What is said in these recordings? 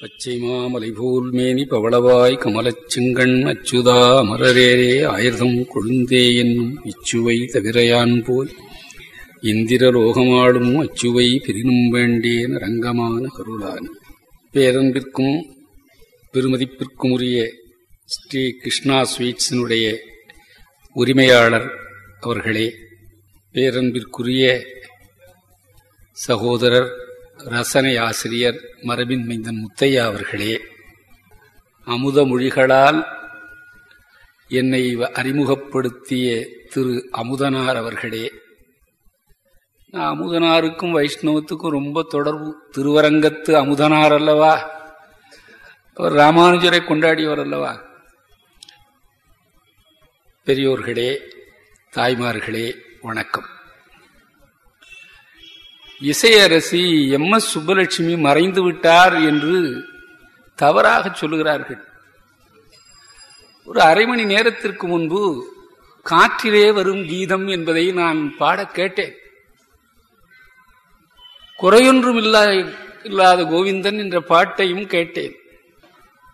பச்சை மாமலை போல் மேனி பவளவாய் கமலச் செங்கண் அச்சுதா அமரரேரே ஆயுதம் கொழுந்தே என்னும் இச்சுவை தவிரையான் போய் இந்திரலோகமாடும் அச்சுவை பிரினும் வேண்டேன் ரங்கமான கருளான். பேரன்பிற்கும் பெருமதிப்பிற்கும் உரிய ஸ்ரீ கிருஷ்ணா ஸ்வீட்ஸினுடைய உரிமையாளர் அவர்களே பேரன்பிற்குரிய சகோதரர் ரசனை ஆசிரியர் மரபின் மைந்தன் முத்தையா அவர்களே அமுத மொழிகளால் என்னை அறிமுகப்படுத்திய திரு அமுதனார் அவர்களே நான் அமுதனாருக்கும் வைஷ்ணவத்துக்கும் ரொம்ப தொடர்பு. திருவரங்கத்து அமுதனார் அல்லவா? அவர் ராமானுஜரை கொண்டாடியவர் அல்லவா? பெரியோர்களே தாய்மார்களே வணக்கம். இசையரசி எம் எஸ் சுப்பலட்சுமி மறைந்து விட்டார் என்று தவறாக சொல்லுகிறார்கள். ஒரு அரை மணி நேரத்திற்கு முன்பு காற்றிலே வரும் கீதம் என்பதை நான் பாட கேட்டேன். குறையொன்றும் இல்லாத கோவிந்தன் என்ற பாட்டையும் கேட்டேன்.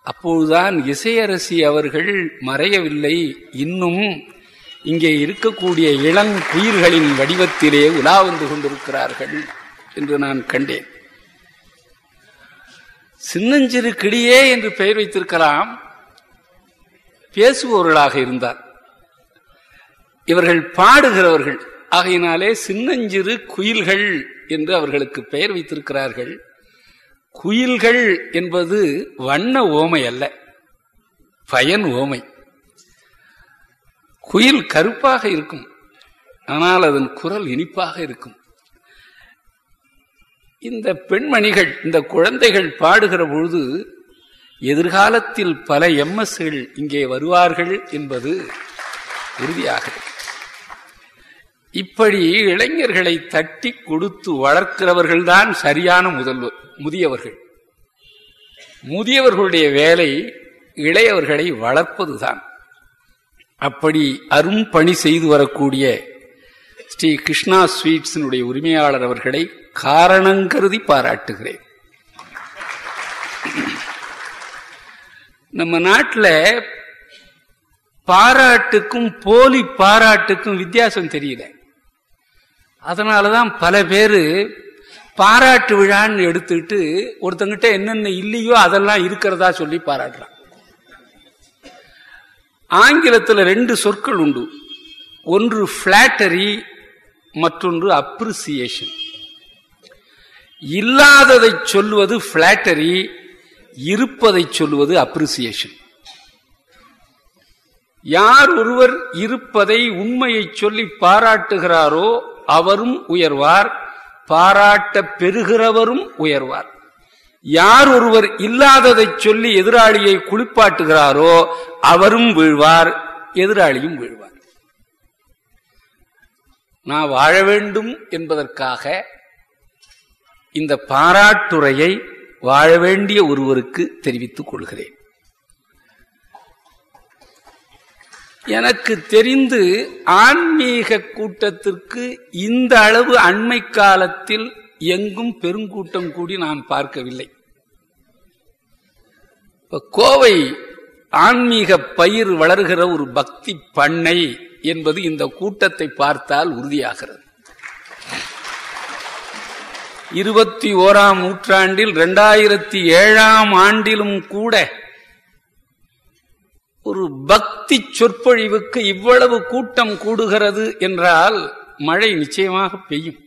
அப்போதுதான் இசையரசி அவர்கள் மறையவில்லை இன்னும் இங்கே இருக்கக்கூடிய இளங் குயில்களின் வடிவத்திலே உலா வந்து கொண்டிருக்கிறார்கள் என்று நான் கண்டேன். சின்னஞ்சிறு கிளியே என்று பெயர் வைத்திருக்கலாம். பேசுபவர்களாக இருந்தார். இவர்கள் பாடுகிறவர்கள். ஆகையினாலே சின்னஞ்சிறு குயில்கள் என்று அவர்களுக்கு பெயர் வைத்திருக்கிறார்கள். குயில்கள் என்பது வண்ண ஓமை அல்ல பயன் ஓமை. குயில் கருப்பாக இருக்கும். ஆனால் அதன் குரல் இனிப்பாக இருக்கும். இந்த பெண்மணிகள் இந்த குழந்தைகள் பாடுகிற பொழுது எதிர்காலத்தில் பல எம்எஸ்கள் இங்கே வருவார்கள் என்பது உறுதியாக இப்படி இளைஞர்களை தட்டி கொடுத்து வளர்க்கிறவர்கள்தான் சரியான முதல்வர் முதியவர்கள். முதியவர்களுடைய வேலை இளையவர்களை வளர்ப்பதுதான். அப்படி அரும் பணி செய்து வரக்கூடிய ஸ்ரீ கிருஷ்ணா ஸ்வீட்ஸினுடைய உரிமையாளர் அவர்களை காரணங்கருதி பாராட்டுகிறேன். நம்ம நாட்டில் பாராட்டுக்கும் போலி பாராட்டுக்கும் வித்தியாசம் தெரியல. அதனாலதான் பல பேரு பாராட்டு விழான்னு எடுத்துக்கிட்டு ஒருத்தங்கிட்ட என்னென்ன இல்லையோ அதெல்லாம் இருக்கிறதா சொல்லி பாராட்டுறான் ஆங்கிலத்தில் ரெண்டு சொற்கள் உண்டு. ஒன்று ஃபிளாட்டரி மற்றொன்று அப்ரிசியேஷன் இல்லாததை சொல்வது ஃபிளாட்டரி இருப்பதை சொல்வது அப்ரிசியேஷன் யார் ஒருவர் இருப்பதை உண்மையை சொல்லி பாராட்டுகிறாரோ அவரும் உயர்வார். பாராட்ட பெறுகிறவரும் உயர்வார். யார் ஒருவர் இல்லாததை சொல்லி எதிராளியை குளிப்பாட்டுகிறாரோ அவரும் வீழ்வார் எதிராளியும் வீழ்வார். நான் வாழ வேண்டும் என்பதற்காக இந்த பாராட்டுரையை வாழ வேண்டிய ஒருவருக்கு தெரிவித்துக் கொள்கிறேன். எனக்கு தெரிந்து ஆன்மீக கூட்டத்திற்கு இந்த அளவு அண்மை காலத்தில் எங்கும் பெருங்கூட்டம் கூடி நான் பார்க்கவில்லை. கோவை ஆன்மீக பயிர் வளர்கிற ஒரு பக்தி பண்ணை என்பது இந்த கூட்டத்தை பார்த்தால் உறுதியாகிறது. இருபத்தி ஓராம் நூற்றாண்டில் இரண்டாயிரத்தி ஏழாம் ஆண்டிலும் கூட ஒரு பக்தி சொற்பொழிவுக்கு இவ்வளவு கூட்டம் கூடுகிறது என்றால் மழை நிச்சயமாக பெய்யும்.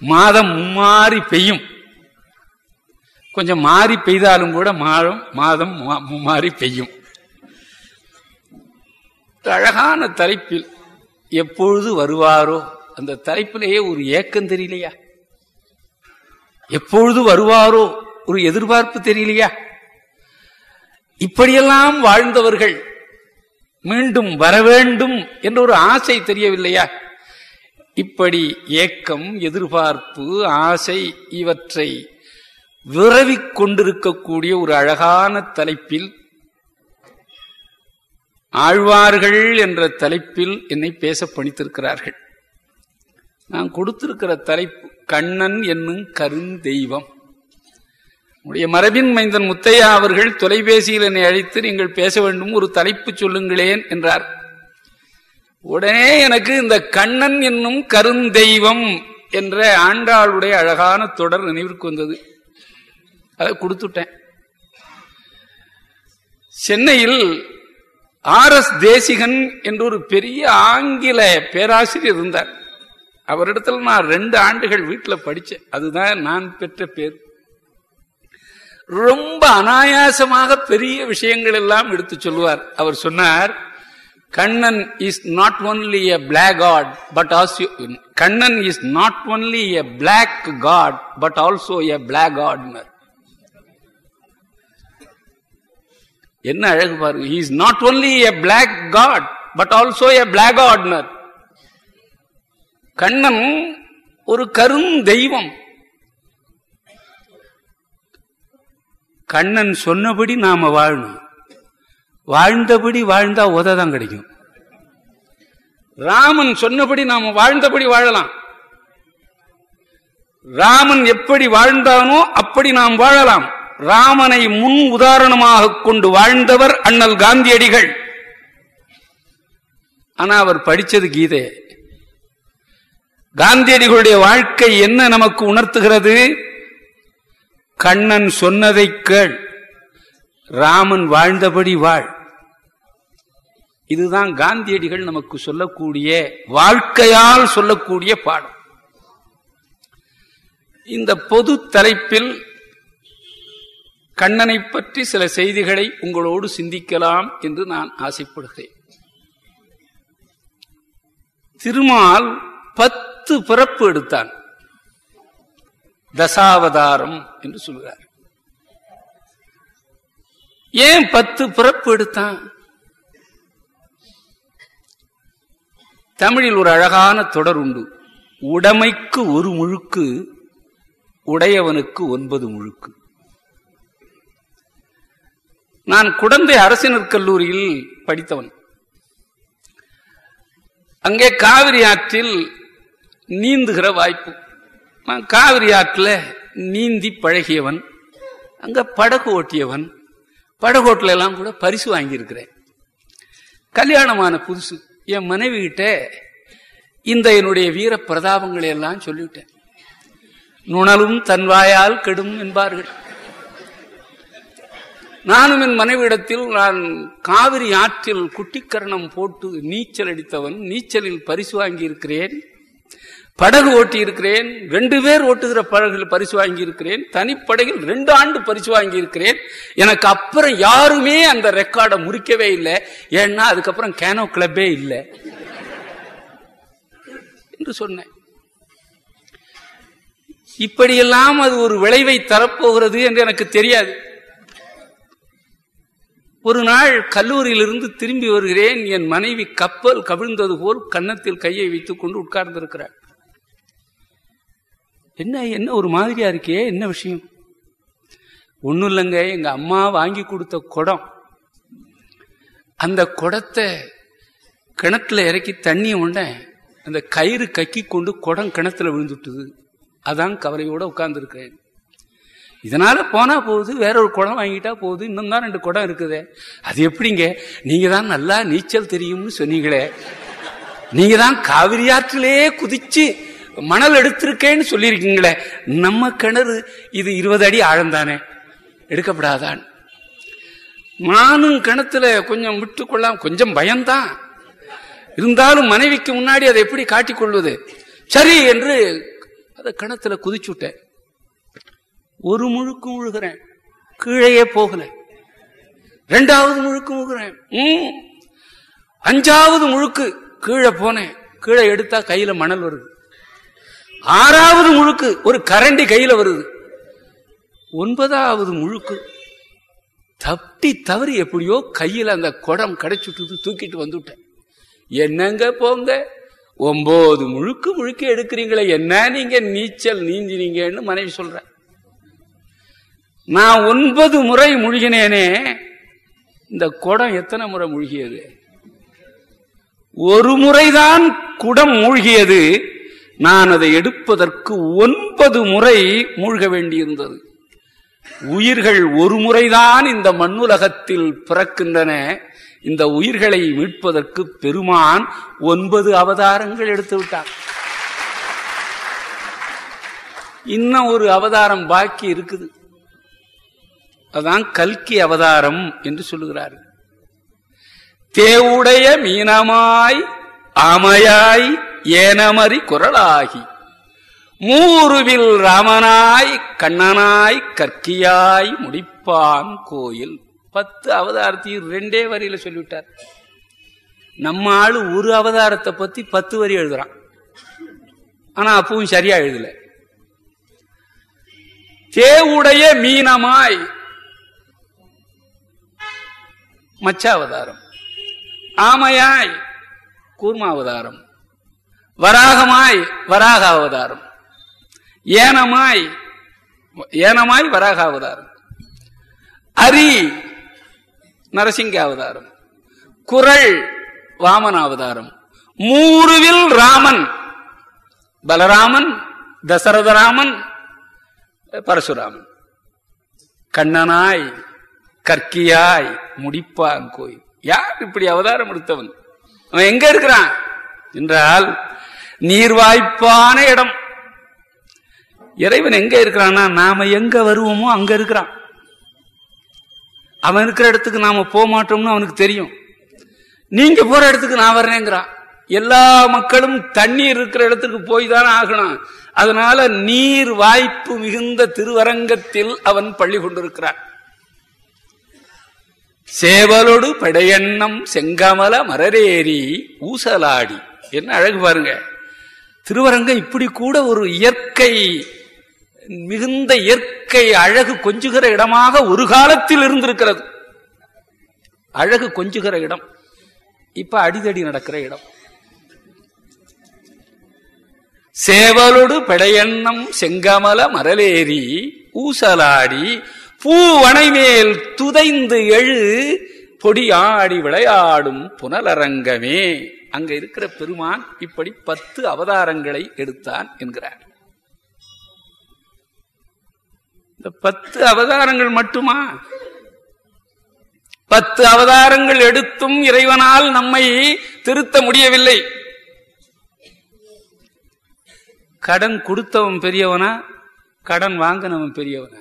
மாதம் மும்மாறி பெய்யும். கொஞ்சம் மாறி பெய்தாலும் கூட மாதம் மாதம் மும்மாறி பெய்யும். அழகான தலைப்பில் எப்பொழுது வருவாரோ அந்த தலைப்பிலேயே ஒரு ஏக்கம் தெரியலையா? எப்பொழுது வருவாரோ ஒரு எதிர்பார்ப்பு தெரியலையா? இப்படியெல்லாம் வாழ்ந்தவர்கள் மீண்டும் வர வேண்டும் என்ற ஒரு ஆசை தெரியவில்லையா? இப்படி ஏக்கம் எதிர்பார்ப்பு ஆசை இவற்றை விரவிக் கொண்டிருக்கக்கூடிய ஒரு அழகான தலைப்பில் ஆழ்வார்கள் என்ற தலைப்பில் என்னை பேச பணித்திருக்கிறார்கள். நான் கொடுத்திருக்கிற தலைப்பு கண்ணன் என்னும் கருந்தெய்வம் உடைய மரபின் மைந்தன் முத்தையா அவர்கள் தொலைபேசியில் என்னை அழைத்து நீங்கள் பேச வேண்டும் ஒரு தலைப்பு சொல்லுங்களேன் என்றார். உடனே எனக்கு இந்த கண்ணன் என்னும் கருந்தெய்வம் என்ற ஆண்டாளுடைய அழகான தொடர் நினைவிற்கு வந்தது. அதை கொடுத்துட்டேன். சென்னையில் ஆர் எஸ் தேசிகன் என்ற ஒரு பெரிய ஆங்கில பேராசிரியர் இருந்தார். அவரிடத்தில் நான் ரெண்டு ஆண்டுகள் வீட்டில் படித்தேன். அதுதான் நான் பெற்ற பேர். ரொம்ப அனாயாசமாக பெரிய விஷயங்கள் எல்லாம் எடுத்து சொல்லுவார். அவர் சொன்னார் Kannan is not only a black god but also Kannan is not only a black god but also a black gardener என்ன அழகு பாருங்க. Is not only a black god but also a black gardener Kannan ஒரு கரும் தெய்வம். கண்ணன் சொன்னபடி நாம வாழணும். வாழ்ந்தபடி வாழ்ந்தா உததான் கிடைக்கும். ராமன் சொன்னபடி நாம வாழ்ந்தபடி வாழலாம். ராமன் எப்படி வாழ்ந்தானோ அப்படி நாம் வாழலாம். ராமனை முன் உதாரணமாக கொண்டு வாழ்ந்தவர் அண்ணல் காந்தியடிகள். ஆனா அவர் படிச்சது கீதை. காந்தியடிகளுடைய வாழ்க்கை என்ன நமக்கு உணர்த்துகிறது? கண்ணன் சொன்னதை கேள். ராமன் வாழ்ந்தபடி வாழ். இதுதான் காந்தியடிகள் நமக்கு சொல்லக்கூடிய வாழ்க்கையால் சொல்லக்கூடிய பாடம். இந்த பொது தலைப்பில் கண்ணனை பற்றி சில செய்திகளை உங்களோடு சிந்திக்கலாம் என்று நான் ஆசைப்படுகிறேன். திருமால் பத்து பிறப்பு எடுத்தான். தசாவதாரம் என்று சொல்கிறார். ஏன் பத்து பிறப்பு எடுத்தான்? தமிழில் ஒரு அழகான தொடர் உண்டு. உடைமைக்கு ஒரு முழுக்கு உடையவனுக்கு ஒன்பது முழுக்கு. நான் குடந்தை அரசினர் கல்லூரியில் படித்தவன். அங்கே காவிரி ஆற்றில் நீந்துகிற வாய்ப்பு. நான் காவிரி ஆற்றில் நீந்தி பழகியவன். அங்க படகு ஓட்டியவன். படகோட்டில எல்லாம் கூட பரிசு வாங்கியிருக்கிறேன். கல்யாணமான புதுசு. என் மனைவி கிட்ட இந்த என்னுடைய வீர பிரதாபங்களை எல்லாம் சொல்லிவிட்டேன். நுணலும் தன் வாயால் கெடும் என்பார்கள். நானும் என் மனைவியிடத்தில் நான் காவிரி ஆற்றில் குட்டிக்கரணம் போட்டு நீச்சல் அடித்தவன் நீச்சலில் பரிசு வாங்கி இருக்கிறேன் படகு ஓட்டி இருக்கிறேன் ரெண்டு பேர் ஓட்டுகிற படகுல பரிசு வாங்கி இருக்கிறேன் தனிப்படகில் ரெண்டு ஆண்டு பரிசு வாங்கி இருக்கிறேன். எனக்கு அப்புறம் யாருமே அந்த ரெக்கார்டை முறிக்கவே இல்லை. ஏன்னா அதுக்கப்புறம் கேனோ கிளப்பே இல்லை. என்று சொன்னேன். இப்படியெல்லாம் அது ஒரு விளைவை தரப்போகிறது என்று எனக்கு தெரியாது. ஒரு நாள் கல்லூரியிலிருந்து திரும்பி வருகிறேன். என் மனைவி கப்பல் கவிழ்ந்தது போல் கன்னத்தில் கையை வைத்துக் கொண்டு உட்கார்ந்திருக்கிறார் என்ன என்ன ஒரு மாதிரியா இருக்கே? என்ன விஷயம்? ஒன்றும் இல்லைங்க. எங்க அம்மா வாங்கி கொடுத்த குடம். அந்த குடத்தை கிணத்துல இறக்கி தண்ணியை உண்ட அந்த கயிறு கக்கி கொண்டு குடம் கிணத்துல விழுந்துட்டுது. அதான் கவலையோட உட்கார்ந்துருக்கிறேன். இதனால போனா போகுது வேற ஒரு குடம் வாங்கிட்டா போகுது இன்னும் தான் ரெண்டு குடம் இருக்குதே. அது எப்படிங்க? நீங்க தான் நல்லா நீச்சல் தெரியும்னு சொன்னீங்களே. நீங்க தான் காவிரி ஆற்றிலே குதிச்சு மணல் எடுத்திருக்கேன்னு சொல்லியிருக்கீங்களே நம்ம கிணறு இது இருபது அடி ஆழந்தானே எடுக்கப்படாதான். நானும் கிணத்துல கொஞ்சம் விட்டு கொள்ளாம கொஞ்சம் பயம்தான். இருந்தாலும் மனைவிக்கு முன்னாடி அதை எப்படி காட்டிக்கொள்வது? சரி என்று அதை கிணத்துல குதிச்சுட்டேன். ஒரு முழுக்கு முழுகிறேன். கீழே போகல. ரெண்டாவது முழுக்கு முழுகிறேன். உம் அஞ்சாவது முழுக்கு கீழே போனேன். கீழே எடுத்தா கையில மணல் வருது. ஆறாவது முழுக்கு ஒரு கரண்டி கையில வருது. ஒன்பதாவது முழுக்கு தப்பி தவறி எப்படியோ கையில அந்த குடம் கிடைச்சுட்டு தூக்கிட்டு வந்துட்டேன். என்னங்க போங்க? ஒன்பது முழுக்கு முழுக்க எடுக்கிறீங்களே என்ன நீங்க நீச்சல் நீந்தினீங்கன்னு மனைவி சொல்ற. நான் ஒன்பது முறை முழுகினேனே இந்த குடம் எத்தனை முறை முழுகியது? ஒரு முறைதான் குடம் மூழ்கியது. நான் அதை எடுப்பதற்கு ஒன்பது முறை மூழ்க வேண்டியிருந்தது. உயிர்கள் ஒரு முறைதான் இந்த மண்ணுலகத்தில் பிறக்கின்றன. இந்த உயிர்களை மீட்பதற்கு பெருமான் ஒன்பது அவதாரங்கள் எடுத்து விட்டார். இன்னும் ஒரு அவதாரம் பாக்கி இருக்குது. அதான் கல்கி அவதாரம் என்று சொல்லுகிறார். தேவுடைய மீனமாய் ஆமையாய் ஏனமறி குரலாகி. மூருவில் ராமனாய் கண்ணனாய் கற்கியாய் முடிப்பான் கோயில். பத்து அவதாரத்தையும் ரெண்டே வரியில சொல்லிவிட்டார். நம்ம ஆளு ஒரு அவதாரத்தை பத்தி பத்து வரி எழுதுறான். ஆனா அப்பவும் சரியா எழுதல. தேவுடைய மீனமாய். மச்சாவதாரம். ஆமையாய் கூர்மாவதாரம். வராகமாய் வராக அவதாரம் ஏனமாய் ஏனமாய் வராக அவதாரம் அரி நரசிங்க அவதாரம் குரல் வாமன் அவதாரம் மூருவில் ராமன் பலராமன் தசரதராமன் பரசுராமன். கண்ணனாய் கற்கியாய் முடிப்பான் கோயில். யார் இப்படி அவதாரம் எடுத்தவன்? அவன் எங்க இருக்கிறான்? என்றால் நீர்வாய்ப்பான இடம். இறைவன் எங்க இருக்கிறான்னா நாம எங்க வருவோமோ அங்க இருக்கிறான். அவன் இருக்கிற இடத்துக்கு நாம போக மாட்டோம்னு அவனுக்கு தெரியும். நீங்க போற இடத்துக்கு நான் வர்றேங்கிறான். எல்லா மக்களும் தண்ணீர் இருக்கிற இடத்துக்கு போய் தானே ஆகணும். அதனால நீர் வாய்ப்பு மிகுந்த திருவரங்கத்தில் அவன் பள்ளி கொண்டிருக்கிறான். சேவலோடு படையண்ணம் செங்கமல மரரேறி ஊசலாடி. என்ன அழகு பாருங்க. திருவரங்கம் இப்படி கூட ஒரு இயற்கை மிகுந்த இயற்கை அழகு கொஞ்சுகிற இடமாக ஒரு காலத்தில் இருந்திருக்கிறது. அழகு கொஞ்சுகிற இடம். இப்ப அடிதடி நடக்கிற இடம். சேவலொடு பெடையண்ணம் செங்கமல மரலேறி ஊசலாடி பூவனை மேல் துதைந்து எழு பொடியாடி விளையாடும் புனலரங்கமே. அங்க இருக்கிற பெருமான் இப்படி பத்து அவதாரங்களை எடுத்தான் என்கிறார். இந்த பத்து அவதாரங்கள் மட்டுமா? பத்து அவதாரங்கள் எடுத்தும் இறைவனால் நம்மை திருத்த முடியவில்லை. கடன் கொடுத்தவன் பெரியவனா கடன் வாங்கினவன் பெரியவனா?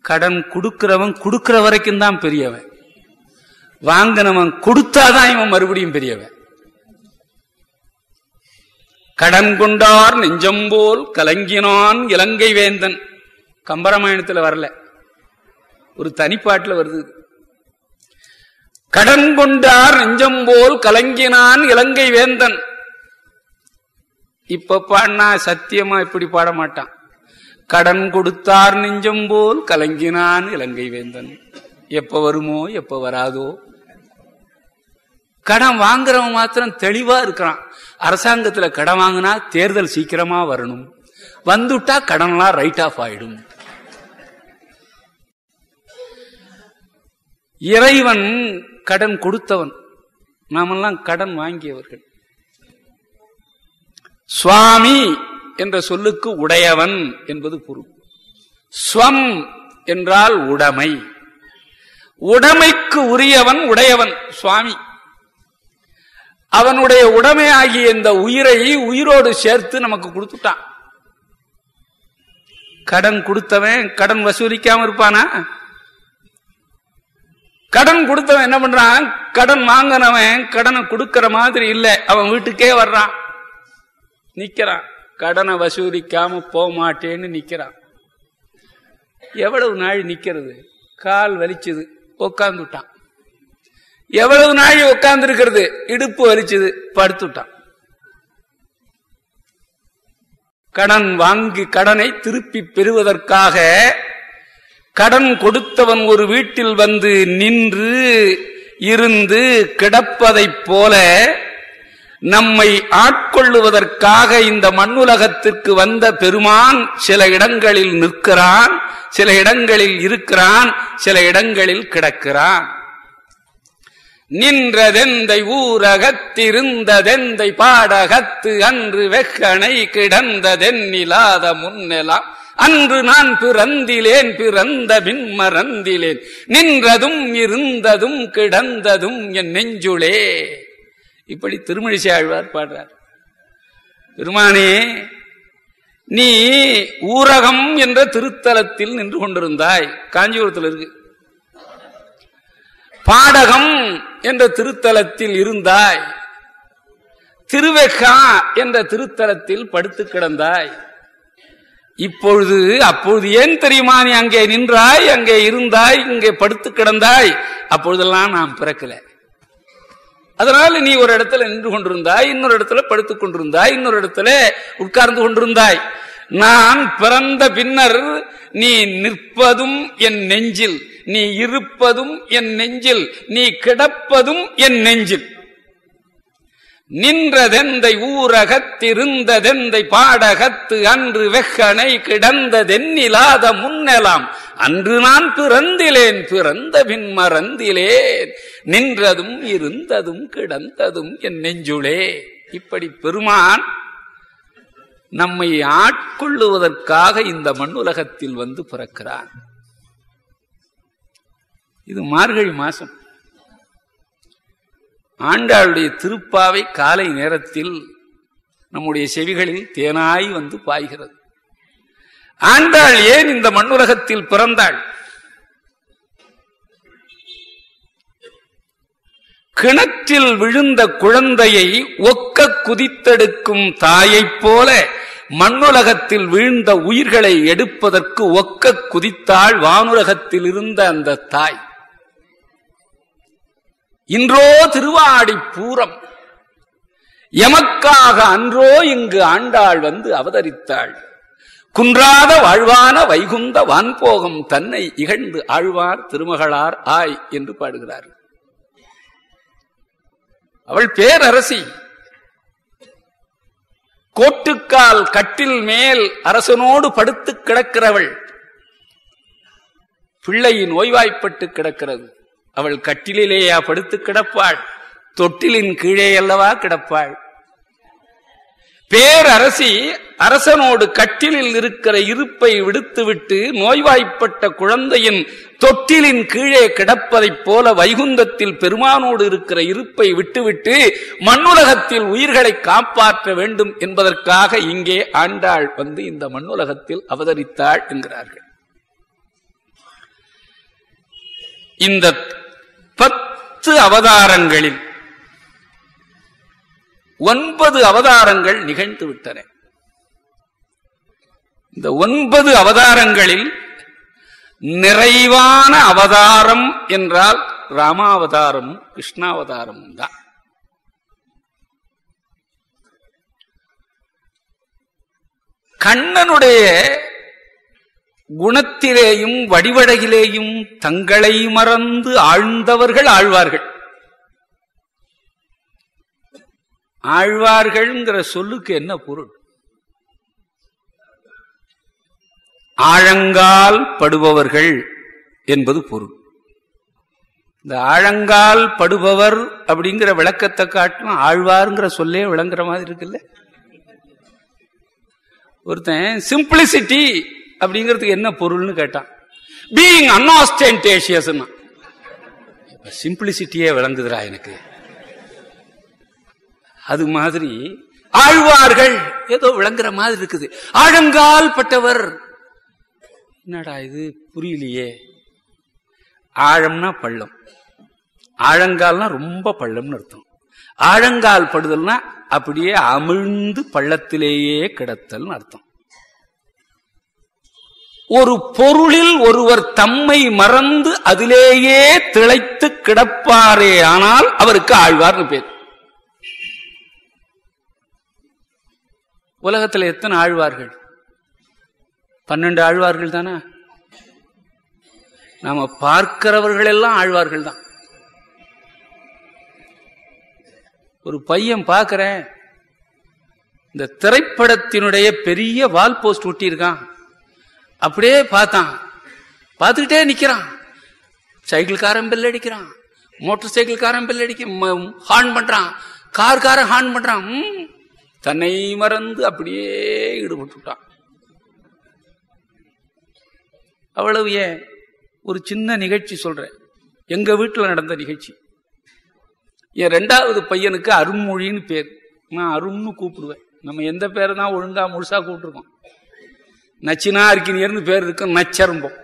கடன் கொடுக்கிறவன் கொடுக்கிற வரைக்கும் தான் பெரியவன். வாங்கினவன் கொடுத்தாதான் இவன் மறுபடியும் பெரியவன். கடன் கொண்டார் நெஞ்சம்போல் கலங்கினான் இலங்கை வேந்தன். கம்பராமாயணத்தில் வரல. ஒரு தனிப்பாட்டுல வருது. கடன் கொண்டார் நெஞ்சம்போல் கலங்கினான் இலங்கை வேந்தன். இப்ப பாடினா சத்தியமா இப்படி பாட மாட்டான். கடன் கொடுத்தார் நெஞ்சம் போல் கலங்கினான் இலங்கை வேந்தன். எப்ப வருமோ எப்ப வராதோ கடன் வாங்குறவன் மாத்திரம் தெளிவா இருக்கிறான். அரசாங்கத்துல கடன் வாங்கினா தேர்தல் சீக்கிரமா வரணும். வந்துட்டா கடன்லாம் ரைட் ஆஃப் ஆயிடும். இறைவன் கடன் கொடுத்தவன். நாமெல்லாம் கடன் வாங்கியவர்கள். சுவாமி என்ற சொல்லுக்கு உடையவன் என்பது பொருள். ஸ்வம் என்றால் உடைமை. உடைமைக்கு உரியவன் உடையவன் சுவாமி. அவனுடைய உடமையாகிய இந்த உயிரை உயிரோடு சேர்த்து நமக்கு கொடுத்துட்டான். கடன் கொடுத்தவன் கடன் வசூலிக்காம இருப்பானா? கடன் கொடுத்தவன் என்ன பண்றான்? கடன் வாங்கினவன் கடனை கொடுக்கற மாதிரி இல்லை. அவன் வீட்டுக்கே வர்றான். நிக்கிறான். கடனை வசூலிக்காம போக மாட்டேன்னு நிக்கிறான். எவ்வளவு நாள் நிக்கிறது? கால் வலிச்சது. உட்காந்துட்டான் எவ்வளவு நாள் உட்கார்ந்து இருக்கிறது இடுப்பு வலிச்சது படுத்துட்டான். கடன் வாங்கி கடனை திருப்பி பெறுவதற்காக கடன் கொடுத்தவன் ஒரு வீட்டில் வந்து நின்று இருந்து கிடப்பதைப் போல நம்மை ஆட்கொள்ளுவதற்காக இந்த மண்ணுலகத்திற்கு வந்த பெருமான் சில இடங்களில் நிற்கிறான் சில இடங்களில் இருக்கிறான் சில இடங்களில் கிடக்கிறான். நின்றதெந்தை ஊரகத்திருந்ததெந்தை பாடகத்து அன்று வெக்கனை கிடந்ததென்னிலாத முன்னெலாம். அன்று நான் பிறந்திலேன் பிறந்த பின் மறந்திலேன். நின்றதும் இருந்ததும் கிடந்ததும் என் நெஞ்சுளே. இப்படி திருமழிசை ஆழ்வார் பாடுறார். பெருமானே நீ ஊரகம் என்ற திருத்தலத்தில் நின்று கொண்டிருந்தாய். காஞ்சிபுரத்தில் இருக்கு. பாடகம் என்ற திருத்தலத்தில் இருந்தாய். திருவெக்கா என்ற திருத்தலத்தில் படுத்து கிடந்தாய். இப்பொழுது அப்பொழுது ஏன் தெரியுமா நீ அங்கே நின்றாய் அங்கே இருந்தாய் இங்கே படுத்து கிடந்தாய்? அப்பொழுதெல்லாம் நான் பிறக்கல. அதனால நீ ஒரு இடத்துல நின்று கொண்டிருந்தாய் இன்னொரு இடத்துல படுத்துக் கொண்டிருந்தாய் இன்னொரு இடத்துல உட்கார்ந்து கொண்டிருந்தாய். நான் பிறந்த பின்னர் நீ நிற்பதும் என் நெஞ்சில். நீ இருப்பதும் என் நெஞ்சில் நீ கிடப்பதும் என் நெஞ்சில். நின்றதெந்தை ஊரகத்திருந்ததெந்தை பாடகத்து அன்று வெக்கனை கிடந்ததென்னிலாத முன்னெலாம். அன்று நான் பிறந்திலேன் பிறந்த பின் மறந்திலேன். நின்றதும் இருந்ததும் கிடந்ததும் என் நெஞ்சுளே. இப்படி பெருமான் நம்மை ஆட்கொள்ளுவதற்காக இந்த மண்ணுலகத்தில் வந்து பிறக்கிறான். இது மார்கழி மாசம். ஆண்டாளுடைய திருப்பாவை காலை நேரத்தில் நம்முடைய செவிகளில் தேனாய் வந்து பாய்கிறது. ஆண்டாள் ஏன் இந்த மண்ணுலகத்தில் பிறந்தாள்? கிணற்றில் விழுந்த குழந்தையை ஒக்க குதித்தெடுக்கும் தாயைப் போல மண்ணுலகத்தில் வீழ்ந்த உயிர்களை எடுப்பதற்கு ஒக்க குதித்தாள் வானுலகத்தில் இருந்த அந்த தாய். இன்றோ திருவாடி பூரம். எமக்காக அன்றோ இங்கு ஆண்டாள் வந்து அவதரித்தாள். குன்றாத வாழ்வான வைகுந்த வான்போகம் தன்னை இகழ்ந்து ஆழ்வார் திருமகளார் ஆய் என்று பாடுகிறார். அவள் பேரரசி. கோட்டுக்கால் கட்டில் மேல் அரசனோடு படுத்து கிடக்கிறவள். பிள்ளை நோய்வாய்ப்பட்டு கிடக்கிறது. அவள் கட்டிலேயா படுத்து கிடப்பாள். தொட்டிலின் கீழே அல்லவா கிடப்பாள். பேரரசி அரசனோடு கட்டிலில் இருக்கிற இருப்பை விடுத்துவிட்டு நோய்வாய்ப்பட்ட குழந்தையின் தொட்டிலின் கீழே கிடப்பதைப் போல வைகுந்தத்தில் பெருமானோடு இருக்கிற இருப்பை விட்டுவிட்டு மண்ணுலகத்தில் உயிர்களை காப்பாற்ற வேண்டும் என்பதற்காக இங்கே ஆண்டாள் வந்து இந்த மண்ணுலகத்தில் அவதரித்தாள் என்கிறார்கள். இந்த பத்து அவதாரங்களில் ஒன்பது அவதாரங்கள் நிகழ்ந்து விட்டன. இந்த ஒன்பது அவதாரங்களில் நிறைவான அவதாரம் என்றால் ராமாவதாரம் கிருஷ்ணாவதாரமும் தான். கண்ணனுடைய குணத்திலேயும் வடிவடகிலேயும் தங்களை மறந்து ஆழ்ந்தவர்கள் ஆழ்வார்கள். ஆழ்வார்கள்ங்கிற சொல்லுக்கு என்ன பொருள்? ஆழங்கால் படுபவர்கள் என்பது பொருள். இந்த ஆழங்கால் படுபவர் அப்படிங்கிற விளக்கத்தை காட்டும் ஆழ்வார்ங்கிற சொல்லே விளங்குற மாதிரி இருக்குல்ல? ஒருத்தன் சிம்பிளிசிட்டி அப்படிங்கிறதுக்கு என்ன பொருள்னு கேட்டான். பீயிங் அன்ஆஸ்டென்டேஷியஸ் சிம்பிளிசிட்டியே விளங்குதுரா எனக்கு. அது மாதிரி ஆழ்வார்கள் ஏதோ விளங்குற மாதிரி இருக்குது. ஆழங்கால் பட்டவர் என்னடா இது? புரியலையே. ஆழம்னா பள்ளம். ஆழங்கால்னா ரொம்ப பள்ளம்னு அர்த்தம். ஆழங்கால் படுதல்னா அப்படியே அமிழ்ந்து பள்ளத்திலேயே கிடத்தல்னு அர்த்தம். ஒரு பொருளில் ஒருவர் தம்மை மறந்து அதிலேயே திளைத்து கிடப்பாரே ஆனால் அவருக்கு ஆழ்வார்னு பேர். உலகத்தில் எத்தனை ஆழ்வார்கள்? பன்னெண்டு ஆழ்வார்கள் தானே? நாம பார்க்கிறவர்கள் எல்லாம் ஆழ்வார்கள் தான். ஒரு பையன் பார்க்கிறேன். இந்த திரைப்படத்தினுடைய பெரிய வால் போஸ்ட் ஒட்டியிருக்கான். அப்படியே பார்த்தான். பார்த்துக்கிட்டே நிக்கிறான். சைக்கிள்காரன் பெல் அடிக்கிறான். மோட்டர் சைக்கிள்காரன் பெல் அடிக்க ஹார்ன் பண்றான். கார்காரன் ஹார்ன் பண்றான். தன்னை மறந்து அப்படியே ஈடுபட்டு விட்டான். அவ்வளவு ஏன்? ஒரு சின்ன நிகழ்ச்சி சொல்றேன். எங்க வீட்டில் நடந்த நிகழ்ச்சி. என் ரெண்டாவது பையனுக்கு அருண்மொழின்னு பேர். நான் அருண்னு கூப்பிடுவேன். நம்ம எந்த பேரை தான் ஒழுங்கா முழுசா கூப்பிட்டுருக்கோம். நச்சினா இருக்கினியர்னு பேர் இருக்கும் நச்சரும்போம்.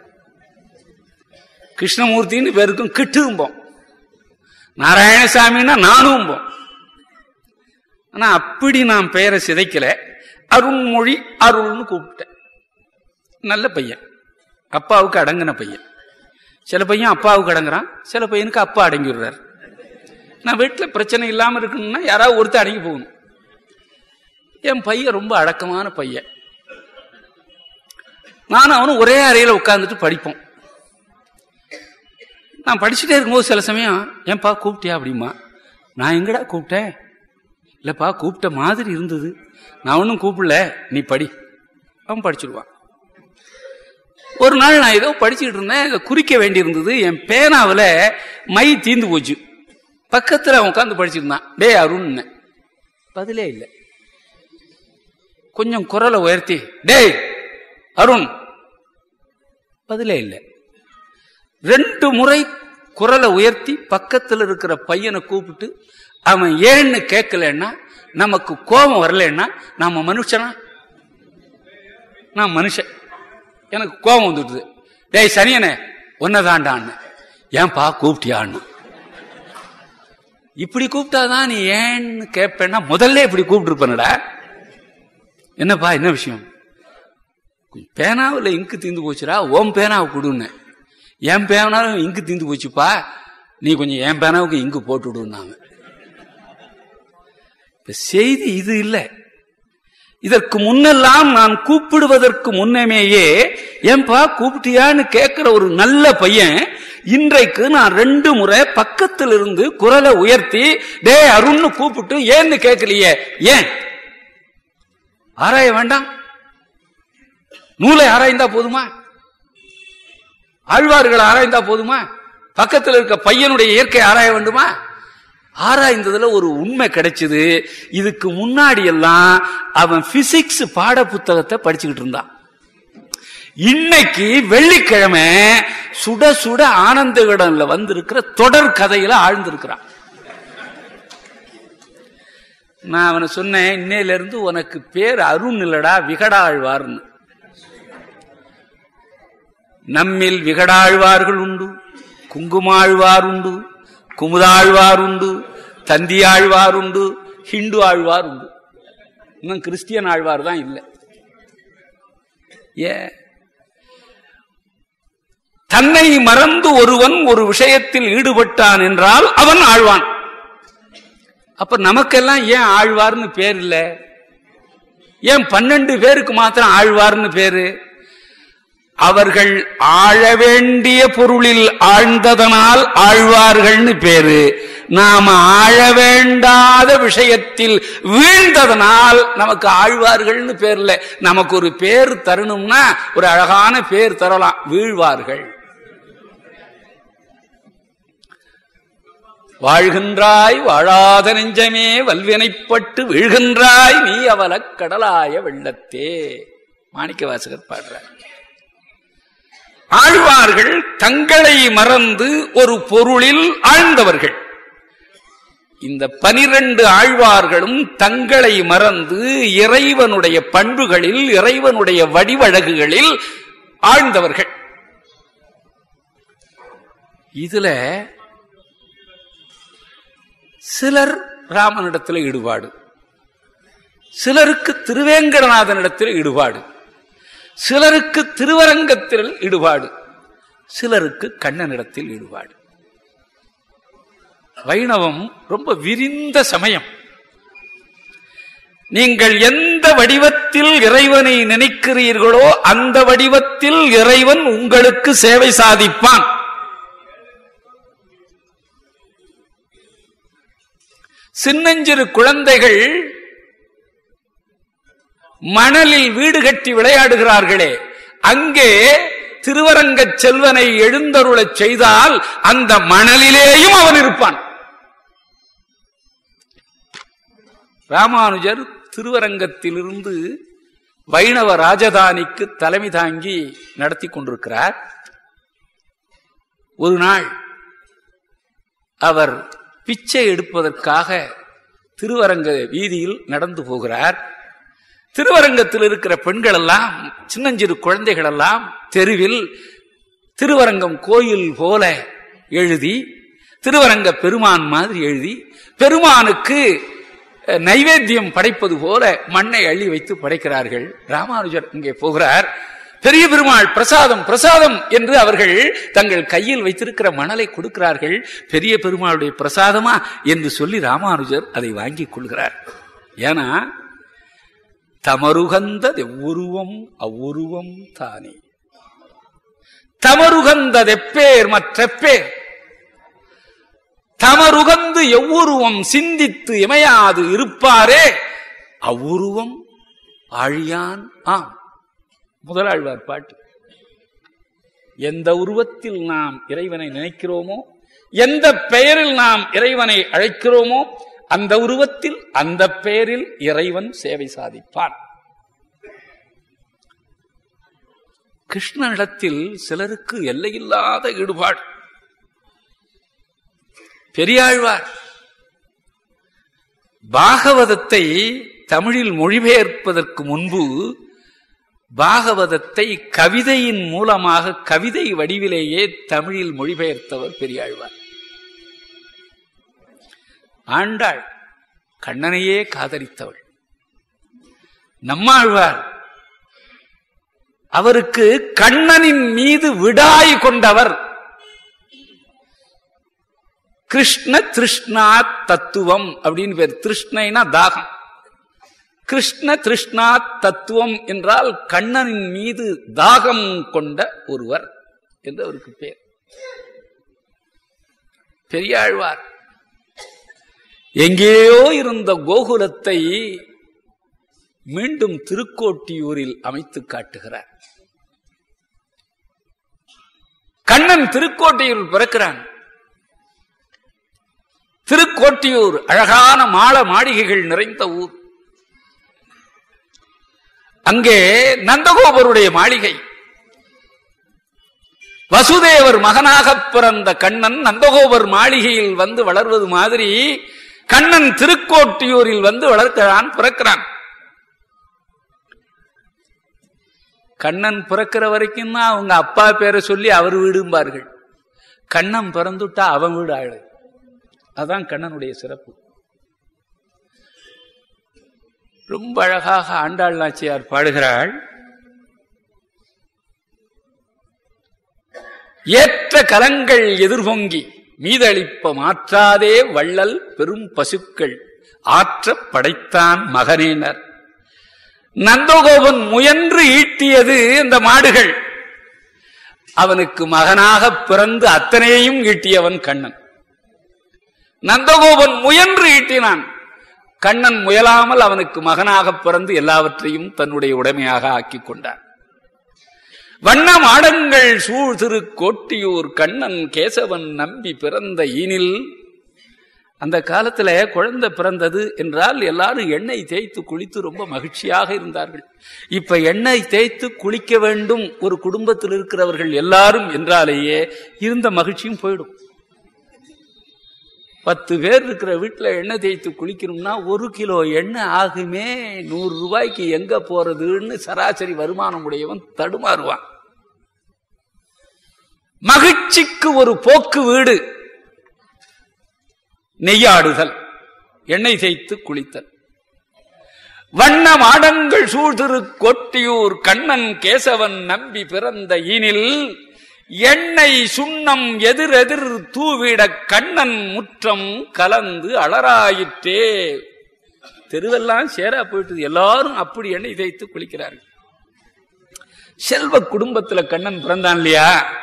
கிருஷ்ணமூர்த்தின்னு பேர் இருக்கும் கிட்டும்போம் நாராயணசாமின்னா நானும்போம். ஆனா அப்படி நான் பெயரை சிதைக்கல. அருண்மொழி அருள்னு கூப்பிட்டேன். நல்ல பையன். அப்பாவுக்கு அடங்கின பையன். சில பையன் அப்பாவுக்கு அடங்குறான். சில பையனுக்கு அப்பா அடங்கிடுறார் நான் வீட்டில் பிரச்சனை இல்லாமல் இருக்கணும்னா யாராவது ஒருத்தர் அடங்கி போகணும். என் பையன் ரொம்ப அடக்கமான பையன். நானும் அவனும் ஒரே அறையில் உட்காந்துட்டு படிப்போம். நான் படிச்சுட்டே இருக்கும்போது சில சமயம் ஏன்பா கூப்பிட்டியா? அப்படிமா நான் எங்கடா கூப்பிட்டேன்? இல்லைப்பா கூப்பிட்ட மாதிரி இருந்தது. நான் ஒன்றும் கூப்பிடல. நீ படி. அவன் படிச்சுடுவான் ஒரு நாள் நான் ஏதோ படிச்சுக்கிட்டு இருந்தேன். இதை குறிக்க வேண்டியிருந்தது. என் பேனாவில் மை தீந்து போச்சு. பக்கத்தில் அவன் உட்காந்து படிச்சிருந்தான். டே அருண் பதிலே இல்லை. கொஞ்சம் குரலை உயர்த்தி டேய் அருண். பதிலே இல்லை. ரெண்டு முறை குரலை உயர்த்தி பக்கத்தில் இருக்கிற பையனை கூப்பிட்டு அவன் ஏன்னு கேட்கலன்னா நமக்கு கோபம் வரலன்னா நாம மனுஷனா? நான் மனுஷன். எனக்கு கோபம் வந்துடுது. டேய் சனியனே ஒன்னதாண்டான்னு ஏன்பா கூப்பிட்டியான்னு? இப்படி கூப்பிட்டாதான் நீ ஏன்னு கேட்பேன்னா முதல்ல இப்படி கூப்பிட்டுருப்பனடா. என்னப்பா என்ன விஷயம்? பேனாவில் இங்கு தீந்து போச்சுடா ஓம் பேனாவை கொடுன்னு. என் பேனாலும் இங்கு தீந்து போச்சுப்பா நீ கொஞ்சம் என் பேனாவுக்கு இங்கு போட்டு விடுனாங்க இப்ப செய்தி இது இல்லை. இதற்கு முன்னெல்லாம் நான் கூப்பிடுவதற்கு முன்னமேயே ஏன்பா கூப்பிட்டியான்னு கேட்கிற ஒரு நல்ல பையன் இன்றைக்கு நான் ரெண்டு முறை பக்கத்தில் இருந்து குரலை உயர்த்தி டே அருண்னு கூப்பிட்டு ஏன்னு கேட்கலையே ஏன்? ஆராய வேண்டாம். நூலை ஆராய்ந்தா போதுமா? ஆழ்வார்களை ஆராய்ந்தா போதுமா? பக்கத்தில் இருக்க பையனுடைய இயற்கை ஆராய வேண்டுமா? ஆராய்ந்ததுல ஒரு உண்மை கிடைச்சது. இதுக்கு முன்னாடி எல்லாம் அவன் பிசிக்ஸ் பாட புத்தகத்தை படிச்சுக்கிட்டு இருந்தான். இன்னைக்கு வெள்ளிக்கிழமை சுட சுட ஆனந்த விடன்ல வந்திருக்கிற தொடர் கதையில ஆழ்ந்திருக்கிறான். நான் அவனை சொன்னேன் இன்னையில இருந்து உனக்கு பேர் அருண் இல்லடா விகடாழ்வார்னு. நம்மில் விகடாழ்வார்கள் உண்டு குங்குமாழ்வார் உண்டு குமுதாழ்வார் உண்டு தந்தியாழ்வார் உண்டு ஹிந்து ஆழ்வார் உண்டு. இன்னும் கிறிஸ்டியன் ஆழ்வார் தான் இல்லை. ஏ தன்னை மறந்து ஒருவன் ஒரு விஷயத்தில் ஈடுபட்டான் என்றால் அவன் ஆழ்வான். அப்ப நமக்கெல்லாம் ஏன் ஆழ்வார்னு பேர் இல்லை? ஏன் பன்னெண்டு பேருக்கு மாத்திரம் ஆழ்வார்னு பேரு? அவர்கள் ஆழ வேண்டிய பொருளில் ஆழ்ந்ததனால் ஆழ்வார்கள்னு பேரு. நாம ஆழ வேண்டாத விஷயத்தில் வீழ்ந்ததனால் நமக்கு ஆழ்வார்கள்னு பேர்ல. நமக்கு ஒரு பேர் தரணும்னா ஒரு அழகான பேர் தரலாம். வீழ்வார்கள். வாழ்கின்றாய் வாழாத நெஞ்சமே வல்வினைப்பட்டு வீழ்கின்றாய் நீ அவலக் கடலாய வெள்ளத்தே. மாணிக்க வாசகர் பாடுறார். ஆழ்வார்கள் தங்களை மறந்து ஒரு பொருளில் ஆழ்ந்தவர்கள். இந்த பனிரெண்டு ஆழ்வார்களும் தங்களை மறந்து இறைவனுடைய பண்புகளில் இறைவனுடைய வடிவழகுகளில் ஆழ்ந்தவர்கள். இதுல சிலர் ராமனிடத்தில் ஈடுபாடு. சிலருக்கு திருவேங்கடநாதனிடத்தில் ஈடுபாடு. சிலருக்கு திருவரங்கத்தில் ஈடுபாடு சிலருக்கு கண்ணனிடத்தில் ஈடுபாடு வைணவம் ரொம்ப விரிந்த சமயம். நீங்கள் எந்த வடிவத்தில் இறைவனை நினைக்கிறீர்களோ அந்த வடிவத்தில் இறைவன் உங்களுக்கு சேவை சாதிப்பான். சின்னஞ்சிறு குழந்தைகள் மணலில் வீடு கட்டி விளையாடுகிறார்களே அங்கே திருவரங்க செல்வனை எழுந்தருளச் செய்தால் அந்த மணலிலேயும் அவன் இருப்பான். ராமானுஜர் திருவரங்கத்திலிருந்து வைணவ ராஜதானிக்கு தலைமை தாங்கி நடத்தி கொண்டிருக்கிறார். ஒரு நாள் அவர் பிச்சை எடுப்பதற்காக திருவரங்க வீதியில் நடந்து போகிறார். திருவரங்கத்தில் இருக்கிற பெண்கள் எல்லாம் சின்னஞ்சிறு குழந்தைகள் எல்லாம் தெருவில் திருவரங்கம் கோயில் போல எழுதி திருவரங்க பெருமான் மாதிரி எழுதி பெருமானுக்கு நைவேத்தியம் படைப்பது போல மண்ணை அள்ளி வைத்து படைக்கிறார்கள். ராமானுஜர் இங்கே போகிறார். பெரிய பெருமாள் பிரசாதம் பிரசாதம் என்று அவர்கள் தங்கள் கையில் வைத்திருக்கிற மணலை கொடுக்கிறார்கள். பெரிய பெருமாளுடைய பிரசாதமா என்று சொல்லி ராமானுஜர் அதை வாங்கிக் கொள்கிறார். ஏன்னா தமருகந்தது எவ்வுருவம் அவ்வுருவம் தானே. தமருகந்ததெப்பேர் மற்றப்பேர் தமருகந்து எவ்வுருவம் சிந்தித்து இமையாது இருப்பாரே. அவ்வுருவம் அழியான் ஆம். முதலாழ்வார் பாட்டு. எந்த உருவத்தில் நாம் இறைவனை நினைக்கிறோமோ எந்த பெயரில் நாம் இறைவனை அழைக்கிறோமோ அந்த உருவத்தில் அந்த பெயரில் இறைவன் சேவை சாதிப்பான். கிருஷ்ணனிடத்தில் சிலருக்கு எல்லையில்லாத ஈடுபாடு. பெரியாழ்வார் பாகவதத்தை தமிழில் மொழிபெயர்ப்பதற்கு முன்பு பாகவதத்தை கவிதையின் மூலமாக கவிதை வடிவிலேயே தமிழில் மொழிபெயர்த்தவர் பெரியாழ்வார். ஆண்டாள் கண்ணனையே காதலித்தவள். நம்மாழ்வார் அவருக்கு கண்ணனின் மீது விடாய் கொண்டவர். கிருஷ்ண திருஷ்ணா தத்துவம் அப்படின்னு பேர். திருஷ்ணைனா தாகம். கிருஷ்ண திருஷ்ணா தத்துவம் என்றால் கண்ணனின் மீது தாகம் கொண்ட ஒருவர் என்று அவருக்கு பேர். பெரியாழ்வார் எங்கேயோ இருந்த கோகுலத்தை மீண்டும் திருக்கோட்டியூரில் அமைத்து காட்டுகிறார். கண்ணன் திருக்கோட்டையூர் பிறக்கிறான். திருக்கோட்டியூர் அழகான மாள மாளிகைகள் நிறைந்த ஊர். அங்கே நந்தகோபருடைய மாளிகை. வசுதேவர் மகனாக பிறந்த கண்ணன் நந்தகோபர் மாளிகையில் வந்து வளர்வது மாதிரி கண்ணன் திருக்கோட்டியூரில் வந்து வளர்க்கிறான் பிறக்கிறான். கண்ணன் பிறக்கிற வரைக்கும் தான் அவங்க அப்பா பேரை சொல்லி அவர் வீடும்பார்கள். கண்ணன் பிறந்துட்டா அவன் வீடு ஆளு அதான் கண்ணனுடைய சிறப்பு. ரொம்ப அழகாக ஆண்டாள் நாச்சியார் பாடுகிறாள். ஏற்ற கலங்கள் எதிர்பொங்கி. மீதளிப்ப மாற்றாதே வள்ளல் பெரும் பசுக்கள். ஆற்ற படைத்தான் மகனேனர். நந்தகோபன் முயன்று ஈட்டியது இந்த மாடுகள். அவனுக்கு மகனாக பிறந்து அத்தனையையும் ஈட்டியவன் கண்ணன். நந்தகோபன் முயன்று ஈட்டினான். கண்ணன் முயலாமல் அவனுக்கு மகனாக பிறந்து எல்லாவற்றையும் தன்னுடைய உடைமையாக ஆக்கிக் கொண்டான். வண்ண மாடங்கள் சூழ் திரு கோட்டியூர் கண்ணன் கேசவன் நம்பி பிறந்த ஈனில். அந்த காலத்துல குழந்தை பிறந்தது என்றால் எல்லாரும் எண்ணெய் தேய்த்து குளித்து ரொம்ப மகிழ்ச்சியாக இருந்தார்கள். இப்ப எண்ணெய் தேய்த்து குளிக்க வேண்டும் ஒரு குடும்பத்தில் இருக்கிறவர்கள் எல்லாரும் என்றாலேயே இருந்த மகிழ்ச்சியும் போயிடும். பத்து பேர் இருக்கிற வீட்டில் எண்ணெய் தேய்த்து குளிக்கணும்னா ஒரு கிலோ எண்ணெய் ஆகுமே நூறு ரூபாய்க்கு எங்க போறதுன்னு சராசரி வருமானம் உடையவன் தடுமாறுவான். மகிழ்ச்சிக்கு ஒரு போக்கு வீடு. நெய்யாடுதல் எண்ணெய் தேய்த்து குளித்தல். வண்ண மாடங்கள் சூழ்திரு கொட்டியூர் கண்ணன் கேசவன் நம்பி பிறந்த ஈனில் எண்ணெய் சுண்ணம் எதிரெதிர் தூவிட கண்ணன் முற்றம் கலந்து அலராயிற்றே. தெருவெல்லாம் சேரா போயிட்டு எல்லாரும் அப்படி எண்ணெய் தேய்த்து குளிக்கிறார்கள். செல்வ குடும்பத்துல கண்ணன் பிறந்தான் இல்லையா?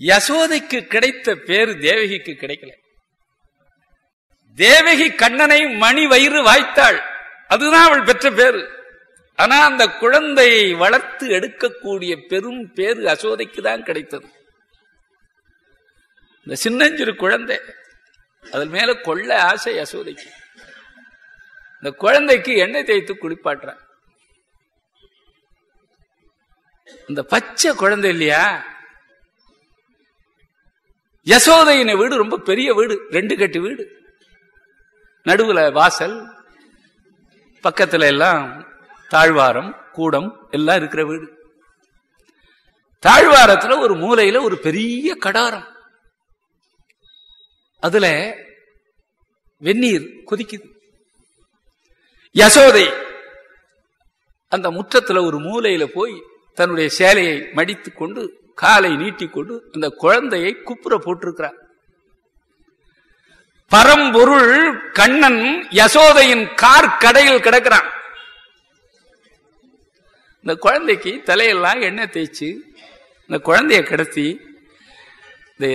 யசோதைக்கு கிடைத்த பேரு தேவகிக்கு கிடைக்கல. தேவகி கண்ணனை மணி வயிறு வாய்த்தாள். அதுதான் அவள் பெற்ற பேரு. ஆனா அந்த குழந்தையை வளர்த்து எடுக்கக்கூடிய பெரும் பேரு அசோதைக்கு தான் கிடைத்தது. இந்த சின்னஞ்சிறு குழந்தை அதன் மேல கொள்ள ஆசை அசோதைக்கு. இந்த குழந்தைக்கு எண்ணெய் தேய்த்து குளிப்பாட்டுற இந்த பச்சை குழந்தை இல்லையா? யசோதையின வீடு ரொம்ப பெரிய வீடு ரெண்டு கட்டு வீடு. நடுவுல வாசல் பக்கத்துல எல்லாம் தாழ்வாரம் கூடம் எல்லாம் இருக்கிற வீடு. தாழ்வாரத்துல ஒரு மூலையில ஒரு பெரிய கடாரம். அதுல வெந்நீர் கொதிக்குது. யசோதை அந்த முற்றத்துல ஒரு மூலையில போய் தன்னுடைய சேலையை மடித்து கொண்டு காலை நீட்டிக்கொண்டு அந்த குழந்தையை குப்புற போட்டிருக்கிறார். பரம்பொருள் கண்ணன் யசோதையின் கார் கடையில் கிடக்கிறான். இந்த குழந்தைக்கு தலையெல்லாம் எண்ணெய் தேய்ச்சி இந்த குழந்தைய கிடத்தி இந்த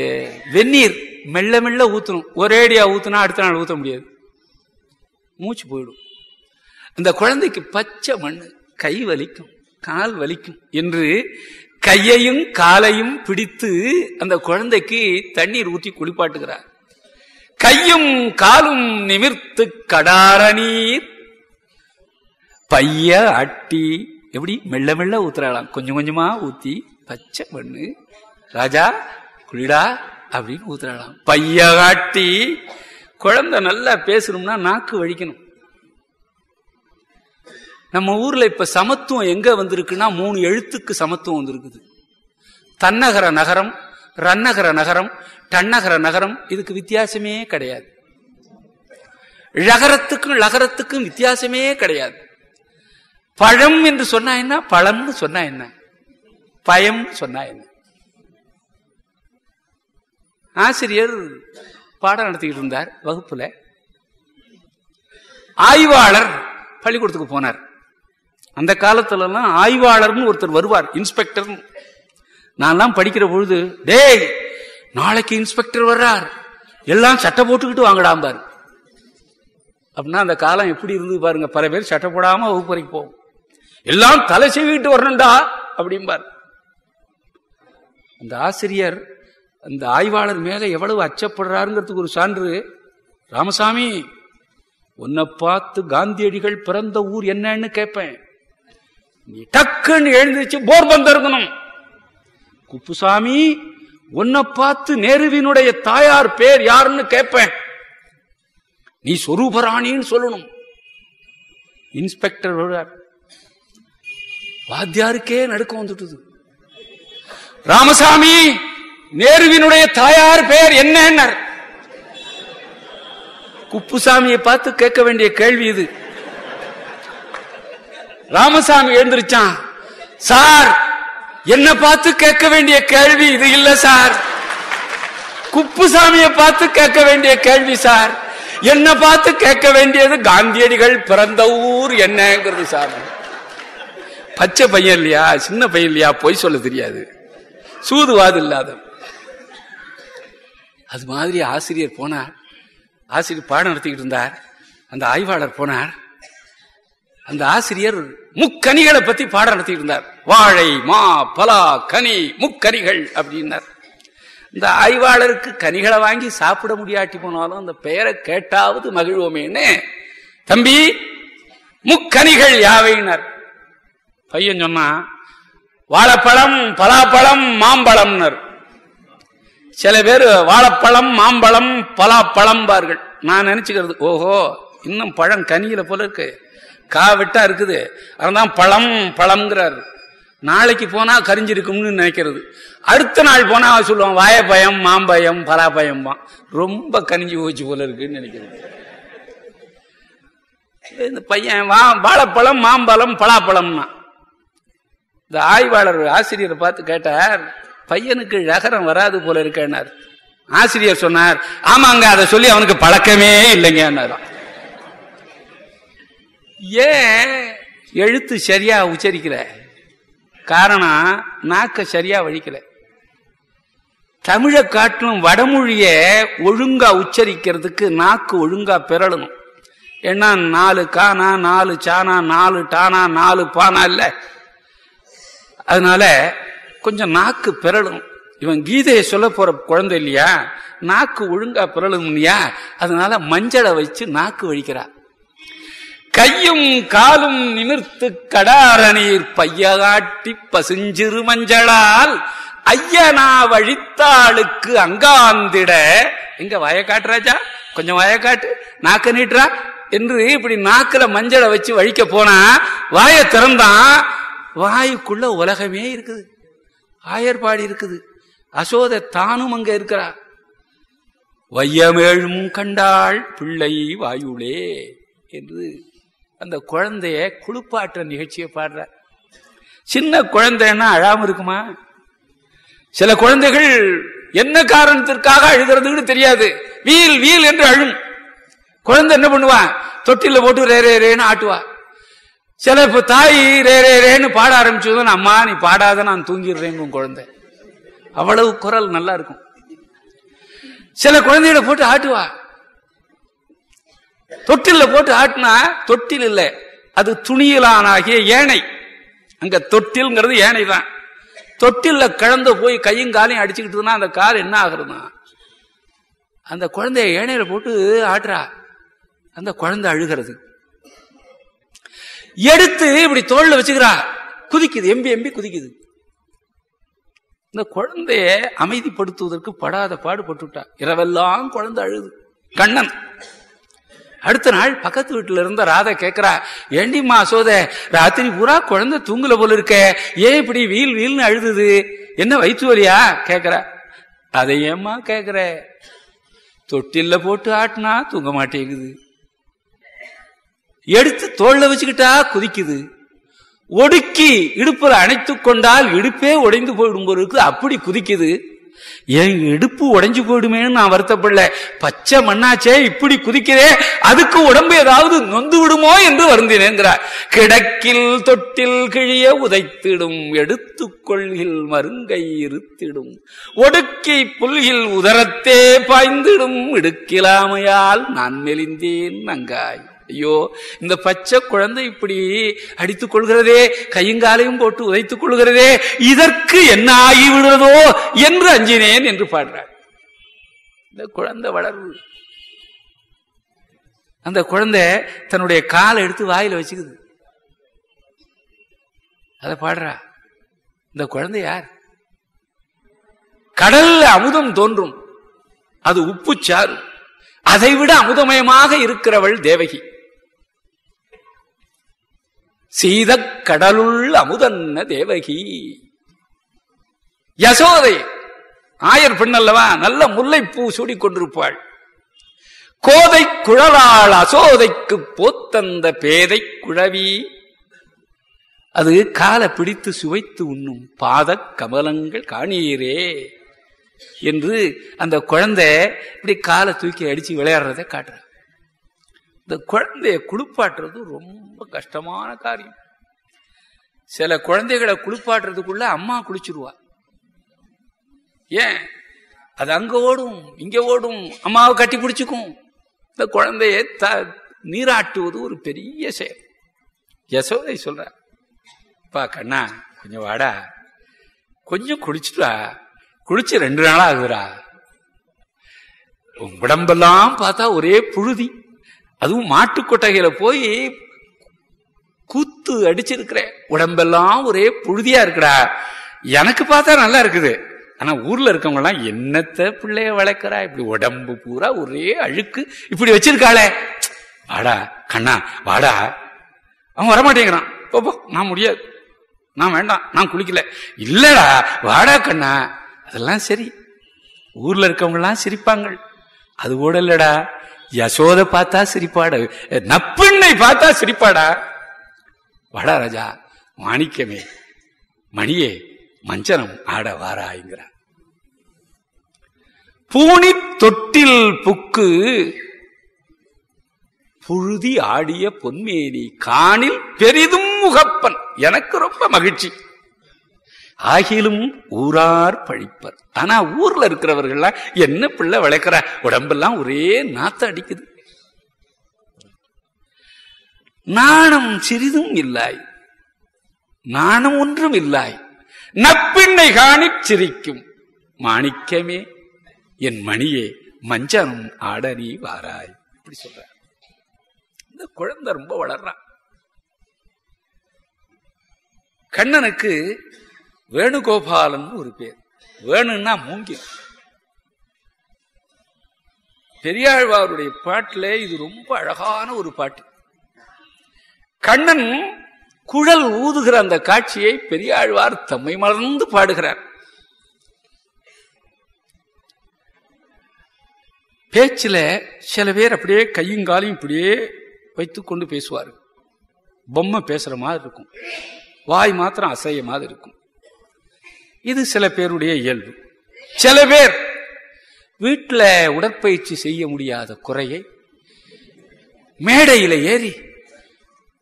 வெந்நீர் மெல்ல மெல்ல ஊற்றணும் ஒரேடியா ஊற்றுனா அடுத்த நாள் ஊற்ற முடியாது. மூச்சு போயிடும். அந்த குழந்தைக்கு பச்சை மண்ணு கை வலிக்கும் கால் வலிக்கும் என்று கையையும் காலையும் பிடித்து அந்த குழந்தைக்கு தண்ணீர் ஊற்றி குளிப்பாட்டுகிறார். கையும் காலும் நிமிர்த்து கடார நீர் பைய அட்டி எப்படி? மெல்ல மெல்ல ஊத்துறாளாம். கொஞ்சம் கொஞ்சமா ஊத்தி பச்சை மண்ணு ராஜா குளிடா அப்படின்னு ஊத்துறாளாம். பைய காட்டி குழந்தை நல்லா பேசணும்னா நாக்கு வழிக்கணும் நம்ம ஊர்ல இப்ப சமத்துவம் எங்க வந்திருக்குன்னா மூணு எழுத்துக்கு சமத்துவம் வந்திருக்குது. தன்னகர நகரம் ரன்னகர நகரம் டன்னகர நகரம் இதுக்கு வித்தியாசமே கிடையாது. ழகரத்துக்கும் லகரத்துக்கும் வித்தியாசமே கிடையாது. பழம் என்று சொன்னா என்ன? பழம்னு சொன்னா என்ன? பயம் சொன்னா என்ன? ஆசிரியர் பாடம் நடத்திக்கிட்டு இருந்தார் வகுப்புல. ஆய்வாளர் பள்ளிக்கூடத்துக்கு போனார். அந்த காலத்துல எல்லாம் ஆய்வாளர்னு ஒருத்தர் வருவார் இன்ஸ்பெக்டர் நான்லாம் படிக்கிற பொழுது டேய் நாளைக்கு இன்ஸ்பெக்டர் வர்றார். எல்லாம் சட்டை போட்டுக்கிட்டு வாங்கடாம்பார். அப்படின்னா அந்த காலம் எப்படி இருந்து பாருங்க பல பேர் சட்டை போடாம வகுப்பறைக்கு போகும் எல்லாம் தலை செய்விட்டு வரணும்டா அப்படிம்பார். அந்த ஆசிரியர் அந்த ஆய்வாளர் மேல எவ்வளவு அச்சப்படுறாருங்கிறதுக்கு ஒரு சான்று. ராமசாமி உன்னை பார்த்து காந்தியடிகள் பிறந்த ஊர் என்னன்னு கேட்பேன் நீ டக்குன்னு எழுந்திருச்சு போர் பந்திருக்கணும் குப்புசாமி உன்னை பார்த்து நேருவினுடைய தாயார் பேர் யாருன்னு கேட்பேன் நீ சொரூபராணின்னு சொல்லணும். இன்ஸ்பெக்டர் வருவார் வாத்தியாருக்கே நடுக்கம் வந்துட்டுது. ராமசாமி நேருவினுடைய தாயார் பேர் என்ன குப்புசாமியை பார்த்து கேட்க வேண்டிய கேள்வி இது. ராமசாமி எழுந்திருச்சான். சார் என்ன பார்த்து கேட்க வேண்டிய கேள்வி இது இல்ல சார். குப்புசாமியை பார்த்து கேட்க வேண்டிய கேள்வி சார். என்ன பார்த்து கேட்க வேண்டியது? காந்தியடிகள் பிறந்த ஊர் என்னங்கிறது சார். பச்சை பையன் இல்லையா சின்ன பையன் இல்லையா பொய் சொல்ல தெரியாது. சூதுவாது இல்லாத. அது மாதிரி ஆசிரியர் போனார். ஆசிரியர் பாடம் நடத்திக்கிட்டு இருந்தார். அந்த ஆய்வாளர் போனார். அந்த ஆசிரியர் முக்கனிகளை பத்தி பாடம் நடத்திட்டு இருந்தார். வாழை மா பலா கனி முக்கனிகள் அப்படின்னார். இந்த ஆய்வாளருக்கு கனிகளை வாங்கி சாப்பிட முடியாட்டி போனாலும் அந்த பெயரை கேட்டாவது மகிழ்வோமேன்னு தம்பி முக்கனிகள் யாவையினர் பையன் சொன்னான் வாழைப்பழம் பலாப்பழம் மாம்பழம்னர். சில பேர் வாழைப்பழம் மாம்பழம் பலாப்பழம் பார்கள் நான் நினைச்சுக்கிறது ஓஹோ இன்னும் பழம் கனியில போல இருக்கு. கா விட்டா இருக்குது. அதான் பழம் பழம்ங்கிறார். நாளைக்கு போனா கரிஞ்சிருக்கும்னு நினைக்கிறது. அடுத்த நாள் போனா சொல்லுவான் வாயப்பயம் மாம்பயம் பலாப்பயம்பான் ரொம்ப கனிஞ்சு போச்சு போல இருக்குன்னு நினைக்கிறது. இந்த பையன் வா வாழைப்பழம் மாம்பழம் பலாப்பழம்னா. இந்த ஆய்வாளர் ஆசிரியரை பார்த்து கேட்டார் பையனுக்கு ழகரம் வராது போல இருக்கேன்னார் ஆசிரியர் சொன்னார் ஆமாங்க அதை சொல்லி அவனுக்கு பழக்கமே இல்லைங்க ஏன் எழுத்து சரியா உச்சரிக்கல? காரணம் நாக்க சரியா வழிக்கல தமிழை காட்டிலும் வடமொழிய ஒழுங்கா உச்சரிக்கிறதுக்கு நாக்கு ஒழுங்கா பிறழணும் ஏன்னா நாலு கானா நாலு சானா நாலு டானா நாலு பானா இல்லை. அதனால கொஞ்சம் நாக்கு பிறளும் இவன் கீதையை சொல்ல போற குழந்தை இல்லையா? நாக்கு ஒழுங்கா பிறழும் இல்லையா அதனால மஞ்சளை வச்சு நாக்கு வழிக்கிறா. கையும் காலும் நிமிர்த்து கடாரநீர் பையகாட்டி பசுஞ்சிறு மஞ்சளால் ஐயனா வழித்தாளுக்கு அங்காந்திட. எங்க வயக்காட்டுராஜா கொஞ்சம் வயக்காட்டு நாக்க நீட்டுறா. என்று இப்படி நாக்குல மஞ்சளை வச்சு வழிக்க போனா வாய திறந்தான். வாயுக்குள்ள உலகமே இருக்குது. ஆயர்பாடி இருக்குது. அசோத தானும் அங்க இருக்கிறார் வையமேழும் கண்டாள் பிள்ளை வாயுளே என்று அந்த குழந்தைய குளிப்பாற்ற நிகழ்ச்சியை பாடுற. சின்ன குழந்தைன்னா அழாம இருக்குமா? சில குழந்தைகள் என்ன காரணத்திற்காக அழுகிறதுன்னு தெரியாது. வீல் வீல் என்று அழும். குழந்தை என்ன பண்ணுவான் தொட்டில போட்டு ரே ரேன்னு ஆட்டுவா. சில இப்ப தாய் ரே ரே ரேன்னு பாட ஆரம்பிச்சதுன்னு அம்மா நீ பாடாத நான் தூங்கிடுறேங்க குழந்தை. அவ்வளவு குரல் நல்லா இருக்கும். சில குழந்தைகளை போட்டு ஆட்டுவா. தொட்டில போட்டு ஆட்டினா தொட்டில் இல்லை அது துணியிலானாகிய ஏனை. அங்க தொட்டில்ங்கிறது ஏனை தான். தொட்டில்ல கலந்து போய் கையும் காலையும் அடிச்சுக்கிட்டுனா அந்த கால் என்ன ஆகுறதுனா அந்த குழந்தைய ஏனையில போட்டு ஆட்டுறா. அந்த குழந்தை அழுகிறது. எடுத்து இப்படி தோல்ல வச்சுக்கிறா. குதிக்குது எம்பி எம்பி குதிக்குது. இந்த குழந்தைய அமைதிப்படுத்துவதற்கு படாத பாடுபட்டுட்டா. இரவெல்லாம் குழந்தை அழுது. கண்ணன் அடுத்த நாள் பக்கத்து வீட்டுல இருந்த ராதா கேக்குறா ஏண்டிம்மா சோத ராத்திரி பூரா குழந்தை தூங்கல போல இருக்க. ஏன் இப்படி வீல் வீல்னு அழுதுது? என்ன வயிற்று வலியா? கேக்குறா. அதை ஏம்மா கேக்குற. தொட்டில்ல போட்டு ஆட்டினா தூங்க மாட்டேங்குது. எடுத்து தோல்ல வச்சுக்கிட்டா குதிக்குது. ஒடுக்கி இடுப்புல அணைத்து கொண்டால் இடுப்பே உடைந்து போயிடும் போல அப்படி குதிக்குது. என் இடுப்பு உடைஞ்சு போயிடுமேன்னு நான் வருத்தப்படல. பச்சை மண்ணாச்சே இப்படி குதிக்கிறே அதுக்கு உடம்பு ஏதாவது நொந்து விடுமோ என்று வருந்தினேங்கிறார். கிடக்கில் தொட்டில் கிழிய உதைத்திடும் எடுத்துக்கொள்கில் மருங்கை இருத்திடும். ஒடுக்கி புல்கில் உதரத்தே பாய்ந்திடும் இடுக்கிலாமையால் நான் மெலிந்தேன் நங்காய். ஐயோ இந்த பச்சை குழந்தை இப்படி அடித்துக் கொள்கிறதே கையுங்காலையும் போட்டு உதைத்துக் கொள்கிறதே இதற்கு என்ன ஆகிவிடுறதோ என்று அஞ்சினேன் என்று பாடுறார். இந்த குழந்தை வளர்வு அந்த குழந்தை தன்னுடைய காலை எடுத்து வாயில வச்சுக்குது. அதை பாடுறா. இந்த குழந்தை யார்? கடல்ல அமுதம் தோன்றும். அது உப்பு சாறு. அதைவிட அமுதமயமாக இருக்கிறவள் தேவகி. சீத கடலுள் அமுதன்ன தேவகி. யசோதை ஆயர் பெண் அல்லவா நல்ல முல்லைப்பூ சூடி கொண்டிருப்பாள் கோதை குழலாள் அசோதைக்கு போத்தந்த பேதை குழவி. அது காலை பிடித்து சுவைத்து உண்ணும் பாத கமலங்கள் காணீரே என்று அந்த குழந்தை இப்படி காலை தூக்கி அடிச்சு விளையாடுறதை காட்டுற இந்த குழந்தைய குளிப்பாட்டுறது ரொம்ப கஷ்டமான காரியம். சில குழந்தைகளை குளிப்பாட்டுறதுக்குள்ள அம்மா குளிச்சிருவா. ஏன்? அது அங்க ஓடும் இங்க ஓடும் அம்மாவை கட்டி பிடிச்சிக்கும். இந்த குழந்தைய த நீராட்டுவது ஒரு பெரிய செயல். யசோதை சொல்ற பா கண்ணா கொஞ்சம் வாடா. கொஞ்சம் குளிச்சுட்டா குளிச்சு ரெண்டு நாளா ஆகுதுரா உடம்பெல்லாம் பார்த்தா ஒரே புழுதி. அதுவும் மாட்டு கொட்டகையில போய் கூத்து அடிச்சிருக்கிறேன். உடம்பெல்லாம் ஒரே புழுதியா இருக்குடா. எனக்கு பார்த்தா நல்லா இருக்குது. ஆனா ஊர்ல இருக்கவங்க எல்லாம் என்னத்த பிள்ளைய வளர்க்கிறா? இப்படி உடம்பு பூரா ஒரே அழுக்கு. இப்படி வச்சிருக்காளே. வாடா கண்ணா வாடா. அவன் வரமாட்டேங்கிறான். போ நான் முடியாது. நான் வேண்டாம் நான் குளிக்கல. இல்லடா வாடா கண்ணா. அதெல்லாம் சரி. ஊர்ல இருக்கவங்க எல்லாம் சிரிப்பாங்க. அது கூட இல்லடா யசோத பார்த்தா சிரிப்பாடு. நப்பெண்ணை பார்த்தா சிரிப்பாடா? வாடா ராஜா மாணிக்கமே மணியே மஞ்சனம் ஆட வாராய்ங்கிற பூனி தொட்டில் புக்கு புழுதி ஆடிய பொன்மேனி காணில் பெரிதும் முகப்பன். எனக்கு ரொம்ப மகிழ்ச்சி. ஆகிலும் ஊரார் பழிப்பர். ஆனா ஊர்ல இருக்கிறவர்கள்லாம் என்ன பிள்ளை வளர்க்கிற? உடம்பெல்லாம் ஒரே நாத்த அடிக்குது. நாணம் சிறிதும் இல்லாய். நாணம் ஒன்றும் இல்லாய். நப்பிண்ணை காணிச் சிரிக்கும். மாணிக்கமே என் மணியே மஞ்சனும் ஆடனி வாராய். இப்படி சொல்ற. இந்த குழந்தை ரொம்ப வளர்றான் கண்ணனுக்கு வேணுகோபாலன் ஒரு பேர். வேணுன்னா மூங்கி பெரியாழ்வாருடைய பாட்டில் இது ரொம்ப அழகான ஒரு பாட்டு. கண்ணன் குழல் ஊதுகிற அந்த காட்சியை பெரியாழ்வார் தம்மை மறந்து பாடுகிறார். பேச்சில் சில பேர் அப்படியே கையும் காலையும் இப்படியே வைத்து கொண்டு பேசுவார் பொம்மை பேசுகிற மாதிரி இருக்கும். வாய் மாத்திரம் அசைய மாதிரி இருக்கும். இது சில பேருடைய இயல்பு. சில பேர் வீட்டில் உடற்பயிற்சி செய்ய முடியாத குறையை மேடையில் ஏறி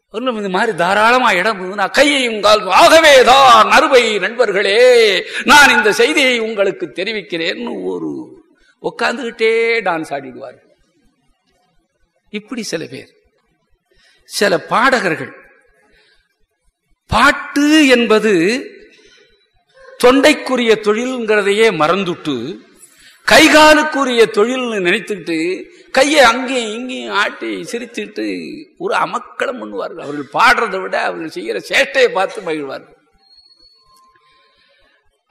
ஒன்றும் இந்த மாதிரி தாராளமா இடம் நான் கையையும் கால் ஆகவேதான் நறுவை நண்பர்களே நான் இந்த செய்தியை உங்களுக்கு தெரிவிக்கிறேன்னு ஒரு உட்கார்ந்துகிட்டே டான்ஸ் ஆடிடுவார் இப்படி சில பேர். சில பாடகர்கள் பாட்டு என்பது தொண்டைக்குரிய தொழில்ங்கிறதையே மறந்துட்டு கைகாலுக்குரிய தொழில்னு நினைத்துக்கிட்டு கையை அங்கேயும் இங்கேயும் ஆட்டி சிரித்துட்டு ஒரு அமக்களம் பண்ணுவார்கள். அவர்கள் பாடுறதை விட அவர்கள் செய்கிற சேட்டையை பார்த்து மகிழ்வார்கள்.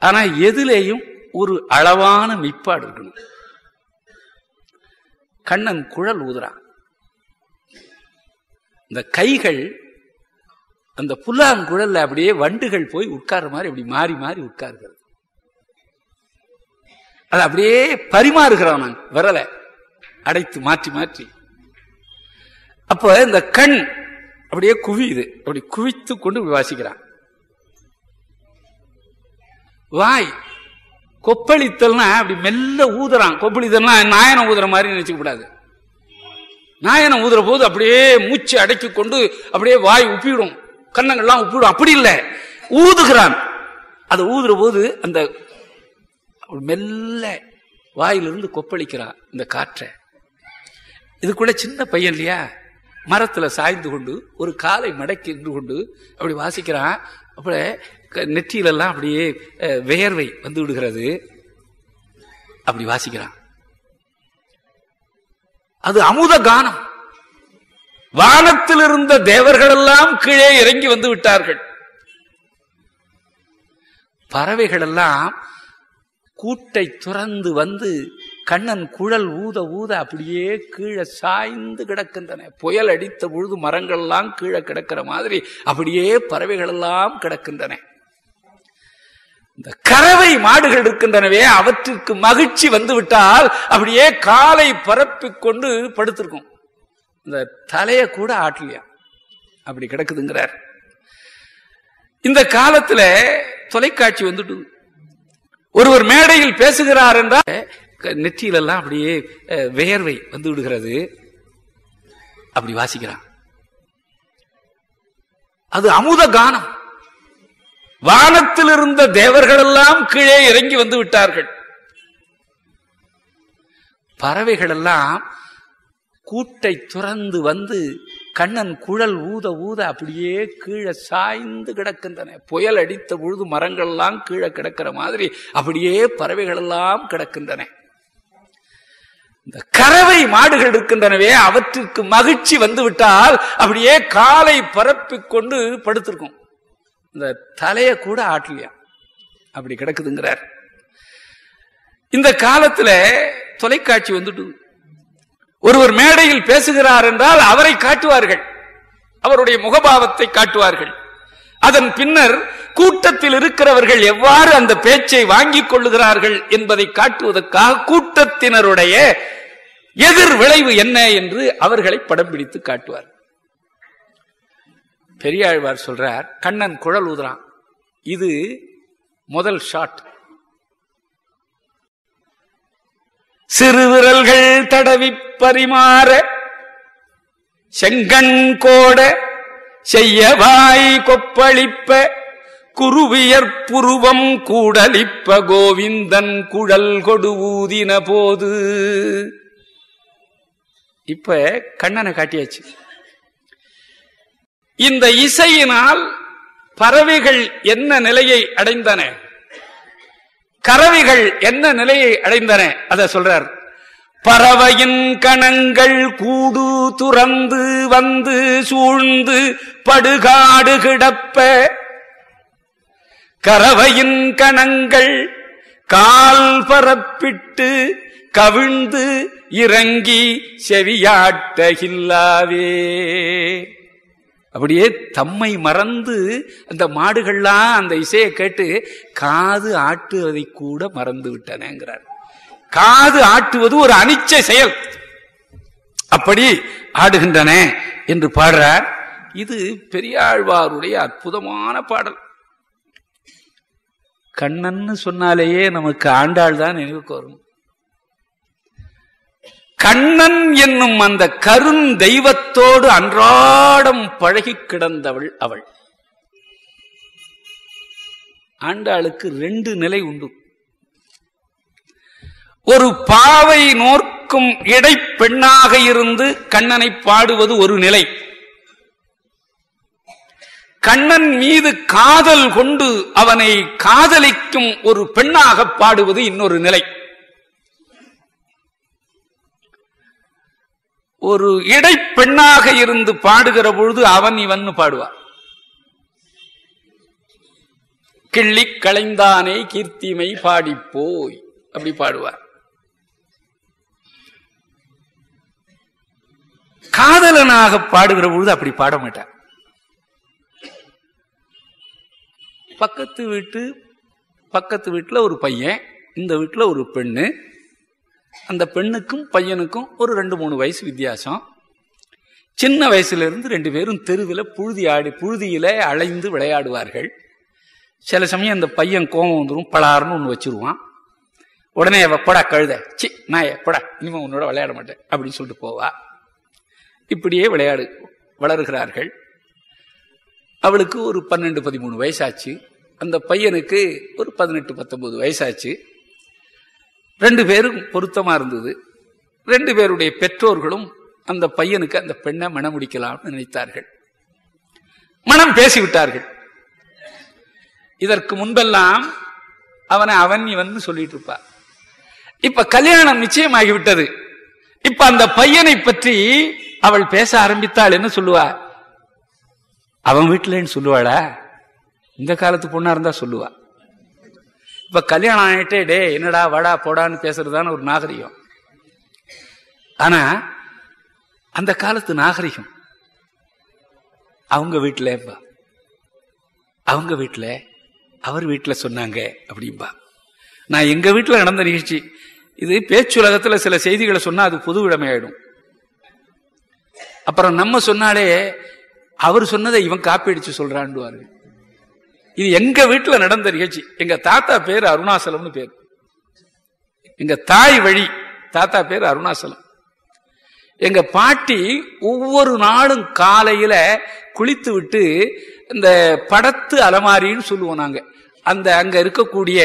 ஆனா எதுலேயும் ஒரு அளவான மெய்ப்பாடு இருக்கணும். கண்ணன் குழல் ஊதுறான். இந்த கைகள் அந்த புல்லாங்குழல்ல அப்படியே வண்டுகள் போய் உட்கார்ற மாதிரி அப்படி மாறி மாறி உட்காருகிறது. அது அப்படியே பரிமாறுகிறான் நாங்கள் விரலை அடைத்து மாற்றி மாற்றி. அப்ப இந்த கண் அப்படியே குவியுது. அப்படி குவித்து கொண்டு வாசிக்கிறான். வாய் கொப்பளித்தல்னா அப்படி மெல்ல ஊதுறான். கொப்பளித்தல்னா நாயனம் ஊதுற மாதிரி நினைச்சுக்க கூடாது நாயனம் ஊதுற போது அப்படியே மூச்சு அடக்கி கொண்டு அப்படியே வாய் உப்பிடும் கன்னங்கள்லாம் உப்பிடும் அப்படி இல்லை. ஊதுகிறான். அதை ஊதுற போது அந்த மெல்ல வாயிலிருந்து கொப்பளிக்கிறான் இந்த காற்றை. இதுக்குள்ள சின்ன பையன் இல்லையா? மரத்துல சாய்ந்து கொண்டு ஒரு காலை மடக்கி நின்று கொண்டு அப்படி வாசிக்கிறான். அப்ப நெற்றியிலெல்லாம் அப்படியே வேர்வை வந்து விடுகிறது. அப்படி வாசிக்கிறான். அது அமுத கானம். வானத்தில் இருந்த தேவர்கள் எல்லாம் கீழே இறங்கி வந்து விட்டார்கள். பறவைகள் எல்லாம் கூட்டை துறந்து வந்து கண்ணன் குழல் ஊத ஊத அப்படியே கீழே சாய்ந்து கிடக்கின்றன. புயல் அடித்த பொழுது மரங்கள் எல்லாம் கீழே கிடக்கிற மாதிரி அப்படியே பறவைகள் எல்லாம் கிடக்கின்றன. இந்த கறவை மாடுகள் இருக்கின்றனவே அவற்றிற்கு மகிழ்ச்சி வந்து விட்டால் அப்படியே காலை பரப்பிக் கொண்டு படுத்திருக்கும். இந்த தலையை கூட ஆட்டலையா? அப்படி கிடக்குதுங்கிறார். இந்த காலத்துல தொலைக்காட்சி வந்துட்டு ஒருவர் மேடையில் பேசுகிறார் என்றால் நெற்றியிலெல்லாம் அப்படியே வேர்வை வந்து விடுகிறது. அப்படி வாசிக்கிறான். அது அமுத கானம். வானத்தில் இருந்த தேவர்கள் எல்லாம் கீழே இறங்கி வந்து விட்டார்கள். பறவைகள் எல்லாம் கூட்டை துறந்து வந்து கண்ணன் குழல் ஊத ஊத அப்படியே கீழே சாய்ந்து கிடக்கின்றன. புயல் அடித்த பொழுது மரங்கள் எல்லாம் கீழே கிடக்கிற மாதிரி அப்படியே பறவைகள் எல்லாம் கிடக்கின்றன. இந்த கறவை மாடுகள் இருக்கின்றனவே அவற்றிற்கு மகிழ்ச்சி வந்து விட்டால் அப்படியே காலை பரப்பிக் கொண்டு படுத்திருக்கும். இந்த தலைய கூட ஆட்டலையா? அப்படி கிடக்குதுங்கிறார். இந்த காலத்துல தொலைக்காட்சி வந்துட்டு ஒருவர் மேடையில் பேசுகிறார் என்றால் அவரை காட்டுவார்கள். அவருடைய முகபாவத்தை காட்டுவார்கள். அதன் பின்னர் கூட்டத்தில் இருக்கிறவர்கள் எவ்வாறு அந்த பேச்சை வாங்கிக் கொள்ளுகிறார்கள் என்பதை காட்டுவதற்காக கூட்டத்தினருடைய எதிர் விளைவு என்ன என்று அவர்களை படம் பிடித்து காட்டுவார். பெரியாழ்வார் சொல்றார் கண்ணன் குழல் ஊதுறான். இது முதல் ஷாட். சிறுவிரல்கள் தடவி பரிமாற செங்கண் கோட செய்யவாய் கொப்பளிப்ப குருவியற் புருவம் கூடலிப்ப கோவிந்தன் குழல் கொடு ஊதின போது. இப்ப கண்ணனை காட்டியாச்சு. இந்த இசையினால் பறவைகள் என்ன நிலையை அடைந்தன? கறவைகள் என்ன நிலையை அடைந்தன? அத சொல்றார். பறவையின் கணங்கள் கூடு துறந்து வந்து சூழ்ந்து படுகாடு கிடப்ப. கறவையின் கணங்கள் கால் பரப்பிட்டு கவிழ்ந்து இறங்கி செவியாட்டகில்லாவே அப்படியே தம்மை மறந்து அந்த மாடுகள்லாம் அந்த இசையை கேட்டு காது ஆட்டுவதை கூட மறந்து விட்டனங்கிறார். காது ஆட்டுவது ஒரு அனிச்ச செயல். அப்படி ஆடுகின்றன என்று பாடுறார். இது பெரியாழ்வாருடைய அற்புதமான பாடல். கண்ணன்னு சொன்னாலேயே நமக்கு ஆண்டாள் தான் நினைவுக்கு வரும். கண்ணன் என்னும் அந்த கருண் தெய்வத்தோடு அன்றாடம் பழகி கிடந்தவள் அவள். ஆண்டாளுக்கு ரெண்டு நிலை உண்டு. ஒரு பாவை நோர்க்கும் இடைப்பெண்ணாக இருந்து கண்ணனை பாடுவது ஒரு நிலை. கண்ணன் மீது காதல் கொண்டு அவனை காதலிக்கும் ஒரு பெண்ணாக பாடுவது இன்னொரு நிலை. ஒரு இடை பெண்ணாக இருந்து பாடுகிற பொழுது அவன் இவன் பாடுவான். கிள்ளி களைந்தானே கீர்த்திமை பாடிப்போய் அப்படி பாடுவார். காதலனாக பாடுகிற பொழுது அப்படி பாட மாட்டார் பக்கத்து வீட்டு பக்கத்து வீட்டுல ஒரு பையன் இந்த வீட்டுல ஒரு பெண்ணு அந்த பெண்ணுக்கும் பையனுக்கும் ஒரு ரெண்டு மூணு வயசு வித்தியாசம். சின்ன வயசுலேருந்து ரெண்டு பேரும் தெருவில் புழுதி ஆடி புழுதியில் அலைந்து விளையாடுவார்கள். சில சமயம் அந்த பையன் கோபம் வந்துடும் பலாருன்னு ஒன்று வச்சிருவான். உடனே அவ போடா கழுத சி நாய போடா இனிமே உன்னோட விளையாட மாட்டேன் அப்படின்னு சொல்லிட்டு போவா. இப்படியே விளையாடு வளர்கிறார்கள். அவளுக்கு ஒரு பன்னெண்டு பதிமூணு வயசாச்சு. அந்த பையனுக்கு ஒரு பதினெட்டு பத்தொன்பது வயசாச்சு. ரெண்டு பேரும் பொருத்தமா இருந்தது. ரெண்டு பேருடைய பெற்றோர்களும் அந்த பையனுக்கு அந்த பெண்ணை மனம் முடிக்கலாம்னு நினைத்தார்கள். மனம் பேசிவிட்டார்கள். இதற்கு முன்பெல்லாம் அவனை அவன் இவன் சொல்லிட்டு இருப்பார். இப்ப கல்யாணம் நிச்சயமாகிவிட்டது. இப்ப அந்த பையனை பற்றி அவள் பேச ஆரம்பித்தாள் என்ன சொல்லுவா? அவன் வீட்டுலன்னு சொல்லுவாளா? இந்த காலத்து பொண்ணா இருந்தா சொல்லுவா. இப்ப கல்யாணம் ஆயிட்டே டே என்னடா வடா போடான்னு பேசுறதுதான ஒரு நாகரிகம். ஆனா அந்த காலத்து நாகரிகம் அவங்க வீட்டுல அவங்க வீட்டில அவர் வீட்டில் சொன்னாங்க அப்படிம்பா. நான் எங்க வீட்டில் நடந்த நிகழ்ச்சி இது பேச்சுலகத்தில் சில செய்திகளை சொன்னா அது பொது ஆயிடும் அப்புறம் நம்ம சொன்னாலே அவர் சொன்னதை இவன் காப்பி அடிச்சு சொல்றான்டுவார்கள் இது எங்க வீட்டில் நடந்த நிகழ்ச்சி. எங்க தாத்தா பேர் அருணாசலம்னு பேர். எங்க தாய் வழி தாத்தா பேர் அருணாசலம். எங்க பாட்டி ஒவ்வொரு நாளும் காலையில குளித்து விட்டு இந்த படத்து அலமாரின்னு சொல்லுவோம் நாங்க. அந்த அங்க இருக்கக்கூடிய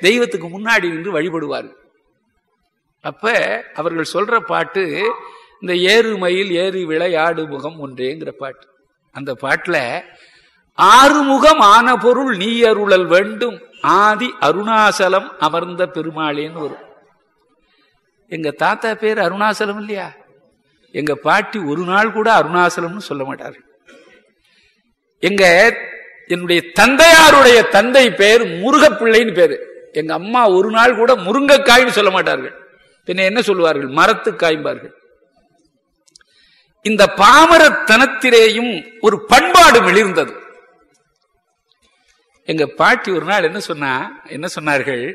தெய்வத்துக்கு முன்னாடி நின்று வழிபடுவார் அப்ப அவர்கள் சொல்ற பாட்டு இந்த ஏறு மயில் ஏறி விளையாடு முகம் ஒன்றேங்கிற பாட்டு. அந்த பாட்டுல ஆறுமுகம் ஆன பொருள் நீ அருளல் வேண்டும். ஆதி அருணாசலம் அமர்ந்த பெருமாளேன்னு வரும். எங்க தாத்தா பேர் அருணாசலம் இல்லையா? எங்க பாட்டி ஒரு நாள் கூட அருணாசலம்னு சொல்ல மாட்டார்கள். எங்க என்னுடைய தந்தையாருடைய தந்தை பேர் முருகப்பிள்ளைன்னு பேரு. எங்க அம்மா ஒரு நாள் கூட முருங்கைக்காய்னு சொல்ல மாட்டார்கள். பின்ன என்ன சொல்லுவார்கள்? மரத்து காய்பார்கள் இந்த பாமரத்தனத்திலேயும் ஒரு பண்பாடு மிளிர்ந்தது எங்க பாட்டி ஒரு நாள் என்ன சொன்னா என்ன சொன்னார்கள்?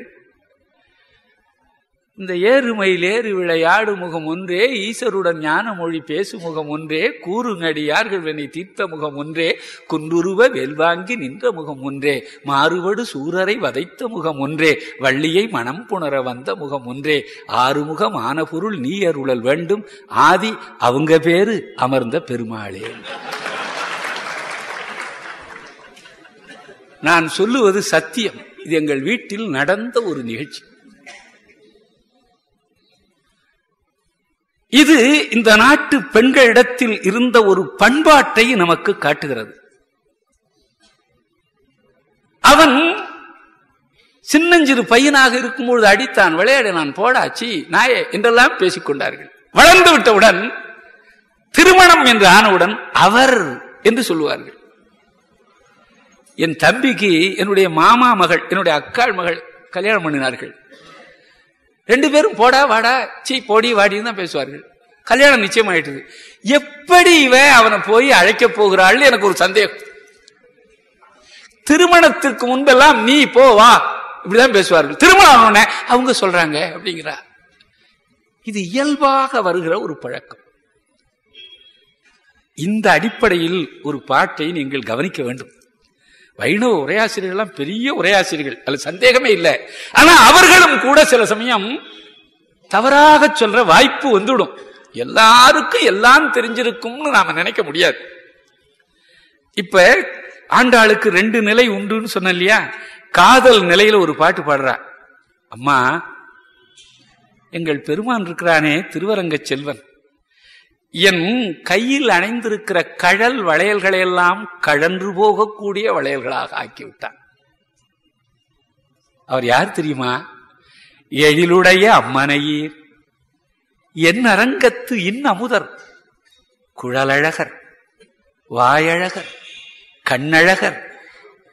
இந்த ஏறுமையில் ஏறு விளையாடு முகம் ஒன்றே ஈசருடன் ஞான மொழி பேசு முகம் ஒன்றே கூறுங்கடியார்கள் வெனை தீர்த்த முகம் ஒன்றே குன்றுருவ வெல்வாங்கி நின்ற முகம் ஒன்றே மாறுபடு சூரரை வதைத்த முகம் ஒன்றே வள்ளியை மனம் புணர வந்த முகம் ஒன்றே ஆறுமுகம் ஆன பொருள் நீ அருளல் வேண்டும் ஆதி அவங்க பேரு அமர்ந்த பெருமாளே. நான் சொல்லுவது சத்தியம். இது எங்கள் வீட்டில் நடந்த ஒரு நிகழ்ச்சி. இது இந்த நாட்டு பெண்களிடத்தில் இருந்த ஒரு பண்பாட்டை நமக்கு காட்டுகிறது. அவன் சின்னஞ்சிறு பையனாக இருக்கும்பொழுது அடித்தான் விளையாடினான் போடாச்சி நாயே என்றெல்லாம் பேசிக் கொண்டார்கள். வளர்ந்து விட்டவுடன் திருமணம் என்று ஆனவுடன் அவர் என்று சொல்லுவார்கள். என் தம்பிக்கு என்னுடைய மாமா மகள் என்னுடைய அக்காள் மகள் கல்யாணம் பண்ணினார்கள். ரெண்டு பேரும் போடா வாடா சீ போடி வாடின்னு தான் பேசுவார்கள். கல்யாணம் நிச்சயம் ஆயிட்டது எப்படி இவன் அவனை போய் அழைக்க போகிறாள் எனக்கு ஒரு சந்தேகம். திருமணத்திற்கு முன்பெல்லாம் நீ போ வா இப்படிதான் பேசுவார்கள். திருமணம் ஆனோடனே அவங்க சொல்றாங்க அப்படிங்கிறா. இது இயல்பாக வருகிற ஒரு பழக்கம். இந்த அடிப்படையில் ஒரு பாட்டை நீங்கள் கவனிக்க வேண்டும். வைணவ உரையாசிரியர்கள்லாம் பெரிய உரையாசிரியர்கள். அதுல சந்தேகமே இல்லை. ஆனா அவர்களும் கூட சில சமயம் தவறாக சொல்ற வாய்ப்பு வந்துடும் எல்லாருக்கும் எல்லாம் தெரிஞ்சிருக்கும்னு நாம நினைக்க முடியாது. இப்ப ஆண்டாளுக்கு ரெண்டு நிலை உண்டுன்னு சொன்ன இல்லையா? காதல் நிலையில ஒரு பாட்டு பாடுறா. அம்மா எங்கள் பெருமான் இருக்கிறானே திருவரங்க செல்வன். என் கையில் அணைந்திருக்கிற கழல் வளையல்களை எல்லாம் கழன்று போகக்கூடிய வளையல்களாக ஆக்கிவிட்டான். அவர் யார் தெரியுமா? எழிலுடைய அம்மனையீர். என் அரங்கத்து இன் அமுதர். குழலழகர் வாயழகர் கண்ணழகர்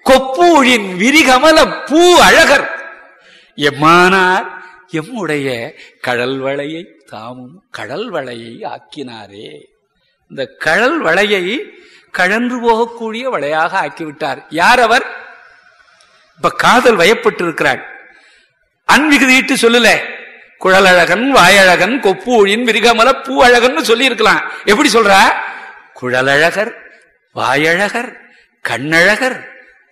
கொப்பூழின் விரிகமல பூ அழகர். எம்மானார் எம்முடைய கடல் வளையை தாமும் கடல் வளையை ஆக்கினாரே. இந்த கடல் வளையை கழன்று போகக்கூடிய வளையாக ஆக்கிவிட்டார். யார் அவர்? இப்ப காதல் வயப்பட்டிருக்கிறாள். அன்விகுதிட்டு சொல்லல. குழலழகன் வாயழகன் கொப்பூழின் விரிகமல பூ அழகன் சொல்லி இருக்கலாம் எப்படி சொல்ற? குழலழகர் வாயழகர் கண்ணழகர்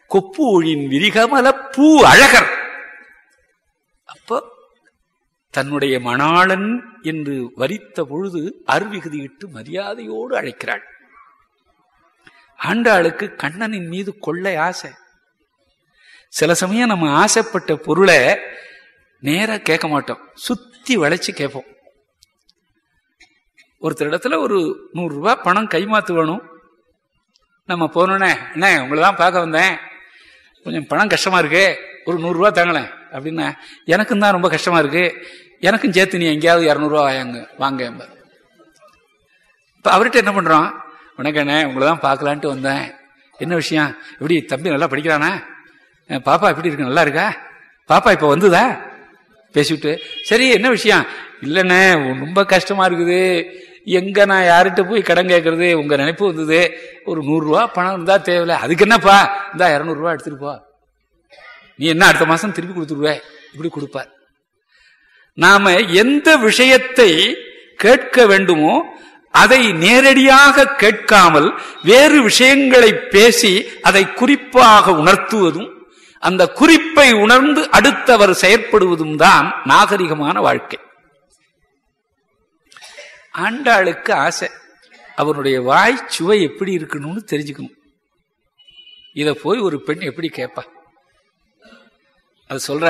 கொப்பூழின் விரிகமல பூ அழகர் அப்போ தன்னுடைய மணாளன் என்று வரித்த பொழுது அருவிகுதியிட்டு மரியாதையோடு அழைக்கிறாள். ஆண்டாளுக்கு கண்ணனின் மீது கொள்ளை ஆசை. சில சமயம் நம்ம ஆசைப்பட்ட பொருளை நேராக கேட்க மாட்டோம். சுத்தி வளைச்சு கேட்போம். ஒருத்தர் இடத்துல ஒரு நூறு ரூபாய் பணம் கைமாத்து வேணும். நம்ம போனோன்னே அண்ணே உங்களை தான் பார்க்க வந்தேன். கொஞ்சம் பணம் கஷ்டமா இருக்கு. ஒரு நூறுரூவா தாங்களேன். அப்படின்னா எனக்கும் தான் ரொம்ப கஷ்டமா இருக்கு. எனக்கும் சேர்த்து நீ எங்கேயாவது இரநூறுவா வாங்க வாங்க இப்போ அவர்கிட்ட என்ன பண்ணுறோம் வணக்கண்ணே உங்களை தான் பார்க்கலான்ட்டு வந்தேன். என்ன விஷயம்? எப்படி தம்பி நல்லா படிக்கிறானா? பாப்பா எப்படி இருக்கு நல்லா இருக்கா? பாப்பா இப்போ வந்துதா? பேசிவிட்டு சரி என்ன விஷயம்? இல்லைண்ணே ரொம்ப கஷ்டமாக இருக்குது. எங்க நான் யார்கிட்ட போய் கடன் கேட்கறது? உங்க நினைப்பு வந்தது. ஒரு நூறுரூவா பணம் இருந்தா தேவையில்ல. அதுக்கு என்னப்பா? இந்தா இரநூறுவா எடுத்துகிட்டு போ. நீ என்ன அடுத்த மாசம் திருப்பி கொடுத்துருவே? இப்படி கொடுப்பார். நாம எந்த விஷயத்தை கேட்க வேண்டுமோ அதை நேரடியாக கேட்காமல் வேறு விஷயங்களை பேசி அதை குறிப்பாக உணர்த்துவதும் அந்த குறிப்பை உணர்ந்து அடுத்தவர் செயற்படுவதும் தான் நாகரிகமான வாழ்க்கை. ஆண்டாளுக்கு ஆசை அவனுடைய வாய் சுவை எப்படி இருக்கணும்னு தெரிஞ்சுக்கணும். இத போய் ஒரு பெண் எப்படி கேட்பா அது சொல்ற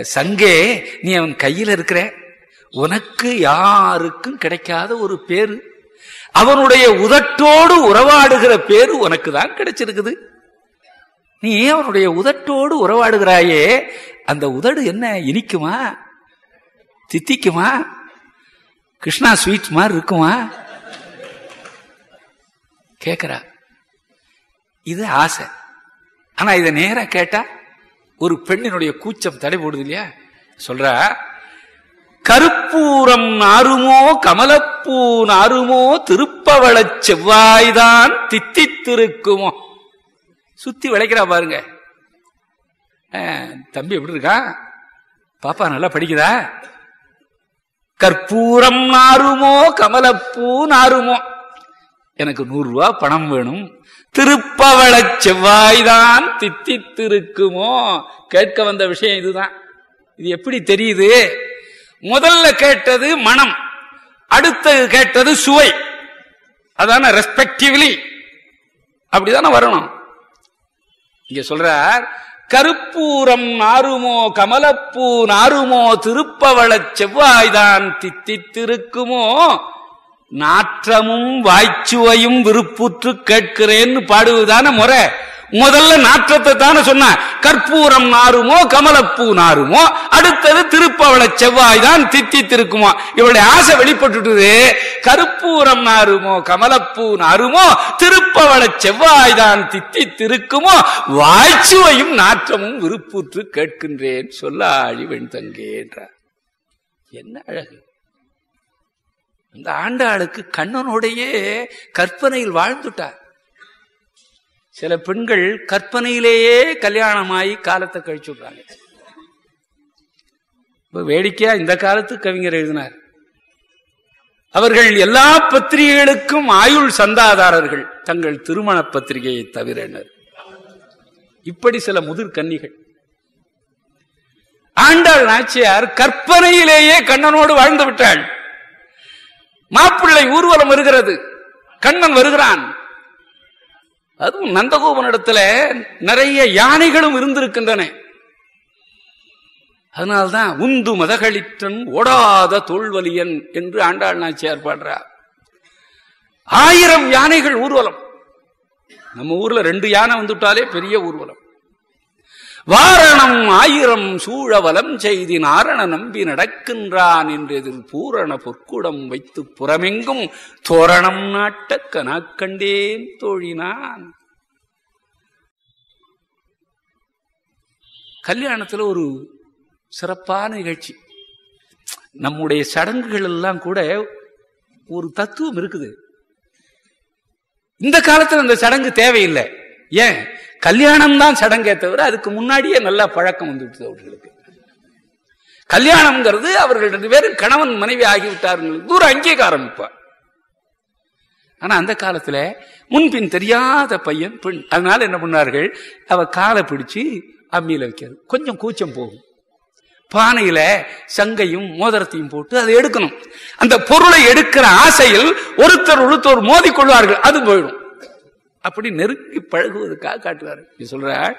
சங்கே நீ அவன் கையில் இருக்கிற உனக்கு யாருக்கும் கிடைக்காத ஒரு பேரு. அவனுடைய உதட்டோடு உறவாடுகிற பேரு உனக்கு தான் கிடைச்சிருக்குது. நீ அவனுடைய உதட்டோடு உறவாடுகிறாயே? அந்த உதடு என்ன இனிக்குமா? தித்திக்குமா? கிருஷ்ணா ஸ்வீட் மாதிரி இருக்குமா? கேக்குறா. இது ஆசை. ஆனா இதை நேரம் கேட்டா ஒரு பெண்ணினுடைய கூச்சம் தடை போடுது இல்லையா? சொல்ற கருப்பூரம் நாருமோ கமலப்பூ நாருமோ திருப்பவள செவ்வாய்தான் தித்தித்திருக்குமோ. சுத்தி விளைக்கிறா பாருங்க. தம்பி எப்படி இருக்கா? பாப்பா நல்லா படிக்குதா? கற்பூரம் நாருமோ கமலப்பூ நாருமோ. எனக்கு நூறு ரூபா பணம் வேணும். திருப்பவள செவ்வாய்தான் தித்தித்திருக்குமோ? கேட்க வந்த விஷயம் இதுதான். இது எப்படி தெரியுது? முதல்ல கேட்டது மனம் அடுத்தது கேட்டது சுவை. அதான ரெஸ்பெக்டிவ்லி அப்படிதானே வரணும். இங்க சொல்றார் கருப்பூரம் நாருமோ கமலப்பூ நாருமோ திருப்பவள செவ்வாய்தான் தித்தித்திருக்குமோ? நாற்றமும் வாய்ச்சுவையும் விருப்புற்று கேட்கிறேன்னு பாடுவதான முறை. முதல்ல நாற்றத்தை தானே சொன்ன. கற்பூரம் நாருமோ கமலப்பூ நாருமோ அடுத்தது திருப்பவள செவ்வாய் தான் தித்தி திருக்குமோ. இவளுடைய ஆசை வெளிப்பட்டுட்டுது. கருப்பூரம் நாருமோ கமலப்பூ நாருமோ திருப்பவள செவ்வாய் தான் தித்தி திருக்குமோ. வாய்ச்சுவையும் நாற்றமும் விருப்புற்று கேட்கின்றேன் சொல்லாழி வெண்தங்கே என்றார் என்ன அழகு. அந்த ஆண்டாளுக்கு கண்ணனோடையே கற்பனையில் வாழ்ந்துட்டார். சில பெண்கள் கற்பனையிலேயே கல்யாணமாயி காலத்தை கழிச்சுடுறாங்க இப்ப வேடிக்கையா இந்த காலத்து கவிஞர் எழுதினார். அவர்கள் எல்லா பத்திரிகைகளுக்கும் ஆயுள் சந்தாதாரர்கள். தங்கள் திருமண பத்திரிகையை தவிரனர் இப்படி சில முதிர் கன்னிகள். ஆண்டாள் நாச்சியார் கற்பனையிலேயே கண்ணனோடு வாழ்ந்து விட்டாள். மாப்பிள்ளை ஊர்வலம் வருகிறது. கண்ணன் வருகிறான். அதுவும் நந்தகோபனிடத்துல நிறைய யானைகளும் இருந்திருக்கின்றன. அதனால்தான் உந்து மதகளிற்றன் ஓடாத தோல்வலியன் என்று ஆண்டாள் நாச்சியார் பாடுறார். ஆயிரம் யானைகள் ஊர்வலம். நம்ம ஊர்ல ரெண்டு யானை வந்துட்டாலே பெரிய ஊர்வலம். வாரணம் ஆயிரம் சூழவலம் செய்தி நாரண நம்பி நடக்கின்றான் என்றதில் பூரண பொற்குடம் வைத்து புறமெங்கும் தோரணம் நாட்ட கனாக்கண்டேன் தோழினான். கல்யாணத்துல ஒரு சிறப்பான நிகழ்ச்சி. நம்முடைய சடங்குகள் எல்லாம் கூட ஒரு தத்துவம் இருக்குது. இந்த காலத்துல அந்த சடங்கு தேவையில்லை. ஏன்? கல்யாணம் தான் சடங்கே தவிர அதுக்கு முன்னாடியே நல்ல பழக்கம் வந்துவிட்டது அவர்களுக்கு. கல்யாணம்ங்கிறது அவர்கள் ரெண்டு பேரும் கணவன் மனைவி ஆகிவிட்டார்கள். தூரம் அங்கீகாரம் இப்ப. ஆனா அந்த காலத்துல முன்பின் தெரியாத பையன் பெண். அதனால என்ன பண்ணார்கள்? அவ காலை பிடிச்சு அம்மியில வைக்கிறது. கொஞ்சம் கூச்சம் போகும். பானையில சங்கையும் மோதிரத்தையும் போட்டு அதை எடுக்கணும். அந்த பொருளை எடுக்கிற ஆசையில் ஒருத்தர் ஒருத்தர் மோதி கொள்வார்கள் அது போயிடும். அப்படி நெருங்கி பழகுவதற்காக காட்டுவார் நீ சொல்ற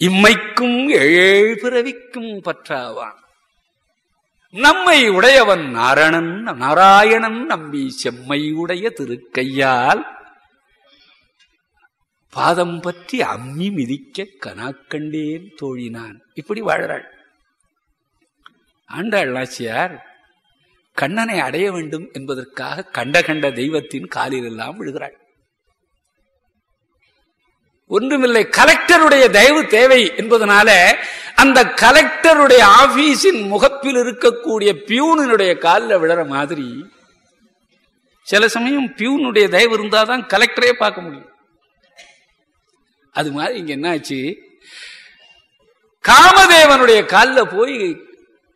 இம்மைக்கும் ஏழ் பிறவிக்கும் பற்றாவான். நம்மை உடையவன் நாரணன் நாராயணன் நம்பி செம்மை உடைய திருக்கையால் பாதம் பற்றி அம்மி மிதிக்க கனாக்கண்டேன் தோழினான். இப்படி வாழறாள். ஆண்டாள் நாச்சியார் கண்ணனை அடைய வேண்டும் என்பதற்காக கண்ட கண்ட தெய்வத்தின் காலில் எல்லாம் விழுகிறாள். ஒன்றுமில்லை கலெக்டருடைய தயவு தேவை என்பதனால அந்த கலெக்டருடைய ஆபீஸின் முகப்பில் இருக்கக்கூடிய பியூனுடைய காலில் விழற மாதிரி சில சமயம் பியூனுடைய தயவு இருந்தாதான் கலெக்டரே பார்க்க முடியும். அது மாதிரி இங்க என்னாச்சு காமதேவனுடைய காலில் போய்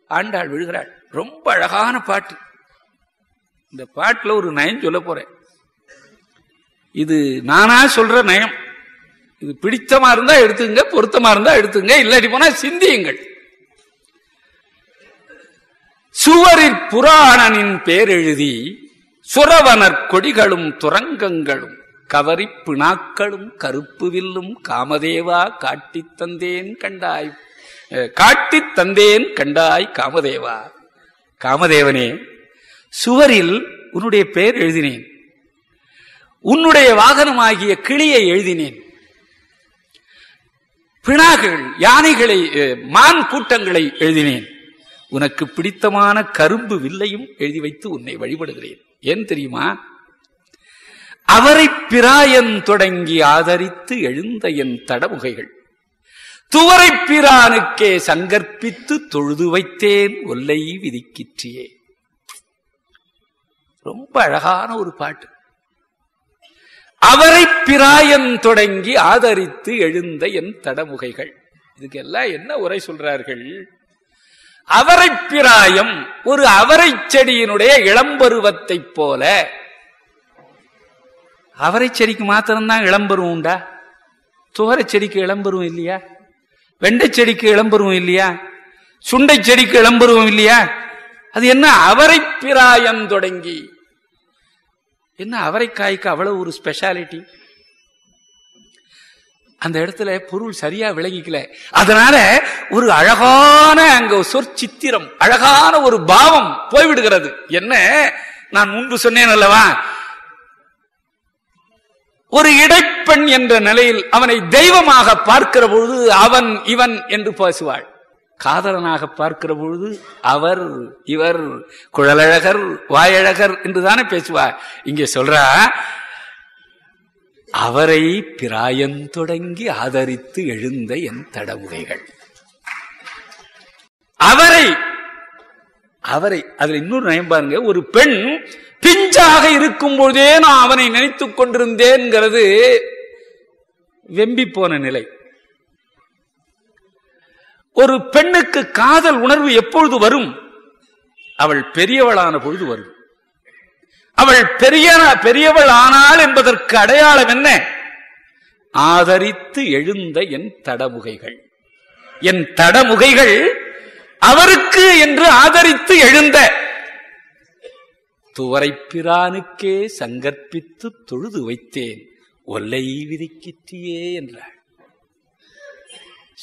ஆண்டாள் விழுகிறாள். ரொம்ப அழகான பாட்டு. இந்த பாட்டில் ஒரு நயம் சொல்ல போறேன். இது நானா சொல்ற நயம். இது பிடித்தமா இருந்தா எடுத்துங்க பொருத்தமா இருந்தா எடுத்துங்க இல்லாட்டி போனா சிந்தியுங்கள். சுவரில் புராணனின் பேர் எழுதி சுரவனர் கொடிகளும் துரங்கங்களும் கவரி பிணாக்களும் கருப்பு வில்லும் காமதேவா காட்டித் தந்தேன் கண்டாய் காட்டித் தந்தேன் கண்டாய் காமதேவா. காமதேவனே சுவரில் உன்னுடைய பெயர் எழுதினேன். உன்னுடைய வாகனமாகிய கிளியை எழுதினேன். பிணாகள் யானைகளை மான் கூட்டங்களை எழுதினேன். உனக்கு பிடித்தமான கரும்பு வில்லையும் எழுதி வைத்து உன்னை வழிபடுகிறேன். ஏன் தெரியுமா? அவரை பிராயன் தொடங்கி ஆதரித்து எழுந்த என் தடமுகைகள். துவரை பிரானுக்கே சங்கற்பித்து தொழுது வைத்தேன் ஒல்லை விதிக்கிற்றியே. ரொம்ப அழகான ஒரு பாட்டு. அவரை பிராயன் தொடங்கி ஆதரித்து எழுந்த என் தடமுகைகள். இதுக்கெல்லாம் என்ன உரை சொல்றார்கள்? அவரை பிராயம் ஒரு அவரை செடியினுடைய இளம்பருவத்தை போல. அவரை செடிக்கு மாத்திரம்தான் இளம்பருவம் உண்டா? துவரை செடிக்கு இளம்பருவம் இல்லையா? வெண்டை செடிக்கு இளம்பருவம் இல்லையா? சுண்டை செடிக்கு இளம்பருவம் இல்லையா? அது என்ன? அவரை பிராயம் தொடங்கி என்ன அவரைக்காய்க்கு அவ்வளவு ஒரு ஸ்பெஷாலிட்டி அந்த இடத்துல பொருள் சரியா விளங்கிக்கல. அதனால ஒரு அழகான அங்க சொற்சித்திரம் அழகான ஒரு பாவம் போய்விடுகிறது. என்ன? நான் முன்பு சொன்னேன் அல்லவா? ஒரு இடைப்பெண் என்ற நிலையில் அவனை தெய்வமாக பார்க்கிற பொழுது அவன் இவன் என்று பேசுவாள். காதலனாக பார்க்கிற பொழுது அவர் இவர் குழலழகர் வாயழகர் என்றுதானே பேசுவார். இங்கே சொல்றா அவரை பிராயன் தொடங்கி ஆதரித்து எழுந்த என் தடவுகைகள். அவரை அவரை அதுல இன்னொரு நயம் பாருங்க ஒரு பெண் பிஞ்சாக இருக்கும் பொழுதே நான் அவனை நினைத்துக் கொண்டிருந்தேன்கிறது வெம்பி போன நிலை. ஒரு பெண்ணுக்கு காதல் உணர்வு எப்பொழுது வரும்? அவள் பெரியவளான பொழுது வரும். அவள் பெரிய பெரியவள் ஆனாள் என்பதற்கு அடையாளம் என்ன? ஆதரித்து எழுந்த என் தடமுகைகள். என் தடமுகைகள் அவருக்கு என்று ஆதரித்து எழுந்த. துவரைப்பிரானுக்கே சங்கற்பித்து தொழுது வைத்தேன். ஒல்லை விதிக்கிற்றியே என்றாள்.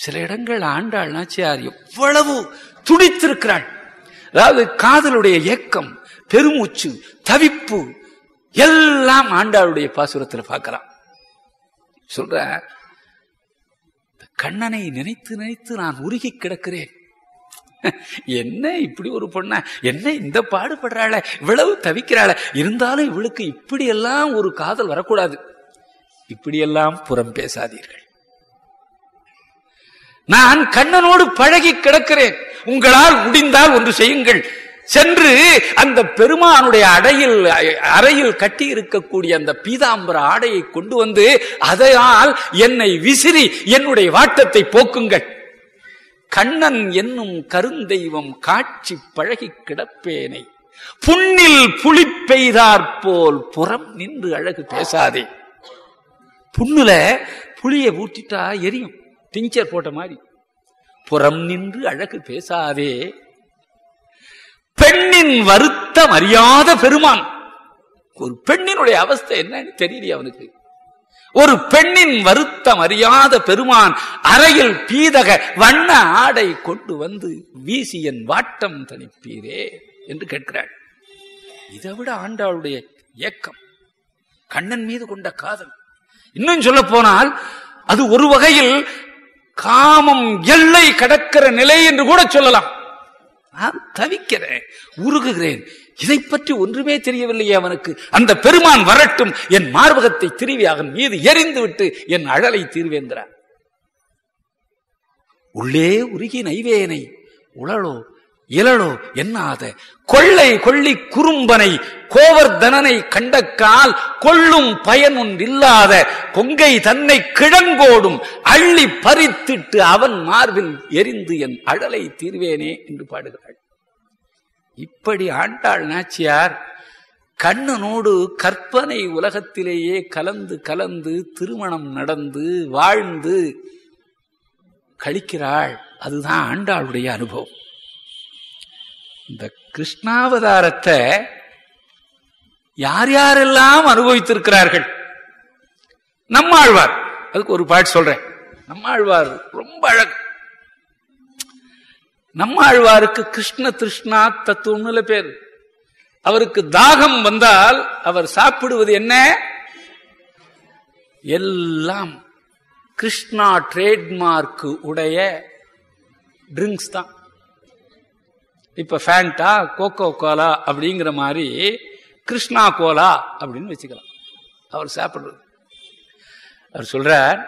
சில இடங்கள் ஆண்டாள் நாச்சியார் எவ்வளவு துடித்திருக்கிறாள். அதாவது காதலுடைய ஏக்கம் பெருமூச்சு தவிப்பு எல்லாம் ஆண்டாளுடைய பாசுரத்தில் பார்க்கலாம் சொல்ற கண்ணனை நினைத்து நினைத்து நான் உருகி கிடக்கிறேன். என்ன இப்படி ஒரு பொண்ண? என்ன இந்த பாடுபடுறாள? இவ்வளவு தவிக்கிறாள? இருந்தாலும் இவளுக்கு இப்படியெல்லாம் ஒரு காதல் வரக்கூடாது. இப்படியெல்லாம் புறம் பேசாதீர்கள். நான் கண்ணனோடு பழகி கிடக்கிறேன். உங்களால் முடிந்தால் ஒன்று செய்யுங்கள். சென்று அந்த பெருமானுடைய அடையில் அறையில் கட்டி இருக்கக்கூடிய அந்த பீதாம்பர ஆடையை கொண்டு வந்து அதையால் என்னை விசிறி என்னுடைய வாட்டத்தை போக்குங்கள். கண்ணன் என்னும் கருந்தெய்வம் காட்சி பழகி கிடப்பேனை. புண்ணில் புலி பெய்தாற்போல் புறம் நின்று அழகு பேசாதே. புண்ணுல புளியை ஊட்டிட்டா எரியும். டிஞ்சர் போட்ட மாதிரி. புறம் நின்று அழகு பேசாதே. பெண்ணின் வருத்தம் அறியாத பெருமான். ஒரு பெண்ணினுடைய அவஸ்தை என்னன்னு தெரியலையே அவனுக்கு. ஒரு பெண்ணின் வருத்தம் அறியாத பெருமான் அறையில் பீதக வண்ண ஆடை கொண்டு வந்து வீசி என் வாட்டம் தணிப்பீரே என்று கேட்கிறாள். இதை விட ஆண்டாளுடைய ஏக்கம் கண்ணன் மீது கொண்ட காதல். இன்னும் சொல்ல போனால் அது ஒரு வகையில் காமம் எல்லை கடக்கிற நிலை என்று கூட சொல்லலாம். நான் தவிக்கிறேன் உருகுகிறேன். இதை பற்றி ஒன்றுமே தெரியவில்லையே அவனுக்கு. அந்த பெருமான் வரட்டும் என் மார்பகத்தை திருவி அவன் மீது எரிந்து விட்டு என் அழலை தீர்வேந்திரான். உள்ளே உருகி நைவேனை உழலோ இழலோ என்னாத? கொள்ளை கொள்ளி குறும்பனை கோவர்தனனை கண்டக்கால் கொள்ளும் பயன் இல்லாத கொங்கை தன்னை கிழங்கோடும் அள்ளி பறித்திட்டு அவன் மார்பில் எரிந்து என் அழலை தீர்வேனே என்று பாடுகிறாள். இப்படி ஆண்டாள் நாச்சியார் கண்ணனோடு கற்பனை உலகத்திலேயே கலந்து கலந்து திருமணம் நடந்து வாழ்ந்து கழிக்கிறாள் அதுதான் ஆண்டாளுடைய அனுபவம். இந்த கிருஷ்ணாவதாரத்தை யார் யாரெல்லாம் அனுபவித்திருக்கிறார்கள்? நம்மாழ்வார். அதுக்கு ஒரு பாட்டு சொல்றேன். நம்மாழ்வார் ரொம்ப அழகு. நம்மாழ்வாருக்கு கிருஷ்ண திருஷ்ணா தத்துவம்னு பேர். அவருக்கு தாகம் வந்தால் அவர் சாப்பிடுவது என்ன? எல்லாம் கிருஷ்ணா ட்ரேட்மார்க் உடைய ட்ரிங்க்ஸ் தான். இப்ப ஃபேண்டா கோகோ கோலா அப்படிங்கிற மாதிரி கிருஷ்ணா கோலா அப்படின்னு வச்சுக்கலாம். அவர் சாப்பிடுறது. அவர் சொல்றார்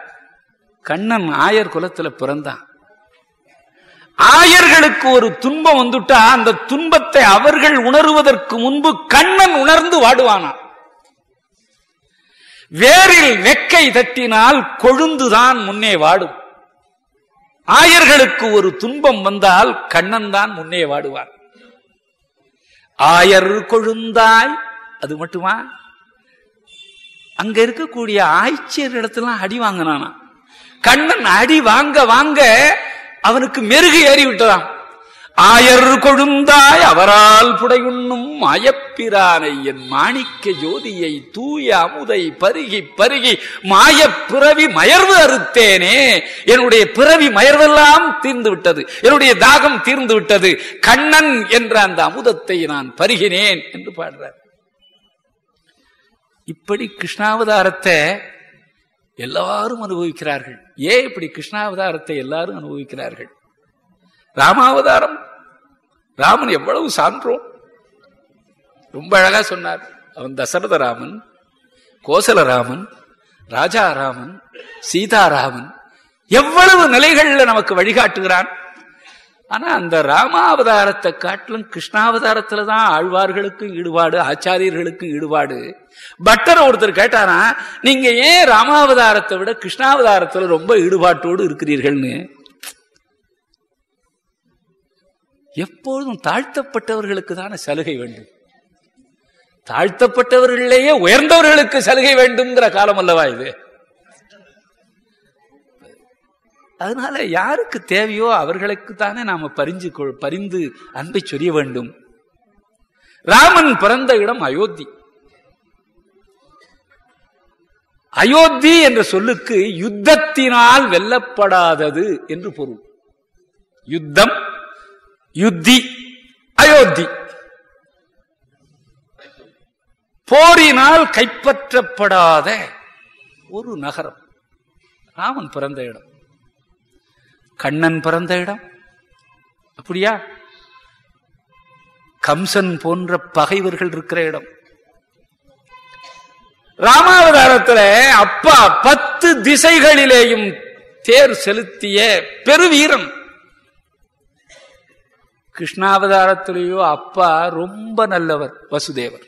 கண்ணன் ஆயர் குலத்துல பிறந்தான். ஆயர்களுக்கு ஒரு துன்பம் வந்துட்டா அந்த துன்பத்தை அவர்கள் உணருவதற்கு முன்பு கண்ணன் உணர்ந்து வாடுவானான் வேரில் வெக்கை தட்டினால் கொழுந்துதான் முன்னே வாடும். ஆயர்களுக்கு ஒரு துன்பம் வந்தால் கண்ணன் தான் முன்னே வாடுவார். ஆயர் கொழுந்தாய் அது மட்டுமா? அங்க இருக்கக்கூடிய ஆய்ச்சியர் இடத்துல அடி வாங்கினானா கண்ணன் அடி வாங்க வாங்க அவனுக்கு மெருகு ஏறி விட்டதான் ஆயர் கொழுந்தாய் அவரால் புடையுண்ணும் மாயப்பிரானை என் மாணிக்க ஜோதியை தூய அமுதை பருகி பருகி மாயப்பிறவி மயர்வு அறுத்தேனே. என்னுடைய பிறவி மயர்வெல்லாம் தீர்ந்து விட்டது. என்னுடைய தாகம் தீர்ந்து விட்டது. கண்ணன் என்ற அந்த அமுதத்தை நான் பருகினேன் என்று பாடுறார். இப்படி கிருஷ்ணாவதாரத்தை எல்லாரும் அனுபவிக்கிறார்கள். ஏன் இப்படி கிருஷ்ணாவதாரத்தை எல்லாரும் அனுபவிக்கிறார்கள்? ராமாவதாரம் ராமன் எவ்வளவு சான்றோம்? ரொம்ப அழகா சொன்னார். அவன் தசரத ராமன் கோசலராமன் ராஜாராமன் சீதாராமன் எவ்வளவு நிலைகள்ல நமக்கு வழிகாட்டுகிறான். ஆனா அந்த ராமாவதாரத்தை காட்டிலும் கிருஷ்ணாவதாரத்துல தான் ஆழ்வார்களுக்கும் ஈடுபாடு ஆச்சாரியர்களுக்கும் ஈடுபாடு. பட்டர் ஒருத்தர் கேட்டாரா நீங்க ஏன் ராமாவதாரத்தை விட கிருஷ்ணாவதாரத்துல ரொம்ப ஈடுபாட்டோடு இருக்கிறீர்கள்னு? எப்பொழுதும் தாழ்த்தப்பட்டவர்களுக்கு தானே சலுகை வேண்டும்? தாழ்த்தப்பட்டவர்களிலேயே உயர்ந்தவர்களுக்கு சலுகை வேண்டும்ங்கிற காலம் அல்லவா இது? அதனால யாருக்கு தேவையோ அவர்களுக்கு தானே நாம பரிஞ்சு கொள்- பரிந்து அன்பை சொரிய வேண்டும். ராமன் பிறந்த இடம் அயோத்தி. அயோத்தி என்ற சொல்லுக்கு யுத்தத்தினால் வெல்லப்படாதது என்று பொருள். யுத்தம் யுத்தி அயோத்தி. போரினால் கைப்பற்றப்படாத ஒரு நகரம். ராமன் பிறந்த இடம். கண்ணன் பிறந்த இடம். அப்படியா? கம்சன் போன்ற பகைவர்கள் இருக்கிற இடம். ராமாவதாரத்தில் அப்பா பத்து திசைகளிலேயும் தேர் செலுத்திய பெருவீரன். கிருஷ்ணாவதாரத்திலேயோ அப்பா ரொம்ப நல்லவர் வசுதேவர்.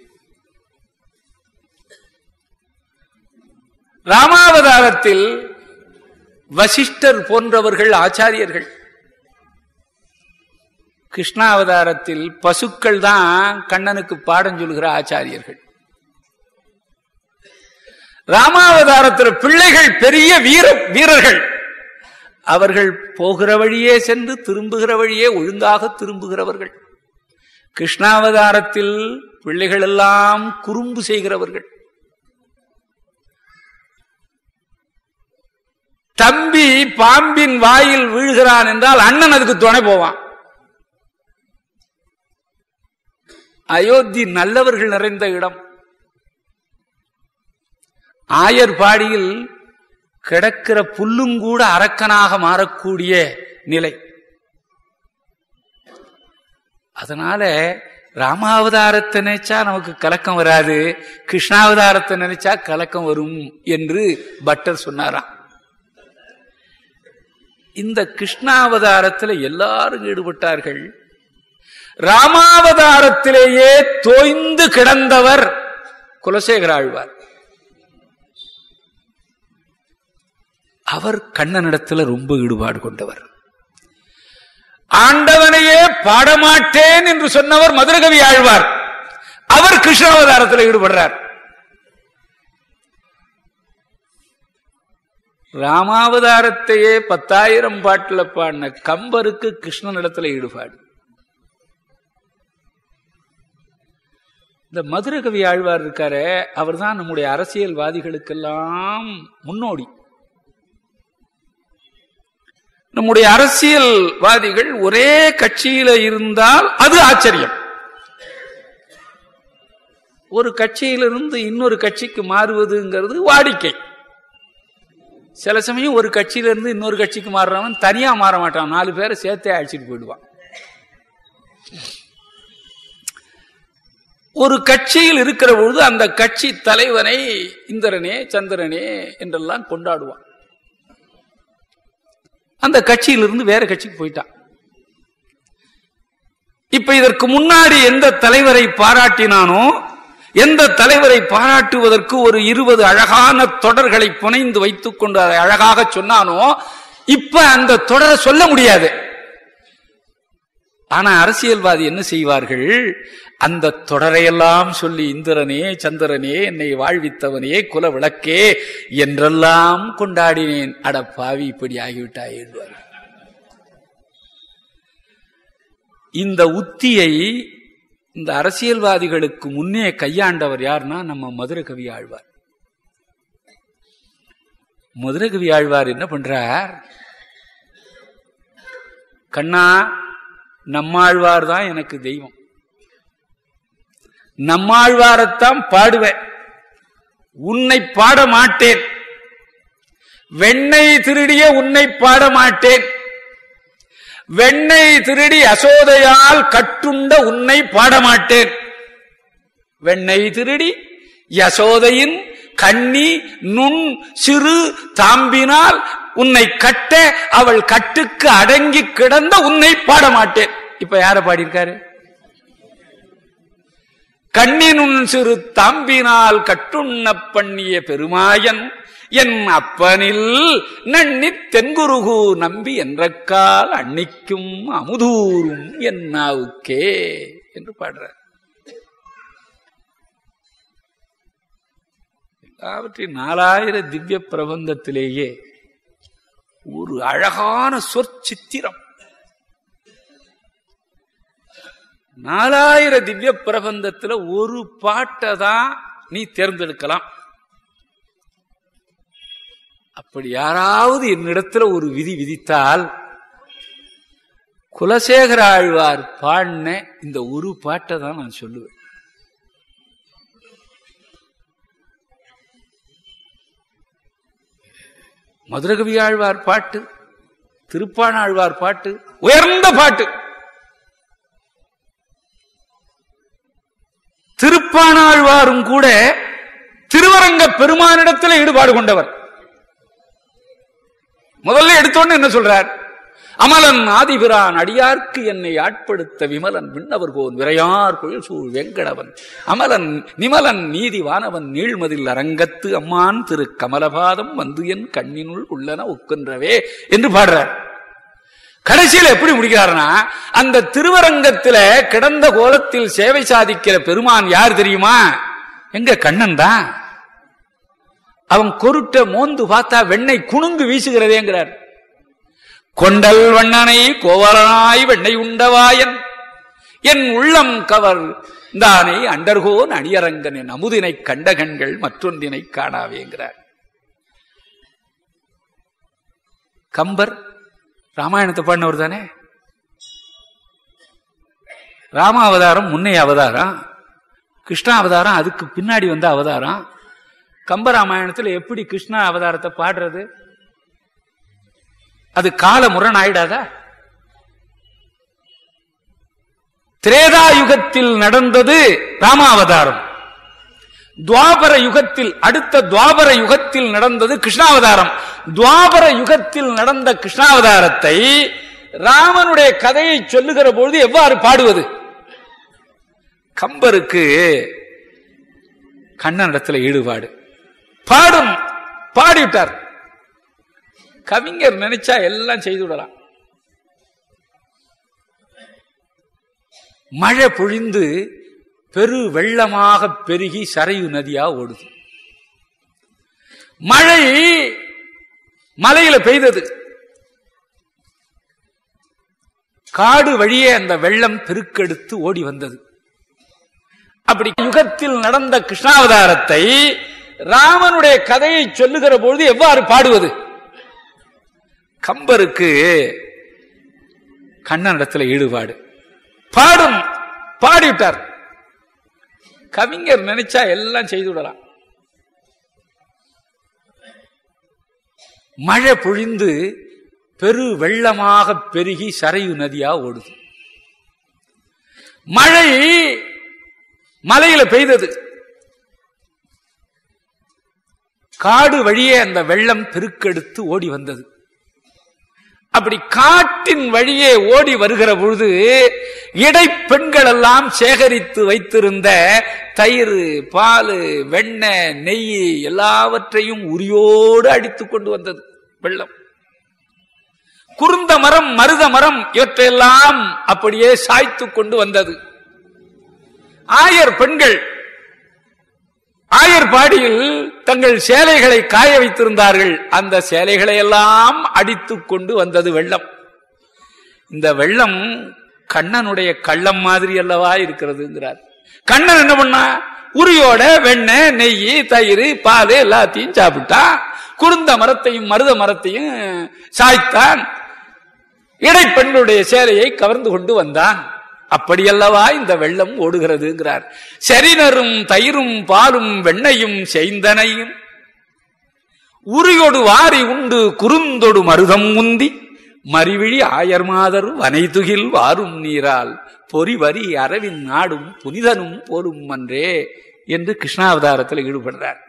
ராமாவதாரத்தில் வசிஷ்டர் போன்றவர்கள் ஆச்சாரியர்கள். கிருஷ்ணாவதாரத்தில் பசுக்கள் தான் கண்ணனுக்கு பாடம் சொல்கிற ஆச்சாரியர்கள். ராமாவதாரத்தில் பிள்ளைகள் பெரிய வீர வீரர்கள். அவர்கள் போகிற வழியே சென்று திரும்புகிற வழியே ஒழுங்காக திரும்புகிறவர்கள். கிருஷ்ணாவதாரத்தில் பிள்ளைகள் எல்லாம் குறும்பு செய்கிறவர்கள். தம்பி பாம்பின் வாயில் வீழ்கிறான் என்றால் அண்ணன் அதுக்கு துணை போவான். அயோத்தி நல்லவர்கள் நிறைந்த இடம். ஆயர் பாடியில் கிடக்கிற புல்லுங்கூட அரக்கனாக மாறக்கூடிய நிலை. அதனால ராமாவதாரத்தை நினைச்சா நமக்கு கலக்கம் வராது கிருஷ்ணாவதாரத்தை நினைச்சா கலக்கம் வரும் என்று பட்டர் சொன்னாராம். இந்த கிருஷ்ணாவதாரத்தில் எல்லாரும் ஈடுபட்டார்கள். ராமாவதாரத்திலேயே தோய்ந்து கிடந்தவர் குலசேகராழ்வார். அவர் கண்ணனிடத்துல ரொம்ப ஈடுபாடு கொண்டவர். ஆண்டவனையே பாடமாட்டேன் என்று சொன்னவர் மதுரகவி ஆழ்வார். அவர் கிருஷ்ணாவதாரத்தில் ஈடுபடுறார். ராமாவதாரத்தையே பத்தாயிரம் பாட்டுல பாடின கம்பருக்கு கிருஷ்ணனிடத்தில் ஈடுபாடு. இந்த மதுரகவி ஆழ்வார் இருக்காரு அவர்தான் நம்முடைய அரசியல்வாதிகளுக்கெல்லாம் முன்னோடி. நம்முடைய அரசியல்வாதிகள் ஒரே கட்சியில இருந்தால் அது ஆச்சரியம். ஒரு கட்சியிலிருந்து இன்னொரு கட்சிக்கு மாறுவதுங்கிறது வாடிக்கை. சில சமயம் ஒரு கட்சியிலிருந்து இன்னொரு கட்சிக்கு மாறுறவன் தனியா மாற மாட்டான். நாலு பேரை சேர்த்தே அழைச்சிட்டு போயிடுவான். ஒரு கட்சியில் இருக்கிற பொழுது அந்த கட்சி தலைவனை இந்திரனே சந்திரனே என்றெல்லாம் கொண்டாடுவான். அந்த கட்சியிலிருந்து வேற கட்சிக்கு போயிட்டான் இப்ப இதற்கு முன்னாடி எந்த தலைவரை பாராட்டினானோ எந்த தலைவரை பாராட்டுவதற்கு ஒரு இருபது அழகான தொடர்களை புனைந்து வைத்துக் கொண்டு அதை அழகாக சொன்னானோ இப்ப அந்த தொடரை சொல்ல முடியாது. ஆனா அரசியல்வாதி என்ன செய்வார்கள்? அந்த தொடரையெல்லாம் சொல்லி இந்திரனே சந்திரனே என்னை வாழ்வித்தவனே குல விளக்கே என்றெல்லாம் கொண்டாடினேன். அட பாவி இப்படி ஆகிவிட்டாய் என்பார் இந்த உத்தியை இந்த அரசியல்வாதிகளுக்கு முன்னே கையாண்டவர் யாருன்னா நம்ம மதுரை கவி ஆழ்வார். மதுரை கவி ஆழ்வார் என்ன பண்றார்? கண்ணா நம்மாழ்வார் தான் எனக்கு தெய்வம். நம்மாழ்வாரத்தான் பாடுவேன். உன்னை பாட மாட்டேன் வெண்ணை திருடிய உன்னை பாட மாட்டேன் வெண்ணெய் திருடி அசோதையால் கட்டுண்ட உன்னை பாடமாட்டேன். வெண்ணை திருடி யசோதையின் கண்ணி நுண் சிறு தாம்பினால் உன்னை கட்ட அவள் கட்டுக்கு அடங்கி கிடந்த உன்னை பாடமாட்டேன். இப்ப யார பாடியிருக்காரு? கண்ணினுன் சிறு தாம்பினால் கட்டுண்ண பண்ணிய பெருமாயன் என் அப்பனில் நன்னி தென்குருகு நம்பி என்றக்கால் அன்னிக்கும் அமுதூரும் என்னாவுக்கே என்று பாடுறார். எல்லாவற்றையும் நாலாயிர திவ்ய பிரபந்தத்திலேயே ஒரு அழகான சொற்சித்திரம். நாலாயிர திவ்ய பிரபந்தத்துல ஒரு பாட்டை தான் நீ தேர்ந்தெடுக்கலாம். அப்படி யாராவது என்னிடத்துல ஒரு விதி விதித்தால் குலசேகர ஆழ்வார் பாடின இந்த ஒரு பாட்டை தான் நான் சொல்லுவேன். மதுரகவி ஆழ்வார் பாட்டு திருப்பான ஆழ்வார் பாட்டு உயர்ந்த பாட்டு. திருப்பானாழ்வாரும் கூட திருவரங்க பெருமானிடத்தில் ஈடுபாடு கொண்டவர். முதல்ல எடுத்தோன்னு என்ன சொல்றார்? அமலன் ஆதிபிரான் அடியார்க்கு என்னை ஆட்படுத்த விமலன் விண்ணவர் கோன் விரையார் குழல் சூழ் வெங்கடவன். அமலன் நிமலன் நீதி வானவன் நீழ்மதில் அரங்கத்து அம்மான் திரு கமலபாதம் வந்து என் கண்ணினுள் உள்ளன ஒக்கின்றவே என்று பாடுறார். கடைசியில் எப்படி முடிக்கிறார்னா அந்த திருவரங்கத்துல கிடந்த கோலத்தில் சேவை சாதிக்கிற பெருமான் யார் தெரியுமா? எங்க கண்ணன் தான். அவன் கொருட்ட மோந்து பார்த்தா வெண்ணை குணுங்கு வீசுகிறதேங்கிறார். கொண்டல் வண்ணனை கோவலனாய் வெண்ணை உண்டவாயன். என் உள்ளம் கவர் தானே அண்டர்கோன் அணியரங்கன் என் அமுதினை கண்ட கண்கள் மற்றொன்றினை காணாவேங்கிறார். கம்பர் ராமாயணத்தை பாடினவர் தானே? ராம அவதாரம் முன்னைய அவதாரம் கிருஷ்ணா அவதாரம் அதுக்கு பின்னாடி வந்த அவதாரம். கம்பராமாயணத்தில் எப்படி கிருஷ்ணா அவதாரத்தை பாடுறது? அது கால முரண் ஆயிடாதா திரேதா யுகத்தில் நடந்தது ராமாவதாரம். துவாபர யுகத்தில் அடுத்த துவாபர யுகத்தில் நடந்தது கிருஷ்ணாவதாரம். துவாபர யுகத்தில் நடந்த கிருஷ்ணாவதாரத்தை ராமனுடைய கதையை சொல்லுகிற பொழுது எவ்வாறு பாடுவது? கம்பருக்கு கண்ணனிடத்தில் ஈடுபாடு. பாடும் பாடிவிட்டார். கவிஞர் நினைச்சா எல்லாம் செய்து விடலாம். மழை பொழிந்து பெரு வெள்ளமாக பெருகி சரையு நதியா ஓடுது. மழை மலையில பெய்தது. காடு வழியே அந்த வெள்ளம் பெருக்கெடுத்து ஓடி வந்தது. அப்படி யுகத்தில் நடந்த கிருஷ்ணாவதாரத்தை ராமனுடைய கதையை சொல்லுகிற பொழுது எவ்வாறு பாடுவது? கம்பருக்கு கண்ணனிடத்துல ஈடுபாடு. பாடும் பாடிவிட்டார். கவிஞர் நினைச்சா எல்லாம் செய்து விடலாம். மழை பொழிந்து பெரு வெள்ளமாக பெருகி சரையு நதியா ஓடுது. மழை மலையில பெய்தது. காடு வழியே அந்த வெள்ளம் பெருக்கெடுத்து ஓடி வந்தது. அப்படி காட்டின் வழியே ஓடி வருகிற பொழுது இடை பெண்கள் எல்லாம் சேகரித்து வைத்திருந்த தயிர் பால் வெண்ணெய் நெய் எல்லாவற்றையும் உரியோடு அடித்துக் கொண்டு வந்தது வெள்ளம். குருந்த மரம் மருத மரம் இவற்றையெல்லாம் அப்படியே சாய்த்து கொண்டு வந்தது. ஆயர் பெண்கள் ஆயர்பாடியில் தங்கள் சேலைகளை காய வைத்திருந்தார்கள். அந்த சேலைகளை எல்லாம் அடித்துக் கொண்டு வந்தது வெள்ளம். இந்த வெள்ளம் கண்ணனுடைய கள்ளம் மாதிரி அல்லவா இருக்கிறதுங்கிறார். கண்ணன் என்ன பண்ணா உரியோட வெண்ணெய் நெய் தயிர் பால் எல்லாத்தையும் சாப்பிட்டா குருந்த மரத்தையும் மருத மரத்தையும் சாய்த்தான். இடைப்பெண்களுடைய சேலையை கவர்ந்து கொண்டு வந்தான். அப்படியல்லவா இந்த வெள்ளம் ஓடுகிறதுங்கிறார். செரினரும் தயிரும் பாலும் வெண்ணையும் செய்தனையும் உரியொடு வாரி உண்டு குறுந்தொடு மருதம் உந்தி. மறிவிழி ஆயர் மாதர் வனைதுகில் வாரும் நீரால். பொறிவரி அரவின் நாடும் புனிதனும் போலும் அன்றே என்று கிருஷ்ணாவதாரத்தில் ஈடுபடுறார்.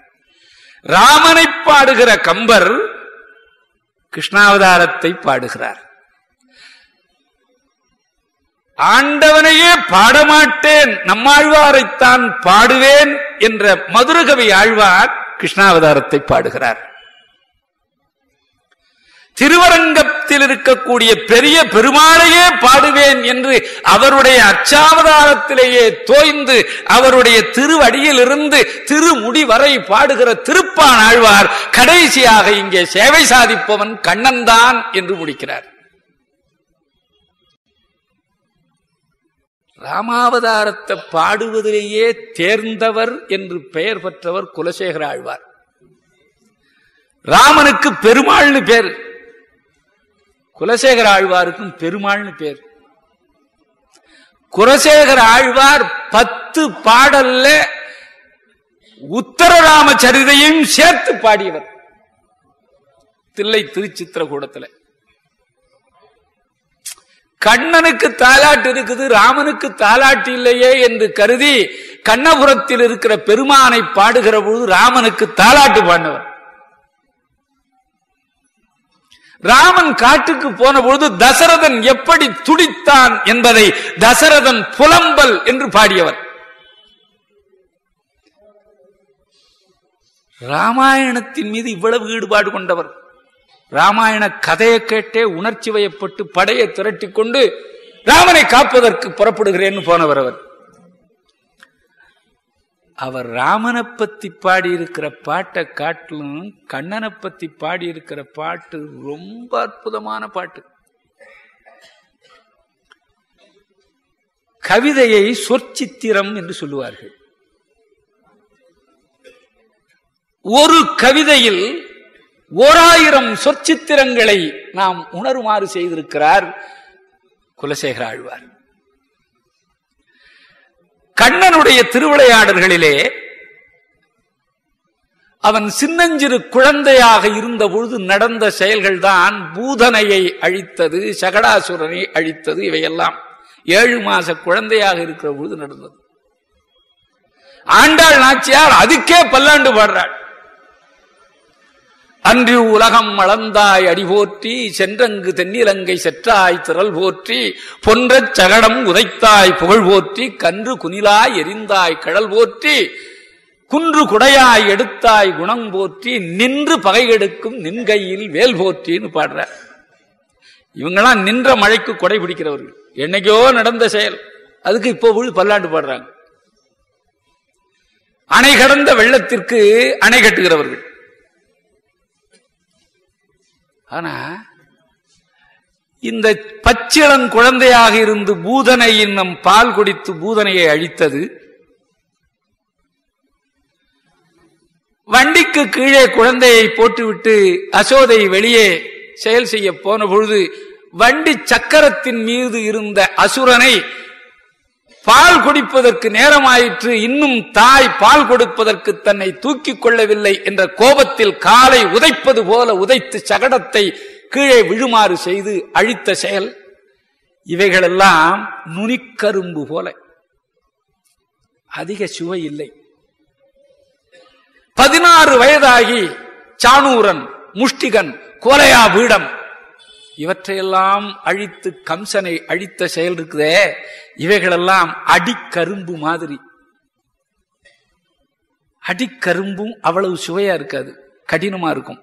ராமனை பாடுகிற கம்பர் கிருஷ்ணாவதாரத்தை பாடுகிறார். ஆண்டவனையே பாடமாட்டேன் நம்மாழ்வாரைத்தான் பாடுவேன் என்ற மதுரகவி ஆழ்வார் கிருஷ்ணாவதாரத்தை பாடுகிறார். திருவரங்கத்தில் இருக்கக்கூடிய பெரிய பெருமாளையே பாடுவேன் என்று அவருடைய அச்சாவதாரத்திலேயே தோய்ந்து அவருடைய திருவடியிலிருந்து திருமுடி வரை பாடுகிற திருப்பான் ஆழ்வார் கடைசியாக இங்கே சேவை சாதிப்பவன் கண்ணன்தான் என்று முடிக்கிறார். ராமாவதாரத்தை பாடுவதிலேயே தேர்ந்தவர் என்று பெயர் பெற்றவர் குலசேகர ஆழ்வார். ராமனுக்கு பெருமாள்னு பேர். குலசேகர ஆழ்வாருக்கும் பெருமாள்னு பேர். குலசேகர ஆழ்வார் பத்து பாடல்ல உத்தரராம சரிதையும் சேர்த்து பாடியவர். தில்லை திருச்சித்திரகூடத்தில். கண்ணனுக்கு தாலாட்டு இருக்குது ராமனுக்கு தாலாட்டு இல்லையே என்று கருதி கண்ணபுரத்தில் இருக்கிற பெருமானை பாடுகிற பொழுது ராமனுக்கு தாலாட்டு பாடினவர். ராமன் காட்டுக்கு போன பொழுது தசரதன் எப்படி துடித்தான் என்பதை தசரதன் புலம்பல் என்று பாடியவர். ராமாயணத்தின் மீது இவ்வளவு ஈடுபாடு கொண்டவர். ராமாயண கதையை கேட்டே உணர்ச்சி வயப்பட்டு படையை திரட்டி கொண்டு ராமனை காப்பதற்கு புறப்படுகிறேன்னு போனவர் அவர். அவர் ராமனை பத்தி பாடியிருக்கிற பாட்டை காட்டிலும் கண்ணனை பத்தி பாடியிருக்கிற பாட்டு ரொம்ப அற்புதமான பாட்டு. கவிதையை சொற்சித்திரம் என்று சொல்லுவார்கள். ஒரு கவிதையில் ஓராயிரம் சொற்சித்திரங்களை நாம் உணருமாறு செய்திருக்கிறார் குலசேகர ஆழ்வார். கண்ணனுடைய திருவிளையாடல்களிலே அவன் சின்னஞ்சிறு குழந்தையாக இருந்த பொழுது நடந்த செயல்கள்தான் பூதனையை அழித்தது சகடாசுரனை அழித்தது இவையெல்லாம் ஏழு மாச குழந்தையாக இருக்கிற பொழுது நடந்தது. ஆண்டாள் நாச்சியார் அதுக்கே பல்லாண்டு பாடுறாள். அன்று உலகம் அளந்தாய் அடி போற்றி சென்றங்கு தென்னிலங்கை செற்றாய் திரள் போற்றி பொன்றச் சகடம் உதைத்தாய் புகழ் போற்றி கன்று குனிலாய் எரிந்தாய் கடல் போற்றி குன்று குடையாய் எடுத்தாய் குணம் போற்றி நின்று பகை எடுக்கும் வேல் போற்றின்னு பாடுற இவங்கெல்லாம் நின்ற மழைக்கு கொடை பிடிக்கிறவர்கள். என்னைக்கோ நடந்த செயல். அதுக்கு இப்போ பல்லாண்டு பாடுறாங்க. அணை கடந்த வெள்ளத்திற்கு அணை கட்டுகிறவர்கள். ஆனா இந்த பச்சிளம் குழந்தையாக இருந்து பூதனை இன்னும் பால் குடித்து பூதனையை அழித்தது வண்டிக்கு கீழே குழந்தையை போட்டுவிட்டு அசோதை வெளியே செயல் செய்ய போன பொழுது வண்டி சக்கரத்தின் மீது இருந்த அசுரனை பால் குடிப்பதற்கு நேரமாயிற்று. இன்னும் தாய் பால் கொடுப்பதற்கு தன்னை தூக்கிக் கொள்ளவில்லை என்ற கோபத்தில் காலை உதைப்பது போல உதைத்து சகடத்தை கீழே விழுமாறு செய்து அழித்த செயல். இவைகளெல்லாம் நுனிக்கரும்பு போல. அதிக சுவை இல்லை. பதினாறு வயதாகி சாணூரன் முஷ்டிகன் கோலையா பீடம் இவற்றையெல்லாம் அழித்து கம்சனை அழித்த செயல் இருக்குதே இவைகளெல்லாம் அடிக்கரும்பு மாதிரி. அடிக்கரும்பும் அவ்வளவு சுவையா இருக்காது கடினமா இருக்கும்.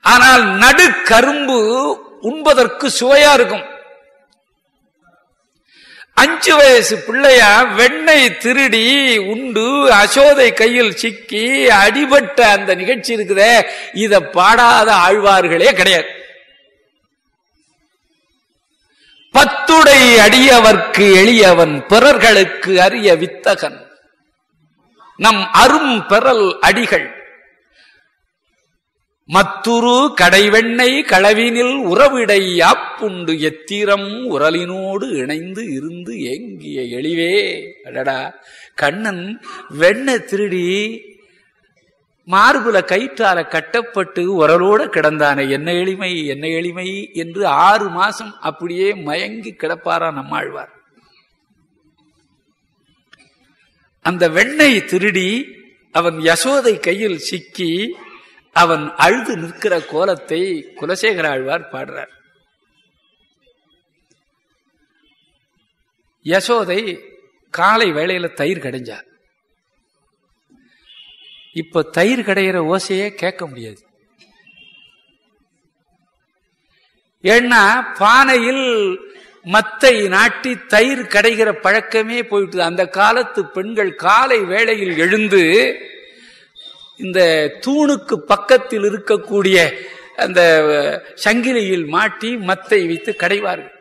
ஆனால் நடுக்கரும்பு உண்பதற்கு சுவையா இருக்கும். அஞ்சு வயசு பிள்ளையா வெண்ணெய் திருடி உண்டு அசோதை கையில் சிக்கி அடிபட்ட அந்த நிகழ்ச்சி இருக்குதே இத பாடாத ஆழ்வார்களே கிடையாது. பத்துடை அடியவர்க்கு எளியவன் பிறர்களுக்கு அரிய வித்தகன். நம் அரும் பெறல் அடிகள். மத்துரு கடைவெண்ணை களவினில் உறவிடை யாப்புண்டு எத்திரம் உரலினோடு இணைந்து இருந்து ஏங்கிய எளிவே அடடா கண்ணன் வெண்ணை திருடி மார்புல கயிற்றால கட்டப்பட்டு உரலோட கிடந்தானே என்ன எளிமை என்ன எளிமை என்று ஆறு மாசம் அப்படியே மயங்கி கிடப்பாரா நம்மாழ்வார் அந்த வெண்ணை திருடி அவன் யசோதை கையில் சிக்கி அவன் அழுது நிற்கிற கோலத்தை குலசேகர ஆழ்வார் பாடுறார். யசோதை காலை வேளையில தயிர் கடைஞ்சார். இப்ப தயிர் கடையிற ஓசையே கேட்க முடியாது. ஏன்னா பானையில் மத்தை நாட்டி தயிர் கடைகிற பழக்கமே போயிட்டு அந்த காலத்து பெண்கள் காலை வேளையில் எழுந்து இந்த தூணுக்கு பக்கத்தில் இருக்கக்கூடிய அந்த சங்கிலியில் மாட்டி மத்தை வைத்து கடைவார்கள்.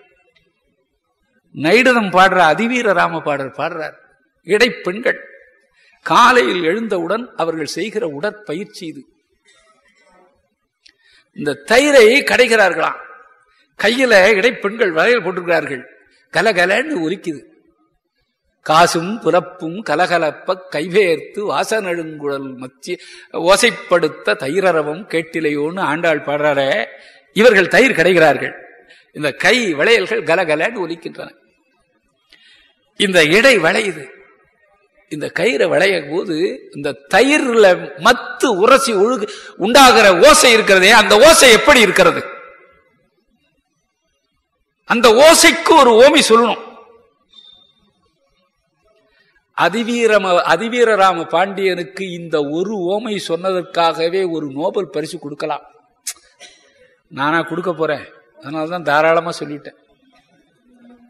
நைடதம் பாடுற அதிவீர ராம பாடல் பாடுறார். இடைப்பெண்கள் காலையில் எழுந்தவுடன் அவர்கள் செய்கிற உடற்பயிற்சி இது. இந்த தயிரை கடைகிறார்களாம். கையில இடைப்பெண்கள் வளையல் போட்டிருக்கிறார்கள். கலகலன்னு உரிக்குது. காசும் புறப்பும் கலகலப்ப கைவேர்த்து வாசனழுங்குழல் மத்திய ஓசைப்படுத்த தயிரரவம் கேட்டிலையோன்னு ஆண்டாள் பாடுறார. இவர்கள் தயிர் கிடைக்கிறார்கள் இந்த கை வளையல்கள் கலகலன்னு ஒலிக்கின்றன இந்த இடை வளையுது இந்த கயிறை வளைய போது இந்த தயிர்ல மத்து உரசி ஒழுகு உண்டாகிற ஓசை இருக்கிறதே அந்த ஓசை எப்படி இருக்கிறது? அந்த ஓசைக்கு ஒரு ஓமி சொல்லணும். அதிவீரம அதிவீரராம பாண்டியனுக்கு இந்த ஒரு ஓமை சொன்னதற்காகவே ஒரு நோபல் பரிசு கொடுக்கலாம். நானா கொடுக்க போறேன். அதனாலதான் தாராளமா சொல்லிட்டேன்.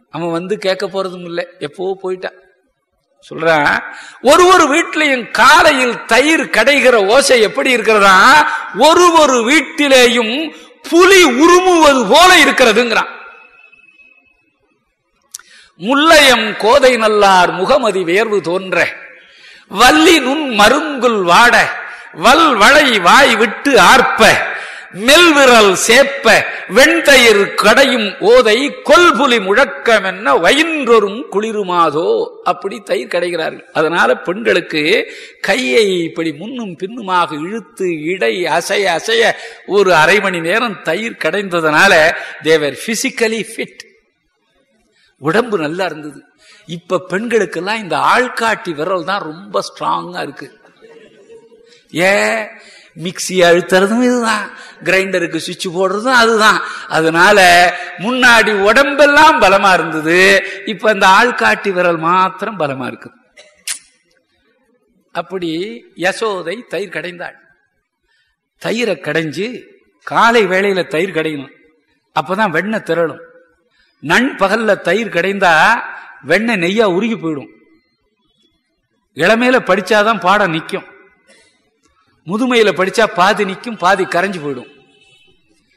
அவன் வந்து கேட்க போறதும் இல்லை. எப்போ போயிட்டான். சொல்றான். ஒரு ஒரு வீட்டிலையும் காலையில் தயிர் கடைகிற ஓசை எப்படி இருக்கிறதா? ஒரு ஒரு வீட்டிலேயும் புலி உருமுவது போல இருக்கிறதுங்கிறான். முல்லையம் கோதை நல்லார் முகமதி வேர்வு தோன்ற. வள்ளி நுண் மருங்குல் வாட வல் வளை வாய் விட்டு ஆர்ப்ப. மெல்விரல் சேப்ப வெண்தயிர் கடையும் ஓதை கொல்புலி முழக்கம் என்ன வயின்றொரும் குளிருமாதோ அப்படி தயிர் கடைகிறார்கள். அதனால பெண்களுக்கு கையை இப்படி முன்னும் பின்னுமாக இழுத்து இடை அசைய அசைய ஒரு அரை மணி நேரம் தயிர் கடைந்ததுனால தேவர் பிசிக்கலி ஃபிட் உடம்பு நல்லா இருந்தது. இப்ப பெண்களுக்கெல்லாம் இந்த ஆள்காட்டி விரல் தான் ரொம்ப ஸ்ட்ராங்கா இருக்கு. ஏ மிக்சியை அழுத்துறதும் இதுதான். கிரைண்டருக்கு சுவிட்ச் போடுறதும் அதுதான். அதனால முன்னாடி உடம்பெல்லாம் பலமா இருந்தது. இப்ப இந்த ஆள்காட்டி விரல் மாத்திரம் பலமா இருக்கு அப்படி யசோதை தயிர் கடைந்தாள். தயிரை கடைஞ்சு காலை வேளையில தயிர் கடையணும். அப்பதான் வெண்ணெய் திரளும். நண்பகல்ல தயிர் கடைந்தா வெண்ணெய் நெய்யா உருகி போயிடும். இளமையில படிச்சாதான் பாடம் நிற்கும் முதுமையில படிச்சா பாதி நிற்கும் பாதி கரைஞ்சு போயிடும்.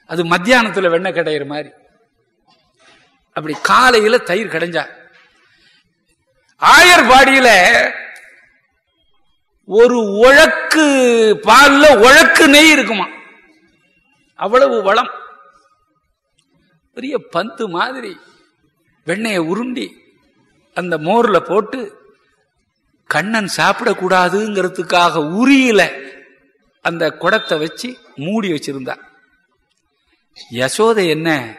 அது மத்தியானத்துல வெண்ணெய் கிடையிற மாதிரி. அப்படி காலையில தயிர் கடைஞ்சா. ஆயர்பாடியில ஒரு உழக்கு பால்ல உழக்கு நெய் இருக்குமா? அவ்வளவு வளம். பெரிய பந்து மாதிரி வெண்ணெயை உருண்டி அந்த மோர்ல போட்டு கண்ணன் சாப்பிடக்கூடாதுங்கிறதுக்காக உரியில அந்த குடத்தை வச்சு மூடி வச்சிருந்தா. யசோதை என்ன?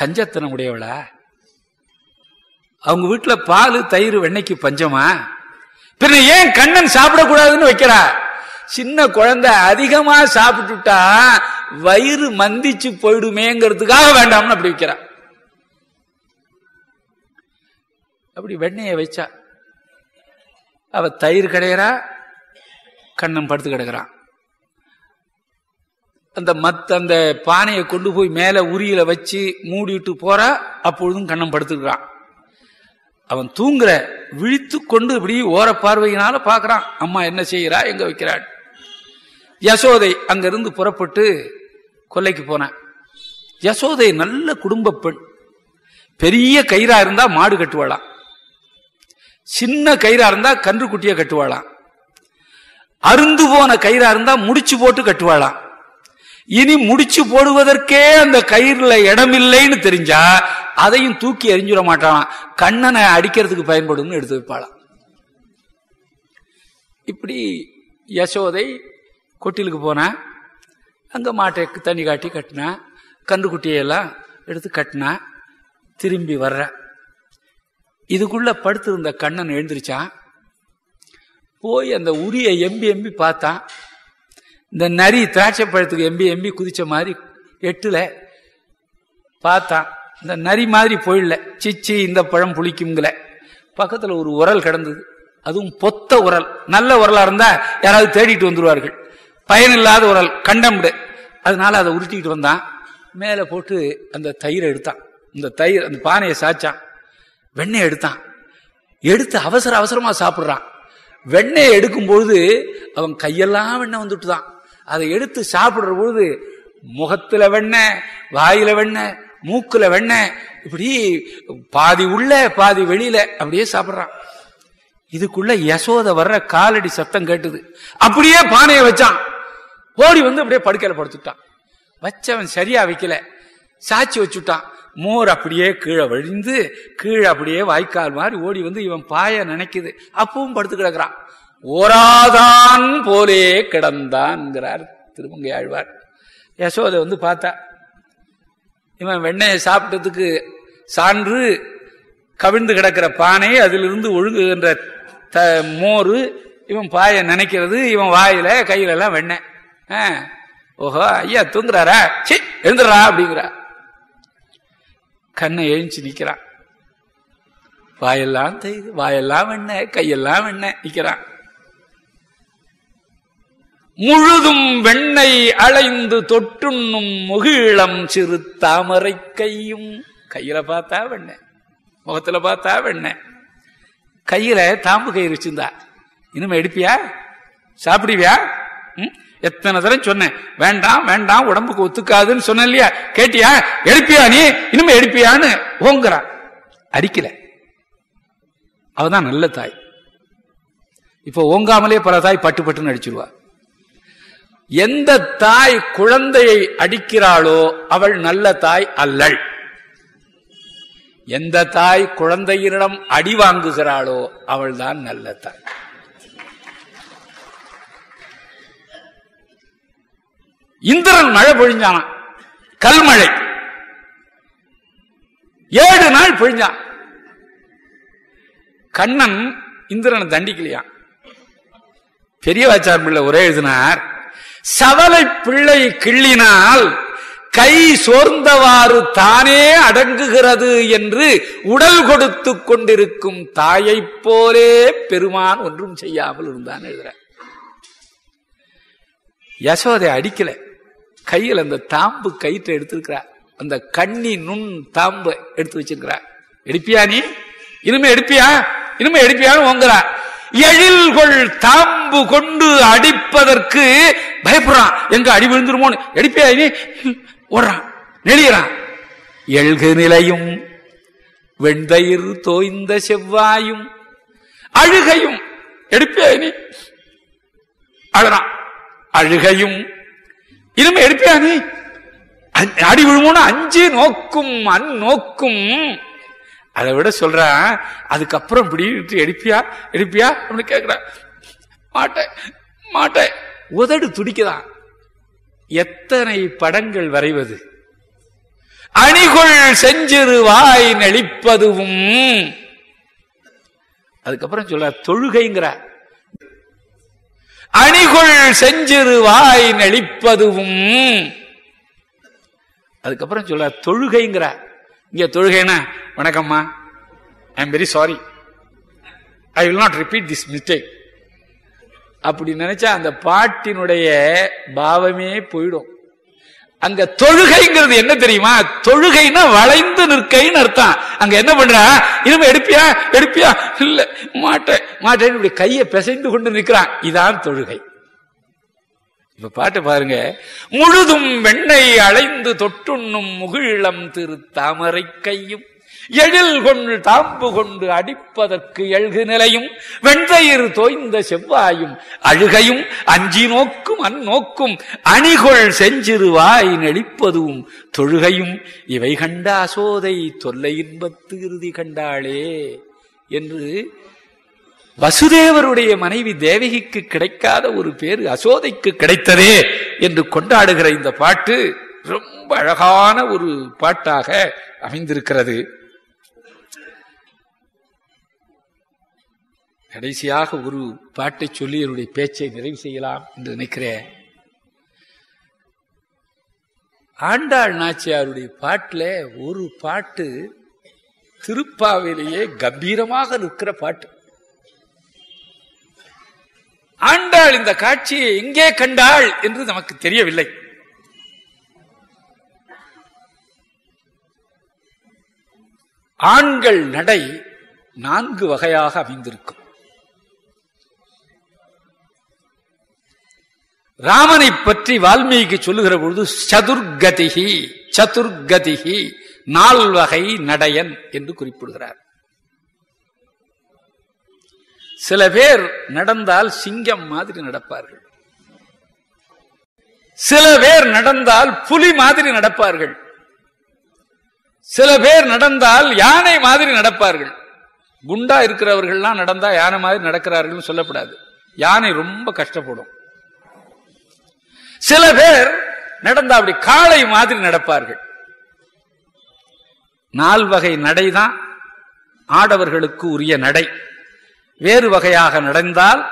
கஞ்சத்தனம் உடையவளா? அவங்க வீட்டுல பால் தயிர் வெண்ணைக்கு பஞ்சமா? பின்ன ஏன் கண்ணன் சாப்பிடக்கூடாதுன்னு வைக்கிறா சின்ன குழந்தை அதிகமா சாப்பிட்டுட்டா வயிறு மந்திச்சு போயிடுமேங்கிறதுக்காக வேண்டாம்னு அப்படி வைக்கிறா. அப்படி வெண்ணைய வச்சா. அவ தயிர் கிடையறா கண்ணன் படுத்து கிடக்கிறான். அந்த மத்த அந்த பானையை கொண்டு போய் மேல உரியில வச்சு மூடிட்டு போறா அப்பொழுதும் கண்ணம் படுத்துக்கிறான். அவன் தூங்குற விழித்து கொண்டு இப்படி ஓர பார்வையினால பாக்குறான் அம்மா என்ன செய்யறா எங்க வைக்கிறாள்? யசோதை அங்கிருந்து புறப்பட்டு கொல்லைக்கு போனான். யசோதை நல்ல குடும்ப பெண். பெரிய கயிறா இருந்தா மாடு கட்டுவாளாம். சின்ன கயிறா இருந்தா கன்று குட்டிய கட்டுவாளாம். அருந்து போன கயிறா இருந்தா முடிச்சு போட்டு கட்டுவாளாம். இனி முடிச்சு போடுவதற்கே அந்த கயிறுல இடமில்லைன்னு தெரிஞ்சா அதையும் தூக்கி எரிஞ்சுட மாட்டாளாம். கண்ணனை அடிக்கிறதுக்கு பயன்படும் எடுத்து வைப்பாளாம். இப்படி யசோதை கொட்டிலுக்கு போனா அங்க மாட்டை தண்ணி காட்டி கட்டினா கன்றுக்குட்டியெல்லாம் எடுத்து கட்டினா திரும்பி வர்ற. இதுக்குள்ள படுத்திருந்த கண்ணன் எழுந்திருச்சான். போய் அந்த உரிய எம்பி எம்பி பார்த்தான் இந்த நரி திராட்சை பழத்துக்கு எம்பி எம்பி குதிச்ச மாதிரி எட்டுல பார்த்தான் இந்த நரி மாதிரி போயிடல. சிச்சி இந்த பழம் புளிக்கும்ல பக்கத்தில் ஒரு உரல் கிடந்தது. அதுவும் பொத்த உரல். நல்ல உரலா இருந்தா யாராவது தேடிட்டு வந்துருவார்கள். பயனில்லாத உரல் கண்டம்டு. அதனால அதை உருட்டிட்டு வந்தான். மேலே போட்டு அந்த தயிரை எடுத்தான். இந்த தயிர் அந்த பானையை சாய்ச்சான். வெண்ணெய் எடுத்தான். எடுத்து அவசர அவசரமா சாப்பிடுறான். வெண்ணெய் எடுக்கும்பொழுது அவன் கையெல்லாம் வெண்ணெய் வந்துட்டு தான் அதை எடுத்து சாப்பிடுற பொழுது முகத்துல வெண்ணெய் வாயில வெண்ணெய் மூக்குல வெண்ணெய் இப்படி பாதி உள்ள பாதி வெளியில அப்படியே சாப்பிடுறான். இதுக்குள்ள யசோத வர்ற காலடி சத்தம் கேட்டுது. அப்படியே பானையை வச்சான். ஓடி வந்து அப்படியே படுக்கையில படுத்துட்டான். வச்சவன் சரியா வைக்கல. சாட்சி வச்சுட்டான். மோர் அப்படியே கீழே வழிந்து கீழே அப்படியே வாய்க்கால் மாதிரி ஓடி வந்து இவன் பாய நினைக்குது. அப்பவும் படுத்து கிடக்குறான். ஓராதான் போலே கிடந்தான்ங்கிறார் திருமங்கை ஆழ்வார். யசோதை வந்து பார்த்தா இவன் வெண்ணெயை சாப்பிட்டதுக்கு சான்று கவிழ்ந்து கிடக்கிற பானை அதிலிருந்து ஒழுங்குகின்ற த மோர் இவன் பாய நினைக்கிறது இவன் வாயில கையிலெல்லாம் வெண்ணெய். ஆ, ஓஹோ ஐயா தூங்குறாரா? சி எழுந்துடுறா அப்படிங்கிறா கண்ணை எழுந்துச்சு நிக்கிறான். வாயெல்லாம் தெரியுது வாயெல்லாம் என்ன கையெல்லாம் வெண்ணெய் நிக்கிறான். முழுதும் வெண்ணெய் அலைந்து தொட்டுண்ணும் முகிழம் சிறு தாமரை கையும். கையில பார்த்தா வெண்ண முகத்துல பார்த்தா வெண்ண. கையில தாம்பு கயிறு வச்சிருந்தா. இனிமே எடுப்பியா? சாப்பிடுவியா? ம்? எத்தனை தடவை சொன்னேன் வேண்டாம் வேண்டாம் உடம்புக்கு ஒத்துக்காதுன்னு சொன்ன இல்லையா கேட்டியா? எடுப்பியா நீ? இனிமே எடுப்பியான்னு? ஓங்குறா. அடிக்கல. அவதான் நல்ல தாய். இப்ப ஓங்காமலே பல தாய் பட்டு பட்டுன்னு அடிச்சிருவா. எந்த தாய் குழந்தையை அடிக்கிறாளோ அவள் நல்ல தாய் அல்லள். எந்த தாய் குழந்தையினிடம் அடி வாங்குகிறாளோ அவள்தான் நல்ல தாய். இந்திரன் மழை பொழிஞ்சானாம். கல்மழை. ஏழு நாள் பொழிஞ்சான். கண்ணன் இந்திரனை தண்டிக்கலையா பெரியவாச்சார் பிள்ளை ஒரே எழுதினார் சவலை பிள்ளை கிள்ளினால் கை சோர்ந்தவாறு தானே அடங்குகிறது என்று உடல் கொடுத்து கொண்டிருக்கும் தாயைப் போலே பெருமான் ஒன்றும் செய்யாமல் இருந்தான் எழுதுற யசோதை அடிக்கல. கையில் அந்த தாம்பு கயிற்றை எடுத்திருக்கிறார். அந்த கண்ணி நுண் தாம்பை எடுத்து வச்சிருக்கிறார். எடுப்பியா நீ? இனிமே எடுப்பியா? இனிமே எடுப்பியான்னு ஓங்குறா. எழில்கொள் தாம்பு கொண்டு அடிப்பதற்கு பயப்படுறான். எங்க அடி விழுந்துருமோன்னு. எடுப்பியா நீ ஓடுறான். நெளியறான். எழுகு நிலையும் வெண்தயிர் தோய்ந்த செவ்வாயும் அழுகையும். எடுப்பியா நீ அழறான். அழுகையும் இனிமே எடுப்பியா நீ? அடி விழுமோன்னு அஞ்சு நோக்கும் அந் நோக்கும். அதை விட சொல்றான் அதுக்கப்புறம் இப்படி எடுப்பியா? எடுப்பியா? அப்படின்னு கேக்குறான் மாட்டேன் மாட்டேன். உதடு துடிக்குதான். எத்தனை படங்கள் வரைவது? அணிகொள் செஞ்சிருவாய் நெளிப்பதுவும். அதுக்கப்புறம் சொல்ற தொழுகைங்கிற. அணிகொள் செஞ்சிருவாய் நெளிப்பதுவும். அதுக்கப்புறம் சொல்ற தொழுகைங்கிற. இங்க தொழுகைனா வணக்கம்மா. I am very sorry I will not repeat this mistake அப்படி நினைச்சா அந்த பாட்டினுடைய பாவமே போயிடும். அங்க தொழுகைங்கிறது என்ன தெரியுமா? தொழுகைனா வளைந்து நிற்கைன்னு அர்த்தம். அங்க என்ன பண்றா? இனிமே எடுப்பியா? எடுப்பியா? இல்ல மாட்டேன் மாட்டேன்னு இப்படி கையை பிசைந்து கொண்டு நிற்கிறான். இதான் தொழுகை. இப்ப பாட்டு பாருங்க. முழுதும் வெண்ணை அலைந்து தொட்டுண்ணும் முகிழம் திரு தாமரை கையும். எழில் கொண்டு தாம்பு கொண்டு அடிப்பதற்கு எழுகு நிலையும் வெண்தயிர் தோய்ந்த செவ்வாயும் அழுகையும் அஞ்சி நோக்கும் அந்நோக்கும் அணிகொள் செஞ்சிருவாய் நெளிப்பதும் தொழுகையும் இவை கண்ட அசோதை தொல்லை இன்பத்து இறுதி கண்டாளே என்று வசுதேவருடைய மனைவி தேவகிக்கு கிடைக்காத ஒரு பேரு அசோதைக்கு கிடைத்ததே என்று கொண்டாடுகிற இந்த பாட்டு ரொம்ப அழகான ஒரு பாட்டாக அமைந்திருக்கிறது. கடைசியாக ஒரு பாட்டை சொல்லி என்னுடைய பேச்சை நிறைவு செய்யலாம் என்று நினைக்கிறேன். ஆண்டாள் நாச்சியாருடைய பாட்டில் ஒரு பாட்டு திருப்பாவிலேயே கம்பீரமாக நிற்கிற பாட்டு. ஆண்டாள் இந்த காட்சியை எங்கே கண்டாள் என்று நமக்கு தெரியவில்லை. ஆண்கள் நடை நான்கு வகையாக அமைந்திருக்கும். ராமனை பற்றி வால்மீகி சொல்லுகிற பொழுது சதுர்கதிகி சதுர்கதிகி நால்வகை நடையன் என்று குறிப்பிடுகிறார். சில பேர் நடந்தால் சிங்கம் மாதிரி நடப்பார்கள். சில பேர் நடந்தால் புலி மாதிரி நடப்பார்கள். சில பேர் நடந்தால் யானை மாதிரி நடப்பார்கள். குண்டா இருக்கிறவர்கள்லாம் நடந்தா யானை மாதிரி நடக்கிறார்கள் சொல்லப்படாது. யானை ரொம்ப கஷ்டப்படும். சில பேர் நடந்தா அப்படி காளை மாதிரி நடப்பார்கள். நால் வகை நடைதான் ஆடவர்களுக்கு உரிய நடை. வேறு வகையாக நடந்தால்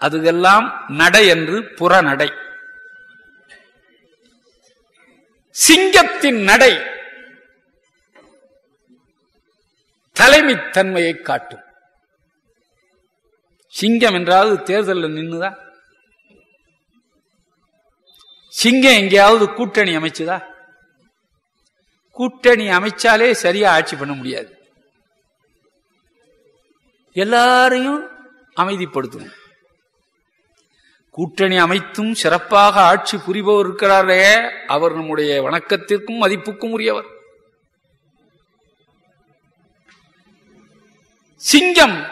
அதுவெல்லாம் நடை என்று புறநடை சிங்கத்தின் நடை தலைமைத்தன்மையை காட்டும். சிங்கம் என்றாவது தேர்தலில் நின்றுதான் சிங்கம் எங்கேயாவது கூட்டணி அமைச்சுதா? கூட்டணி அமைச்சாலே சரியா ஆட்சி பண்ண முடியாது. எல்லாரையும் அமைதிப்படுத்தணும் கூட்டணி அமைத்தும் சிறப்பாக ஆட்சி புரிபவர் இருக்கிறாரே அவர் நம்முடைய வணக்கத்திற்கும் மதிப்புக்கும் உரியவர். சிங்கம்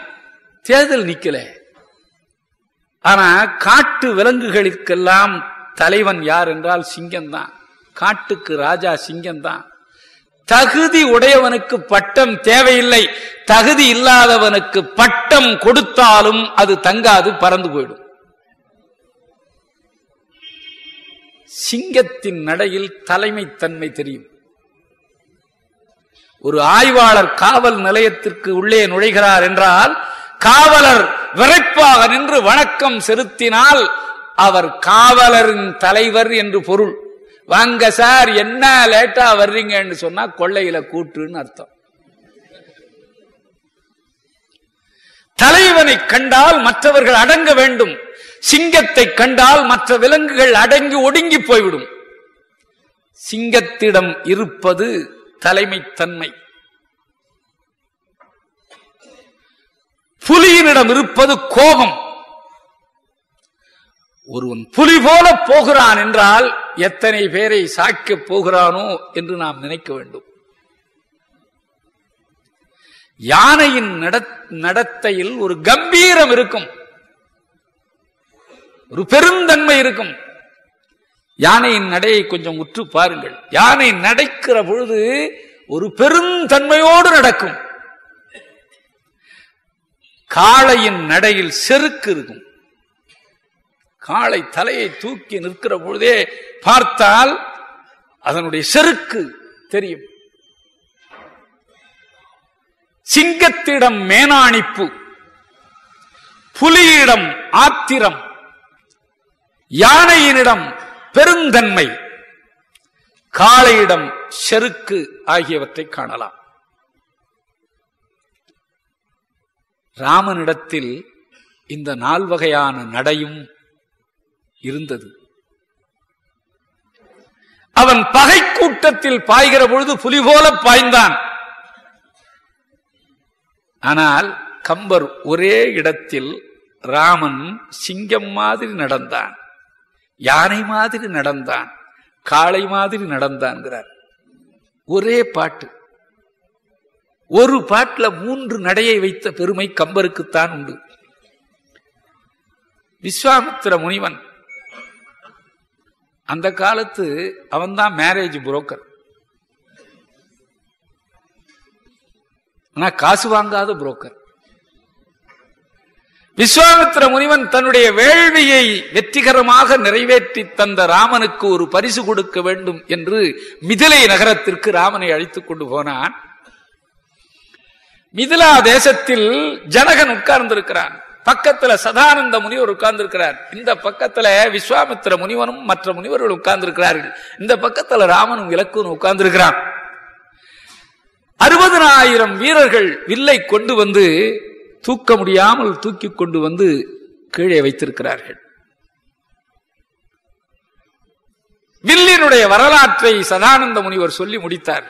தேர்தல் நிக்கல. ஆனா காட்டு விலங்குகளுக்கெல்லாம் தலைவன் யார் என்றால் சிங்கம் தான் காட்டுக்கு ராஜா சிங்கம் தான் தகுதி உடையவனுக்கு பட்டம் தேவையில்லை. தகுதி இல்லாதவனுக்கு பட்டம் கொடுத்தாலும் அது தங்காது பறந்து போயிடும். சிங்கத்தின் நடையில் தலைமைத்தன்மை தெரியும். ஒரு ஆய்வாளர் காவல் நிலையத்திற்கு உள்ளே நுழைகிறார் என்றால் காவலர் விரைப்பாக நின்று வணக்கம் செலுத்தினால் அவர் காவலரின் தலைவர் என்று பொருள். வாங்க சார் என்ன லேட்டா வர்றீங்கன்னு சொன்னா கொள்ளையில கூட்டுன்னு அர்த்தம். தலைவனை கண்டால் மற்றவர்கள் அடங்க வேண்டும். சிங்கத்தை கண்டால் மற்ற விலங்குகள் அடங்கி ஒடுங்கி போய்விடும். சிங்கத்திடம் இருப்பது தலைமைத்தன்மை. புலியினிடம் இருப்பது கோபம். ஒருவன் புலி போல போகிறான் என்றால் எத்தனை பேரை சாக்கப் போகிறானோ என்று நாம் நினைக்க வேண்டும். யானையின் நடத்தையில் ஒரு கம்பீரம் இருக்கும். ஒரு பெருந்தன்மை இருக்கும். யானையின் நடையை கொஞ்சம் உற்று பாருங்கள். யானை நடக்கிற பொழுது ஒரு பெருந்தன்மையோடு நடக்கும். காளையின் நடையில் செருக்கு இருக்கும். காளை தலையை தூக்கி நிற்கிற பொழுதே பார்த்தால் அதனுடைய செருக்கு தெரியும். சிங்கத்திடம் மேனாணிப்பு புலியிடம் ஆத்திரம் யானையினிடம் பெருந்தன்மை காளையிடம் செருக்கு ஆகியவற்றை காணலாம். ராமனிடத்தில் இந்த நால்வகையான நடையும் இருந்தது. அவன் பகை கூட்டத்தில் பாய்கிற பொழுது புலி போல பாய்ந்தான். ஆனால் கம்பர் ஒரே இடத்தில் ராமன் சிங்கம் மாதிரி நடந்தான். யானை மாதிரி நடந்தான். காளை மாதிரி நடந்தான்கிறார். ஒரே பாட்டு. ஒரு பாட்டுல மூன்று நடையை வைத்த பெருமை கம்பருக்குத்தான் உண்டு. விஸ்வாமித்திர முனிவன் அந்த காலத்து அவன்தான் மேரேஜ் புரோக்கர் ஆனா காசு வாங்காத புரோக்கர் விஸ்வாமித்திர முனிவன் தன்னுடைய வேள்வியை வெற்றிகரமாக நிறைவேற்றி தந்த ராமனுக்கு ஒரு பரிசு கொடுக்க வேண்டும் என்று மிதிலை நகரத்திற்கு ராமனை அழைத்துக் கொண்டு போனான். மிதிலா தேசத்தில் ஜனகன் உட்கார்ந்திருக்கிறான். பக்கத்துல சதானந்த முனிவர் உட்கார்ந்திருக்கிறார். இந்த பக்கத்துல விஸ்வாமித்திர முனிவனும் மற்ற முனிவர்கள் உட்கார்ந்திருக்கிறார்கள். இந்த பக்கத்துல ராமனும் இலக்குவனும் உட்கார்ந்திருக்கிறான். அறுபதனாயிரம் வீரர்கள் வில்லை கொண்டு வந்து தூக்க முடியாமல் தூக்கி கொண்டு வந்து கீழே வைத்திருக்கிறார்கள். வில்லினுடைய வரலாற்றை சதானந்த முனிவர் சொல்லி முடித்தார்.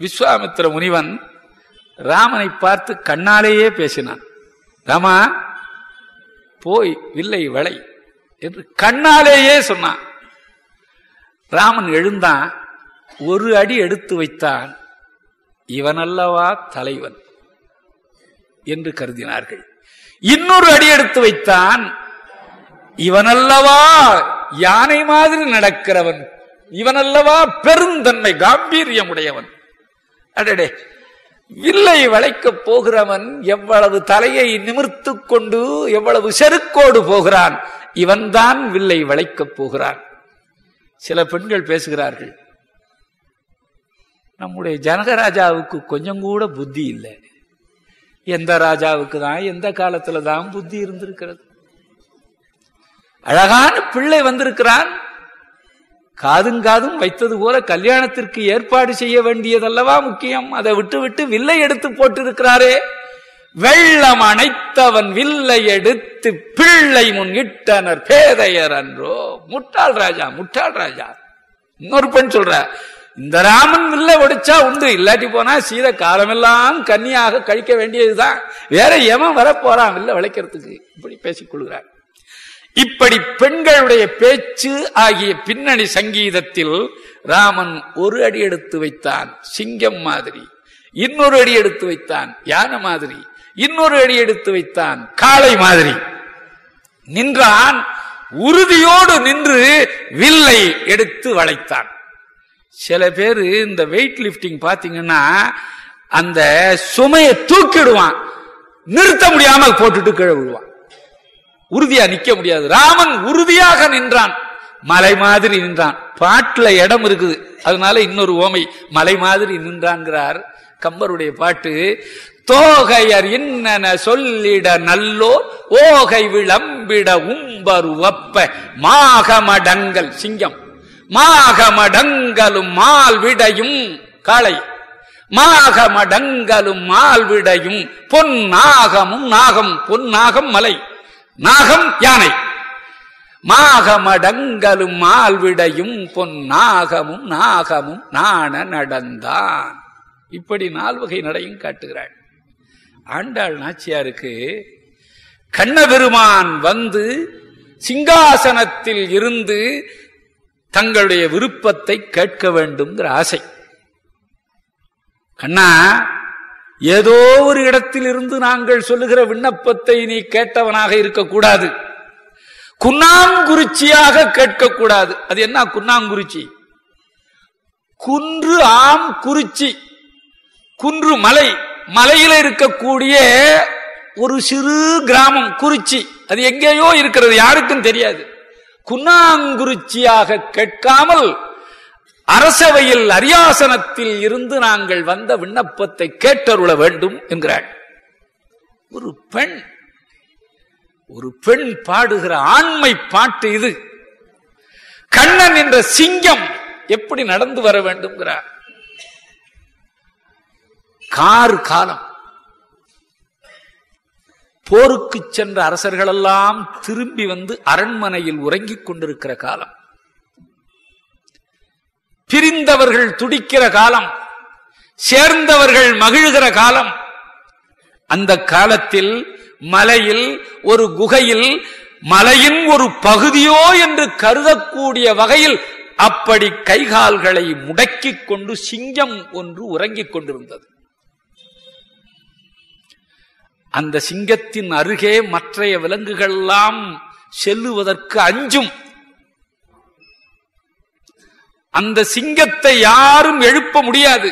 விஸ்வாமித்திர முனிவன் ராமனை பார்த்து கண்ணாலேயே பேசினான். ராமா போய் வில்லை வளை என்று கண்ணாலேயே சொன்னான். ராமன் எழுந்தான் ஒரு அடி எடுத்து வைத்தான். இவனல்லவா தலைவன் என்று கருதினார்கள். இன்னொரு அடி எடுத்து வைத்தான். இவனல்லவா யானை மாதிரி நடக்கிறவன். இவனல்லவா பெருந்தன்மை காம்பீரியம் உடையவன் அடடே வில்லை வளைக்கப் போகிறவன் எவ்வளவு தலையை நிமிர்த்து கொண்டு எவ்வளவு செருக்கோடு போகிறான் இவன்தான் வில்லை வளைக்கப் போகிறான். சில பெண்கள் பேசுகிறார்கள் நம்முடைய ஜனகராஜாவுக்கு கொஞ்சம் கூட புத்தி இல்லை. எந்த ராஜாவுக்கு தான் எந்த காலத்துல தான் புத்தி இருந்திருக்கிறது? அழகான பிள்ளை வந்திருக்கிறான் காதுங்காதும் வைத்தது போல கல்யாணத்திற்கு ஏற்பாடு செய்ய வேண்டியதல்லவா முக்கியம்? அதை விட்டுவிட்டு வில்லை எடுத்து போட்டிருக்கிறாரே. வெள்ளம் அணைத்தவன் வில்லை எடுத்து பிள்ளை முன் இட்டனர் பேதையர் அன்றோ. முட்டாள் ராஜா முட்டாள் ராஜா. இன்னொரு பெண் சொல்ற இந்த ராமன் வில்ல ஒடிச்சா உண்டு இல்லாட்டி போனா சீத காலமெல்லாம் கன்னியாக கழிக்க வேண்டியதுதான். வேற எவன் வர போறான் வில்ல விளைக்கிறதுக்கு? இப்படி பேசிக் கொள்கிறான் இப்படி பெண்களுடைய பேச்சு ஆகிய பின்னணி சங்கீதத்தில் ராமன் ஒரு அடி எடுத்து வைத்தான் சிங்கம் மாதிரி. இன்னொரு அடி எடுத்து வைத்தான் யானை மாதிரி. இன்னொரு அடி எடுத்து வைத்தான் காளை மாதிரி. நின்றான் உறுதியோடு நின்று வில்லை எடுத்து வளைத்தான். சில பேர் இந்த வெயிட் லிப்டிங் பாத்தீங்கன்னா அந்த சுமையை தூக்கிடுவான். நிறுத்த முடியாமல் போட்டுட்டு கீழே விழுவான். உறுதியா நிக்க முடியாது. ராமன் உறுதியாக நின்றான். மலை மாதிரி நின்றான். பாட்டுல இடம் இருக்குது. அதனால இன்னொரு ஓமை மலை மாதிரி நின்றான்கிறார். கம்பருடைய பாட்டு தோகையர் இன்னன சொல்லிட நல்லோ ஓகை விளம்பிட உம்பரு வப்ப மாகமடங்கல் சிங்கம் மாகமடங்கலும் மால்விடையும் காளை. மாகமடங்கலும் மால்விடையும் பொன்னாகமும் நாகம் பொன்னாகம் மலை. நாகம் யானை. மாகமடங்கலும் மால்விடையும் பொன்னாகமும் நாகமும் நாண நடந்தான். இப்படி நால்வகை நடையும் காட்டுகிறாள். ஆண்டாள் நாச்சியாருக்கு கண்ணபெருமான் வந்து சிங்காசனத்தில் இருந்து தங்களுடைய விருப்பத்தை கேட்க வேண்டும்ங்கிற ஆசை. கண்ணா ஏதோ ஒரு இடத்தில் இருந்து நாங்கள் சொல்லுகிற விண்ணப்பத்தை நீ கேட்டவனாக இருக்கக்கூடாது. குன்னாங்குறிச்சியாக கேட்கக்கூடாது. அது என்ன குன்னாங்குறிச்சி? குன்று ஆம் குறிச்சி. குன்று மலை. மலையில இருக்கக்கூடிய ஒரு சிறு கிராமம் குறிச்சி. அது எங்கேயோ இருக்கிறது யாருக்கும் தெரியாது. குன்னாங்குறிச்சியாக கேட்காமல் அரசவையில் அரியாசனத்தில் இருந்து நாங்கள் வந்த விண்ணப்பத்தை கேட்டருள வேண்டும் என்கிறாள் ஒரு பெண் ஒரு பெண் பாடுகிற ஆண்மை பாட்டு இது. கண்ணன் என்ற சிங்கம் எப்படி நடந்து வர வேண்டும்ங்கிறார். கார் காலம். போருக்கு சென்ற அரசர்களெல்லாம் திரும்பி வந்து அரண்மனையில் உறங்கிக் கொண்டிருக்கிற காலம். பிரிந்தவர்கள் துடிக்கிற காலம் சேர்ந்தவர்கள் மகிழ்கிற காலம். அந்த காலத்தில் மலையில் ஒரு குகையில் மலையின் ஒரு பகுதியோ என்று கருதக்கூடிய வகையில் அப்படி கைகால்களை முடக்கிக் கொண்டு சிங்கம் ஒன்று உறங்கிக் கொண்டிருந்தது. அந்த சிங்கத்தின் அருகே மற்றைய விலங்குகள் எல்லாம் செல்லுவதற்கு அஞ்சும். அந்த சிங்கத்தை யாரும் எழுப்ப முடியாது.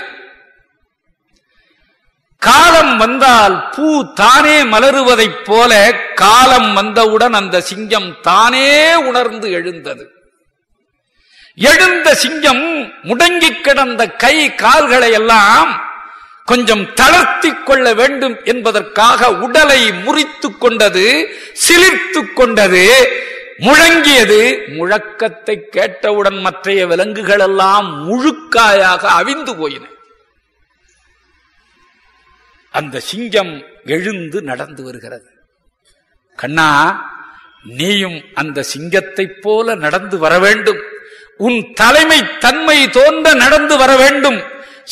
காலம் வந்தால் பூ தானே மலருவதைப் போல காலம் வந்தவுடன் அந்த சிங்கம் தானே உணர்ந்து எழுந்தது. எழுந்த சிங்கம் முடங்கிக் கிடந்த கை கால்களை எல்லாம் கொஞ்சம் தளர்த்தி கொள்ள வேண்டும் என்பதற்காக உடலை முறித்துக் கொண்டது சிலிர்த்து கொண்டது முழங்கியது முழக்கத்தை கேட்டவுடன் மற்றைய விலங்குகள் எல்லாம் முழுக்காயாக அவிந்து போயின. அந்த சிங்கம் எழுந்து நடந்து வருகிறது. கண்ணா நீயும் அந்த சிங்கத்தைப் போல நடந்து வர வேண்டும். உன் தலைமை தன்மை தோன்ற நடந்து வர வேண்டும்.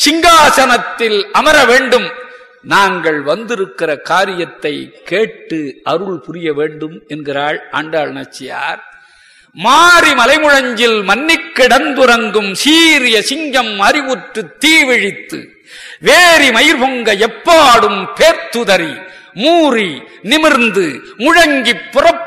சிங்காசனத்தில் அமர வேண்டும். நாங்கள் வந்திருக்கிற காரியத்தை கேட்டு அருள் புரிய வேண்டும் என்கிறாள் ஆண்டாள் நச்சியார். மாறி மலைமுழஞ்சில் மன்னிக் கிடந்துறங்கும் சீரிய சிங்கம் அறிவுற்று தீவிழித்து வேரி மயிர் பொங்க எப்பாடும் பேர்த்துதறி மூறி நிமிர்ந்து முழங்கி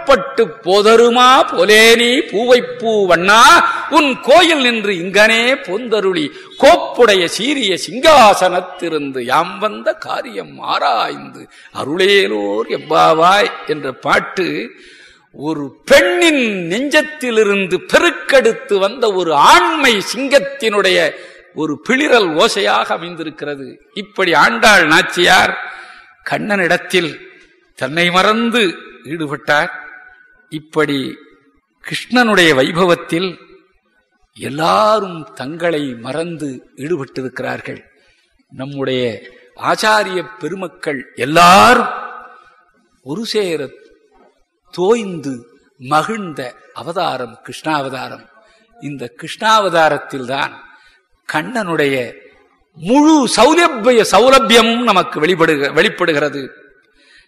புறப்பட்டு போதருமா? போலேனி பூவைப்பூ வண்ணா? உன் கோயில் நின்று இங்கனே பொந்தருளி. கோப்புடைய சீரிய சிங்காசனத்திருந்து யாம் வந்த காரியம் ஆராய்ந்து அருளேலோர் எவ்வாவாய்? என்ற பாட்டு ஒரு பெண்ணின் நெஞ்சத்திலிருந்து பெருக்கெடுத்து வந்த ஒரு ஆண்மை சிங்கத்தினுடைய ஒரு பிளிரல் ஓசையாக அமைந்திருக்கிறது. இப்படி ஆண்டாள் நாச்சியார் கண்ணனிடத்தில் தன்னை மறந்து ஈடுபட்டார். இப்படி கிருஷ்ணனுடைய வைபவத்தில் எல்லாரும் தங்களை மறந்து ஈடுபட்டிருக்கிறார்கள். நம்முடைய ஆச்சாரிய பெருமக்கள் எல்லாரும் ஒரு சேர தோய்ந்து மகிழ்ந்த அவதாரம் கிருஷ்ணாவதாரம். இந்த கிருஷ்ணாவதாரத்தில்தான் கண்ணனுடைய முழு சௌலபிய சௌலபியமும் நமக்கு வெளிப்படுக வெளிப்படுகிறது.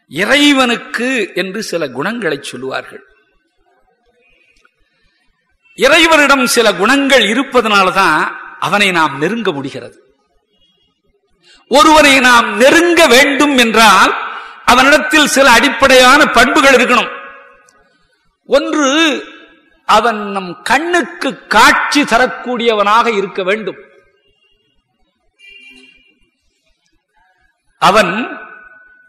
இறைவனுக்கு என்று சில குணங்களை சொல்லுவார்கள். இறைவனிடம் சில குணங்கள் இருப்பதனால்தான் அவனை நாம் நெருங்க முடிகிறது. ஒருவனை நாம் நெருங்க வேண்டும் என்றால் அவனிடத்தில் சில அடிப்படையான பண்புகள் இருக்கணும். ஒன்று அவன் நம் கண்ணுக்கு காட்சி தரக்கூடியவனாக இருக்க வேண்டும். அவன்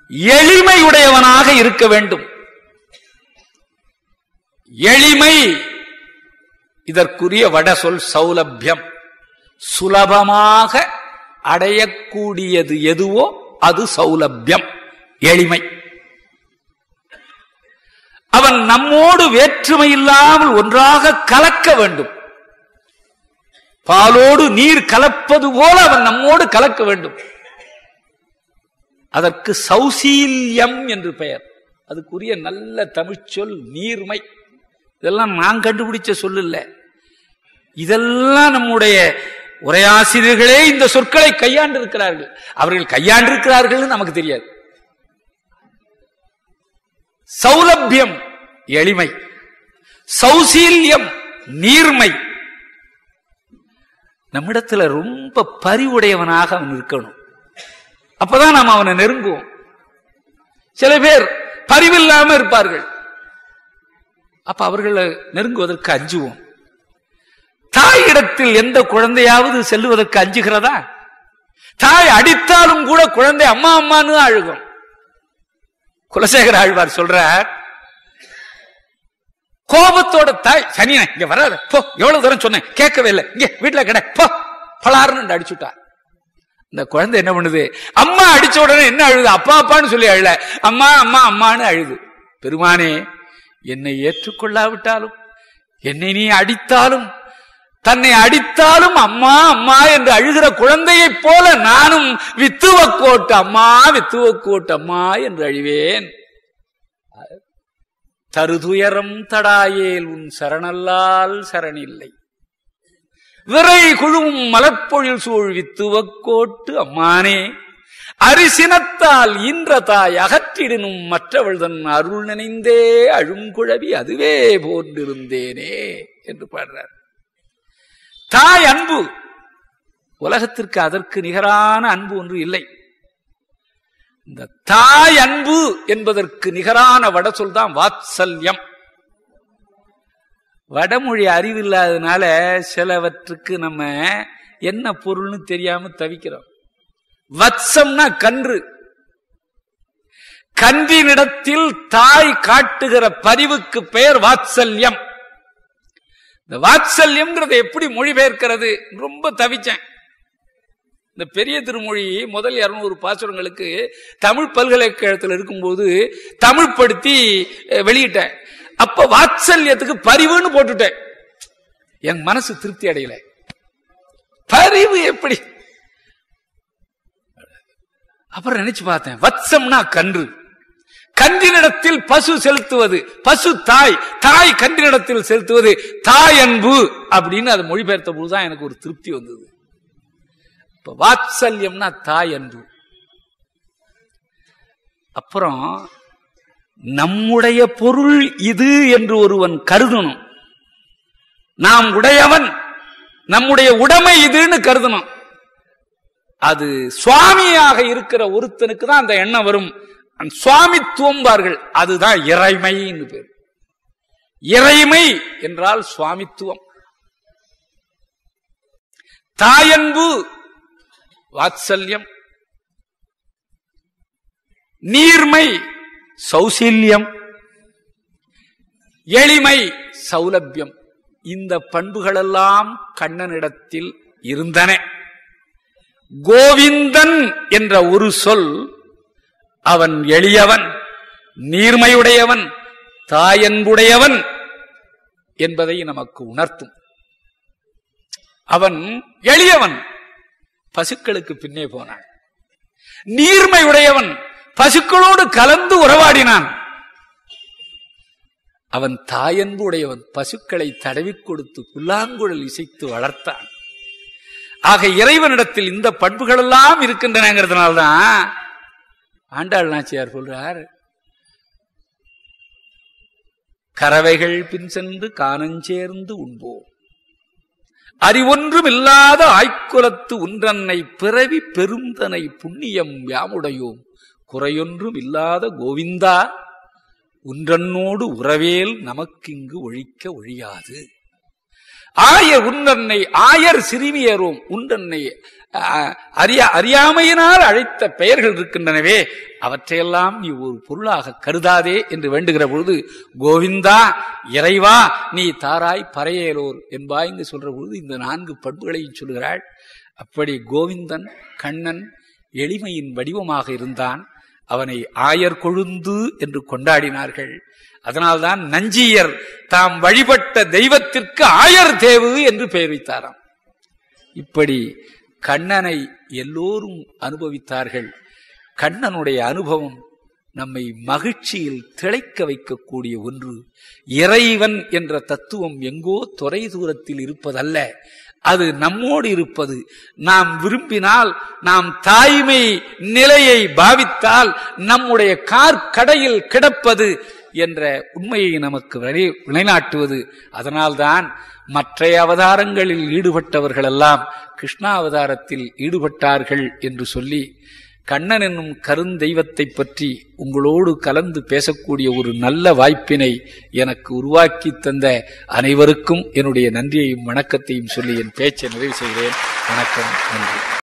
எளிமையுடையவனாக இருக்க வேண்டும். எளிமை இதற்குரிய வட சொல் சௌலபியம். சுலபமாக அடையக்கூடியது எதுவோ அது சௌலபியம் எளிமை. அவன் நம்மோடு வேற்றுமை இல்லாமல் ஒன்றாக கலக்க வேண்டும். பாலோடு நீர் கலப்பது போல அவன் நம்மோடு கலக்க வேண்டும். அதற்கு சௌசீல்யம் என்று பெயர். அதுக்குரிய நல்ல தமிழ்ச்சொல் நீர்மை. இதெல்லாம் நான் கண்டுபிடிச்ச சொல்லு இல்ல இதெல்லாம் நம்முடைய உரையாசிரியர்களே இந்த சொற்களை கையாண்டிருக்கிறார்கள். அவர்கள் கையாண்டிருக்கிறார்கள் நமக்கு தெரியாது. சௌலபியம் எளிமை. சௌசீல்யம் நீர்மை. நம்மிடத்துல ரொம்ப பரிவுடையவனாக அவன் இருக்கணும். அப்பதான் நாம் அவனை நெருங்குவோம். சில பேர் பரிவில்லாம இருப்பார்கள். அப்ப அவர்களை நெருங்குவதற்கு அஞ்சுவோம். தாயிடத்தில் எந்த குழந்தையாவது செல்லுவதற்கு அஞ்சுகிறதா? தாய் அடித்தாலும் கூட குழந்தை அம்மா அம்மான்னு அழுகும். குலசேகர ஆழ்வார் சொல்றார் கோபத்தோட தாய் சனியா இங்க வராத. போ எவ்வளவு தூரம் சொன்னேன் கேட்கவே இல்லை. இங்க வீட்டுல கிட. போ பலாருன்னு அடிச்சுட்டார் இந்த குழந்தை என்ன பண்ணுது? அம்மா அடிச்ச உடனே என்ன அழுது? அப்பா அப்பான்னு சொல்லி அழல அம்மா அம்மா அம்மான்னு அழுது. பெருமானே என்னை ஏற்றுக்கொள்ளாவிட்டாலும் என்னை நீ அடித்தாலும் தன்னை அடித்தாலும் அம்மா அம்மா என்று அழுகிற குழந்தையைப் போல நானும் வித்துவக்கோட்டு அம்மா வித்துவக்கோட்டு அம்மா என்று அழிவேன். தருதுயரம் தடாயேல் உன் சரணல்லால் சரணில்லை. விரை குழுவும் மலப்பொழில் சூழ் வித்துவக்கோட்டு அம்மானே. அரிசினத்தால் இன்ற தாய் அகற்றிடினும் மற்றவள் தன் அருள் நினைந்தே அழுங்குழவி அதுவே போன்றிருந்தேனே என்று பாடுறார். தாய் அன்பு உலகத்திற்கு அதற்கு நிகரான அன்பு ஒன்று இல்லை. இந்த தாய் அன்பு என்பதற்கு நிகரான வட சொல் தான் வாத்சல்யம். வடமொழி அறிவில்லாததுனால சிலவற்றுக்கு நம்ம என்ன பொருள்னு தெரியாம தவிக்கிறோம். வத்சம்னா கன்று. கன்றினிடத்தில் தாய் காட்டுகிற பரிவுக்கு பெயர் வாத்சல்யம். இந்த வாத்சல்யம்ங்கிறத எப்படி மொழிபெயர்க்கிறது ரொம்ப தவிச்சேன். இந்த பெரிய திருமொழி முதல் இருநூறு பாசுரங்களுக்கு தமிழ் பல்கலைக்கழகத்தில் இருக்கும்போது தமிழ் படுத்தி வெளியிட்டேன். அப்ப வாத்சல்யத்துக்கு பரிவுன்னு போட்டுட்டேன். என் மனசு திருப்தி அடையல. பரிவு எப்படி? அப்புறம் நினைச்சு பார்த்தேன் வத்சம்னா கன்று. கன்றினிடத்தில் பசு செலுத்துவது பசு தாய் தாய் கன்றினிடத்தில் செலுத்துவது தாய் அன்பு அப்படின்னு அதை மொழிபெயர்த்த போதுதான் எனக்கு ஒரு திருப்தி வந்தது. இப்ப வாத்சல்யம்னா தாய் அன்பு. அப்புறம் நம்முடைய பொருள் இது என்று ஒருவன் கருதணும். நாம் உடையவன் நம்முடைய உடைமை இதுன்னு கருதணும். அது சுவாமியாக இருக்கிற ஒருத்தனுக்கு தான் அந்த எண்ணம் வரும். சுவாமித்துவம்பார்கள் அதுதான் இறைமைன்னு பேர். இறைமை என்றால் சுவாமித்துவம். தாயன்பு வாத்சல்யம். நீர்மை சௌசீல்யம். எளிமை சௌலபியம். இந்த பண்புகளெல்லாம் கண்ணனிடத்தில் இருந்தன. கோவிந்தன் என்ற ஒரு சொல் அவன் எளியவன் நீர்மையுடையவன் தாயன்புடையவன் என்பதை நமக்கு உணர்த்தும். அவன் எளியவன் பசுக்களுக்கு பின்னே போனான். நீர்மையுடையவன் பசுக்களோடு கலந்து உறவாடினான். அவன் தாயன்பு உடையவன் பசுக்களை தடவிக் கொடுத்து புல்லாங்குழல் இசைத்து வளர்த்தான். ஆக இறைவனிடத்தில் இந்த பண்புகள் எல்லாம் இருக்கின்றனங்கிறதுனால்தான் ஆண்டாள் நாச்சியார் சொல்றார் கறவைகள் பின் சென்று காணஞ்சேர்ந்து உண்போம். அறிவொன்றும் இல்லாத ஆய்க்குலத்து உன்றன்னை பிறவி பெருந்தனை புண்ணியம் யாமுடையோம். குறையொன்றும் இல்லாத கோவிந்தா உன்றன்னோடு உறவேல் நமக்கிங்கு ஒழிக்க ஒழியாது. ஆயர் உன்னன்னை ஆயர் சிறுமியரும் உண்டன்னை அறியா அறியாமையினால் அழைத்த பெயர்கள் இருக்கின்றனவே அவற்றையெல்லாம் நீ ஒரு பொருளாக கருதாதே என்று வேண்டுகிற பொழுது கோவிந்தா இறைவா நீ தாராய் பறையேலோர் என்பாய் என்று சொல்ற பொழுது இந்த நான்கு பண்புகளையும் சொல்கிறாள். அப்படி கோவிந்தன் கண்ணன் எளிமையின் வடிவமாக இருந்தான். அவனை ஆயர் கொழுந்து என்று கொண்டாடினார்கள். அதனால்தான் நஞ்சியர் தாம் வழிபட்ட தெய்வத்திற்கு ஆயர் தேவு என்று பெயர் வைத்தாராம். இப்படி கண்ணனை எல்லோரும் அனுபவித்தார்கள். கண்ணனுடைய அனுபவம் நம்மை மகிழ்ச்சியில் திளைக்க வைக்கக்கூடிய ஒன்று. இறைவன் என்ற தத்துவம் எங்கோ தொலை தூரத்தில் இருப்பதல்ல. அது நம்மோடு இருப்பது. நாம் விரும்பினால் நாம் தாய்மை நிலையை பாவித்தால் நம்முடைய கார்கடையில் கிடப்பது என்ற உண்மையை நமக்கு வழி- நிலைநாட்டுவது. அதனால்தான் மற்ற அவதாரங்களில் ஈடுபட்டவர்களெல்லாம் கிருஷ்ணாவதாரத்தில் ஈடுபட்டார்கள் என்று சொல்லி கண்ணன் என்னும் கருந்தெய்வத்தை பற்றி உங்களோடு கலந்து பேசக்கூடிய ஒரு நல்ல வாய்ப்பினை எனக்கு உருவாக்கி தந்த அனைவருக்கும் என்னுடைய நன்றியையும் வணக்கத்தையும் சொல்லி என் பேச்சை நிறைவு செய்கிறேன். வணக்கம் நன்றி.